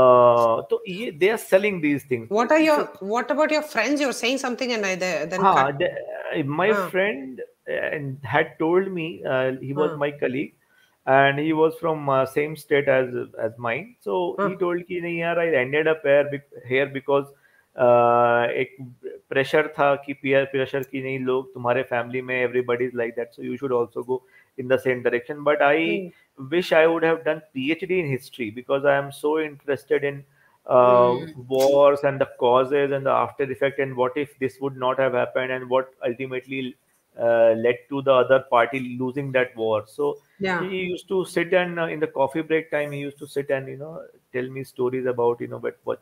uh, so ye- they are selling these things What are your what about your friends? You're saying something and I the- then Haan, cut. the- uh, my Ah. friend uh, had told me uh, he was Ah. my colleague and he was from uh, same state as as mine so Ah. he told कि नहीं यार I ended up here, bec- here because uh, एक pressure था कि peer pressure कि नहीं लोग तुम्हारे फैमिली में everybody is like that so you should also go in the same direction but I Hmm. wish I would have done PhD in history because I am so interested in uh, wars and the causes and the after effect and what if this would not have happened and what ultimately uh, led to the other party losing that war. So Yeah. he used to sit and uh, in the coffee break time he used to sit and you know tell me stories about you know what, what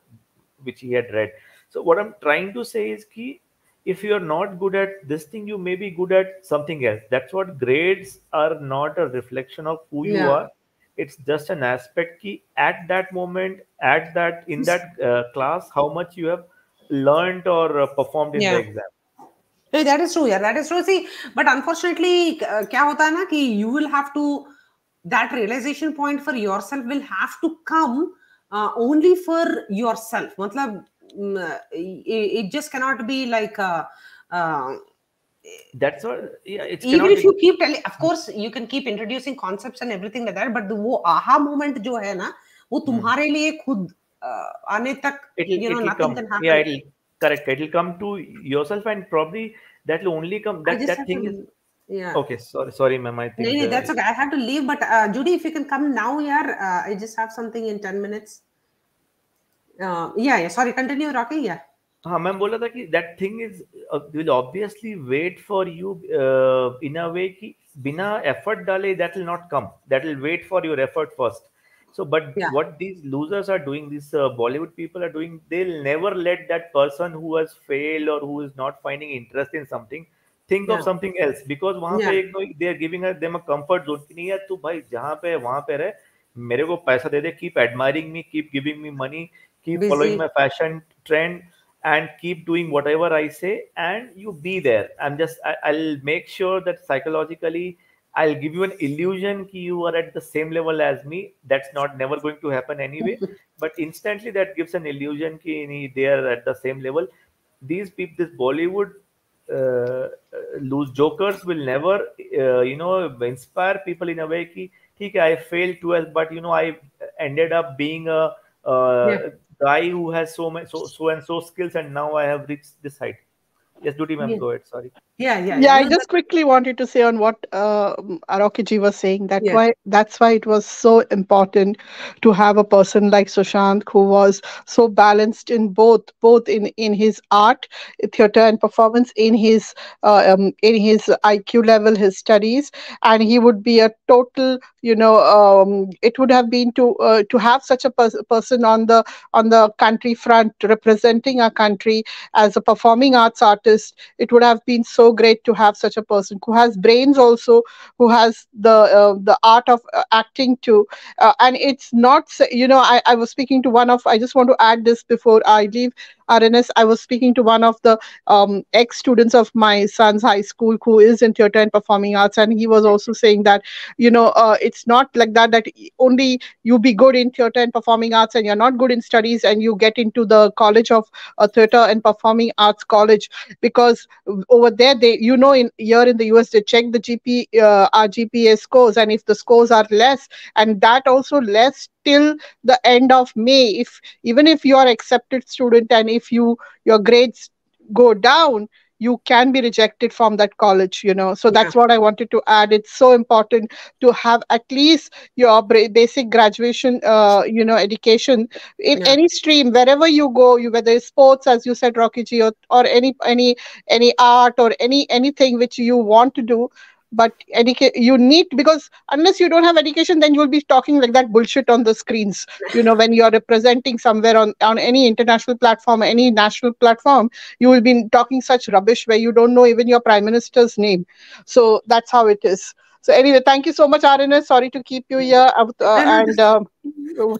which he had read. So what i'm trying to say is key if you are not good at this thing you may be good at something else. That's what grades are not a reflection of who you are. It's just an aspect key at that moment at that in that uh, class how much you have learned or uh, performed in Yeah. the exam that is true. Yeah, that is true. See, but unfortunately, uh, क्या होता है ना कि you will have to that realization point for yourself will have to come uh, only for yourself. मतलब mm, uh, it, it just cannot be like uh, uh, that's what yeah it's even if be- you keep telling of course you can keep introducing concepts and everything like that but the वो aha moment जो है ना वो तुम्हारे लिए खुद uh, आने तक it'll, you know it'll nothing come can happen yeah it'll correct it'll come to yourself and probably that will only come I that just that have thing to, is yeah okay sorry sorry ma'am i think No, no, uh, that's okay. I have to leave, but uh, Judy, if you can come now, yeah, uh, I just have something in ten minutes. Uh, yeah, yeah. Sorry, continue, Rocky. Yeah. हाँ मैं बोल रहा था कि that thing is uh, will obviously wait for you uh, in a way कि बिना effort डाले that will not come that will wait for your effort first so but Yeah. what these losers are doing these uh, Bollywood people are doing they'll never let that person who has failed or who is not finding interest in something think of Yeah. something else because वहाँ पे Yeah. एक no, they are giving a- them a comfort zone कि नहीं यार तू भाई जहाँ पे है वहाँ पे रहे मेरे को पैसा दे दे keep admiring me keep giving me money keep Busy. following my fashion trend and keep doing whatever I say, and you be there. I'm just, I, I'll make sure that psychologically, I'll give you an illusion that you are at the same level as me. That's not never going to happen anyway. but instantly, that gives an illusion that they are at the same level. These people, this Bollywood uh, lose jokers will never, uh, you know, inspire people in a way कि ठीक है, I failed 12, but you know, I ended up being a uh, Yeah. guy who has so many so so and so skills, and now I have reached this height. Yes, Duty ma'am, Yeah. go ahead. Sorry. yeah, yeah. Yeah, I just quickly wanted to say on what uh, Arokiji was saying that Yeah. why that's why it was so important to have a person like Sushant who was so balanced in both both in in his art, theater and performance, in his uh, um, in his IQ level, his studies, and he would be a total you know um, it would have been to uh, to have such a pers- person on the on the country front representing our country as a performing arts artist it would have been so great to have such a person who has brains also who has the uh, the art of uh, acting too. Uh, and it's not you know I, I was speaking to one of i just want to add this before i leave rns i was speaking to one of the um, ex students of my son's high school who is in theater and performing arts and he was also saying that you know uh, it's not like that that only you be good in theater and performing arts and you're not good in studies and you get into the college of uh, theater and performing arts college. Because over there they you know in here in the us they check the gp uh, our gpa scores and if the scores are less and that also less till the end of may if even if you are accepted student and if you your grades go down you can be rejected from that college you know. So that's what i wanted to add. It's so important to have at least your basic graduation uh, you know education. In Yeah. any stream wherever you go you whether it's sports as you said rocky G, or, or any any any art or any anything which you want to do but educate you need because unless you don't have education then you'll be talking like that bullshit on the screens. You know when you're representing somewhere on on any international platform any national platform you will be talking such rubbish where you don't know even your prime minister's name. So that's how it is. So anyway thank you so much arana sorry to keep you here uh, uh and uh,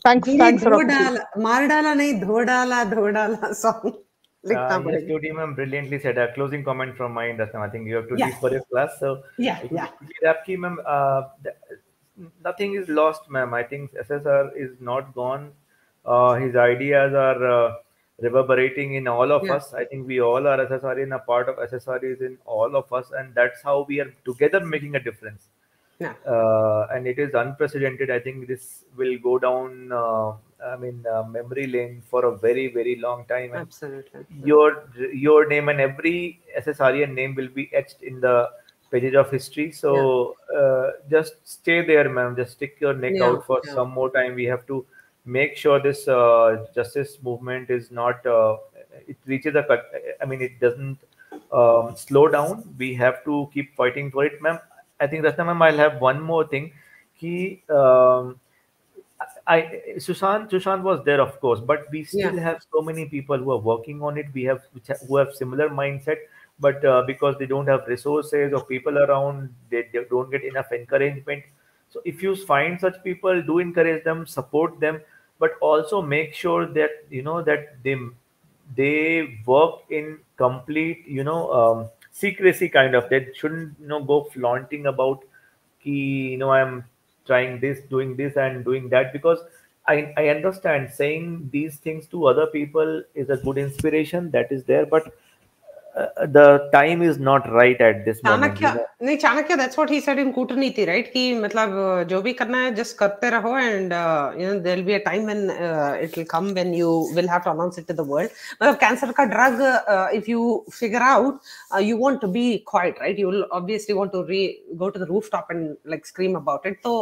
thanks thanks dhodala, Mardala, nahi, dhodala, dhodala song. Uh, yes, Judy, ma'am, brilliantly said. A closing comment from my end, I think you have to yes. leave for your class. So, yeah, yeah. Rapki, ma'am, uh, nothing is lost, ma'am. I think SSR is not gone. Uh, his ideas are uh, reverberating in all of yeah. us. I think we all are SSR in a part of SSR is in all of us, and that's how we are together making a difference. Yeah. Uh, and it is unprecedented. I think this will go down I mean, uh, memory lane for a very, very long time. And Absolutely. your your name and every SSRIan name will be etched in the pages of history. So uh, just stay there, ma'am. Just stick your neck Yeah, out for yeah. some more time. We have to make sure this uh, justice movement is not uh, it reaches a cut. I mean, it doesn't um, slow down. We have to keep fighting for it, ma'am. I think Ratna ma'am, I'll have one more thing. He um, I Sushant Sushant was there, of course, but we still Yeah. have so many people who are working on it. We have who have similar mindset, but uh, because they don't have resources or people around, they, they don't get enough encouragement. So if you find such people, do encourage them, support them, but also make sure that you know that they they work in complete you know um, secrecy kind of. They shouldn't you know go flaunting about ki, you know i'm trying this doing this and doing that because I, I understand saying these things to other people is a good inspiration that is there but uh, the time is not right at this moment you Chanakya know. नहीं Chanakya that's what he said in कूटनीति right कि मतलब uh, जो भी करना है just करते रहो and you know there will be a time when it will come when you will have to announce it to the world मतलब कैंसर का drug if you figure out you want to be quite right you will obviously want to go to the rooftop and like scream about it तो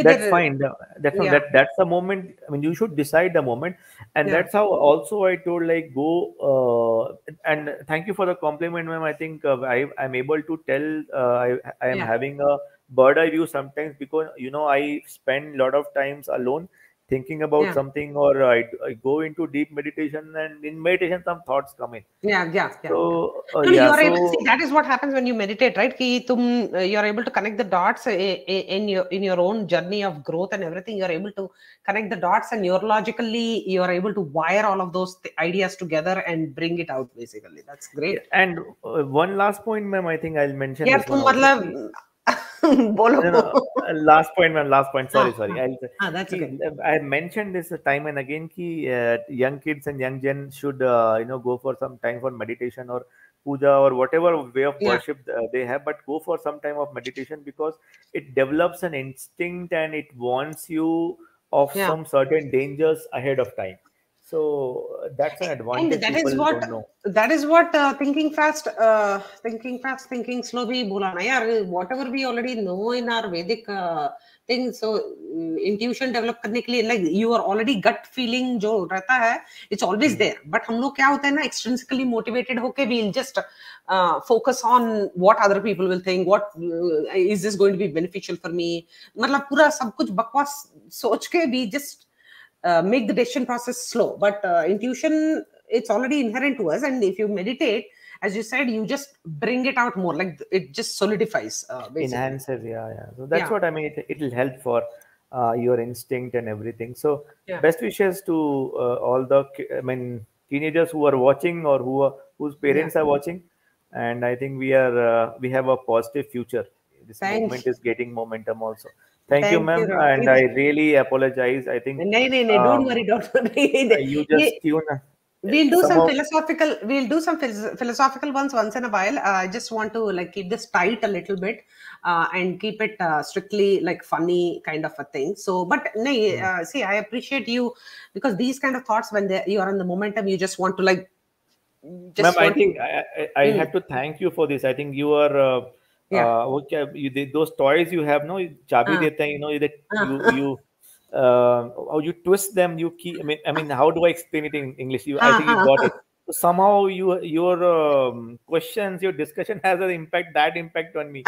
that's fine that's Yeah. that that's the moment i mean you should decide the moment and Yeah. that's how also i told like go uh, and thank you for the compliment ma'am i think uh, i i'm able to tell uh, i i am Yeah. having a bird eye view sometimes because you know i spend a lot of times alone thinking about Yeah. something or I, I go into deep meditation and in meditation some thoughts come in yeah yeah yeah so uh, No, yeah you're able, so see, that is what happens when you meditate, right? Ki tum, uh, you're able to connect the dots uh, in your in your own journey of growth and everything. You're able to connect the dots, and neurologically, you're able to wire all of those th- ideas together and bring it out. Basically, that's great. and uh, one last point ma'am i think i'll mention यार Bolo. No, no. Uh, last point, man. Last point. Sorry, ah, sorry. Ah, ah, that's okay. Uh, I mentioned this time and again. Ki, uh, young kids and young gen should uh, you know go for some time for meditation or puja or whatever way of yeah. worship uh, they have, but go for some time of meditation because it develops an instinct and it warns you of yeah. some certain dangers ahead of time. So uh, that's an advantage and that is what that is what uh, thinking fast uh, thinking fast thinking slow भी बोला ना यार whatever we already know in our Vedic uh, thing so uh, intuition develop करने के लिए like you are already gut feeling जो रहता है it's always there but हम लोग क्या होता है ना extrinsically motivated होके we'll just uh, focus on what other people will think what uh, is this going to be beneficial for me मतलब पूरा सब कुछ बकवास सोच के we just uh, make the decision process slow. But uh, intuition it's already inherent to us. And if you meditate as you said you just bring it out more. Like it just solidifies uh, basically. enhances yeah yeah. So that's Yeah. what i mean. It, it will help for uh, your instinct and everything. So Yeah. best wishes to uh, all the i mean teenagers who are watching or who are whose parents are watching. And i think we are uh, we have a positive future. This Thank movement is getting momentum also Thank, Thank you, ma'am. You, and I really apologize. I think. No, no, no. Don't uh, worry, Doctor. you just tune. We'll do some, some philosophical. We'll do some philosophical ones once in a while. Uh, I just want to like keep this tight a little bit, uh, and keep it uh, strictly like funny kind of a thing. So, but no, hmm. uh, see, I appreciate you because these kind of thoughts when you are on the momentum, you just want to like. Ma'am, I think to, I, I, I mm. have to thank you for this. I think you are Yeah. uh, what क्या- you, they, those toys you have, no, chabi Ah. देते हैं, you know, that Ah. you, you, uh, how you twist them, you keep, I mean, I mean, how do I explain it in English? You, I Ah, think you ah, got ah. it. So somehow you, your um, questions, your discussion has an impact, that impact on me.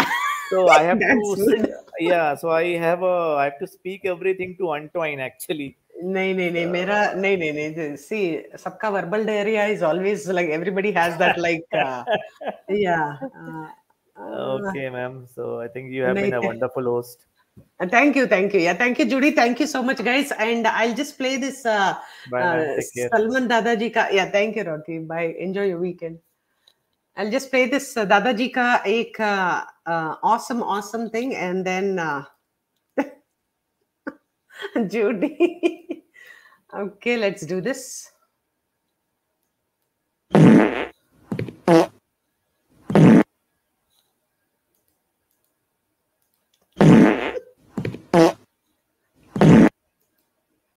So I have That's to, good. yeah. So I have a, I have to speak everything to untwine actually. नहीं नहीं नहीं मेरा नहीं नहीं नहीं see सबका verbal diarrhoea is always like everybody has that like yeah Okay, ma'am. So I think you have been a wonderful host. thank you thank you. Yeah thank you judy. Thank you so much guys. And i'll just play this uh, Bye, uh. Salman dadaji ka yeah thank you rocky. Bye. Enjoy your weekend. I'll just play this uh, dadaji ka ek uh, uh, awesome awesome thing and then uh, judy. Okay, let's do this.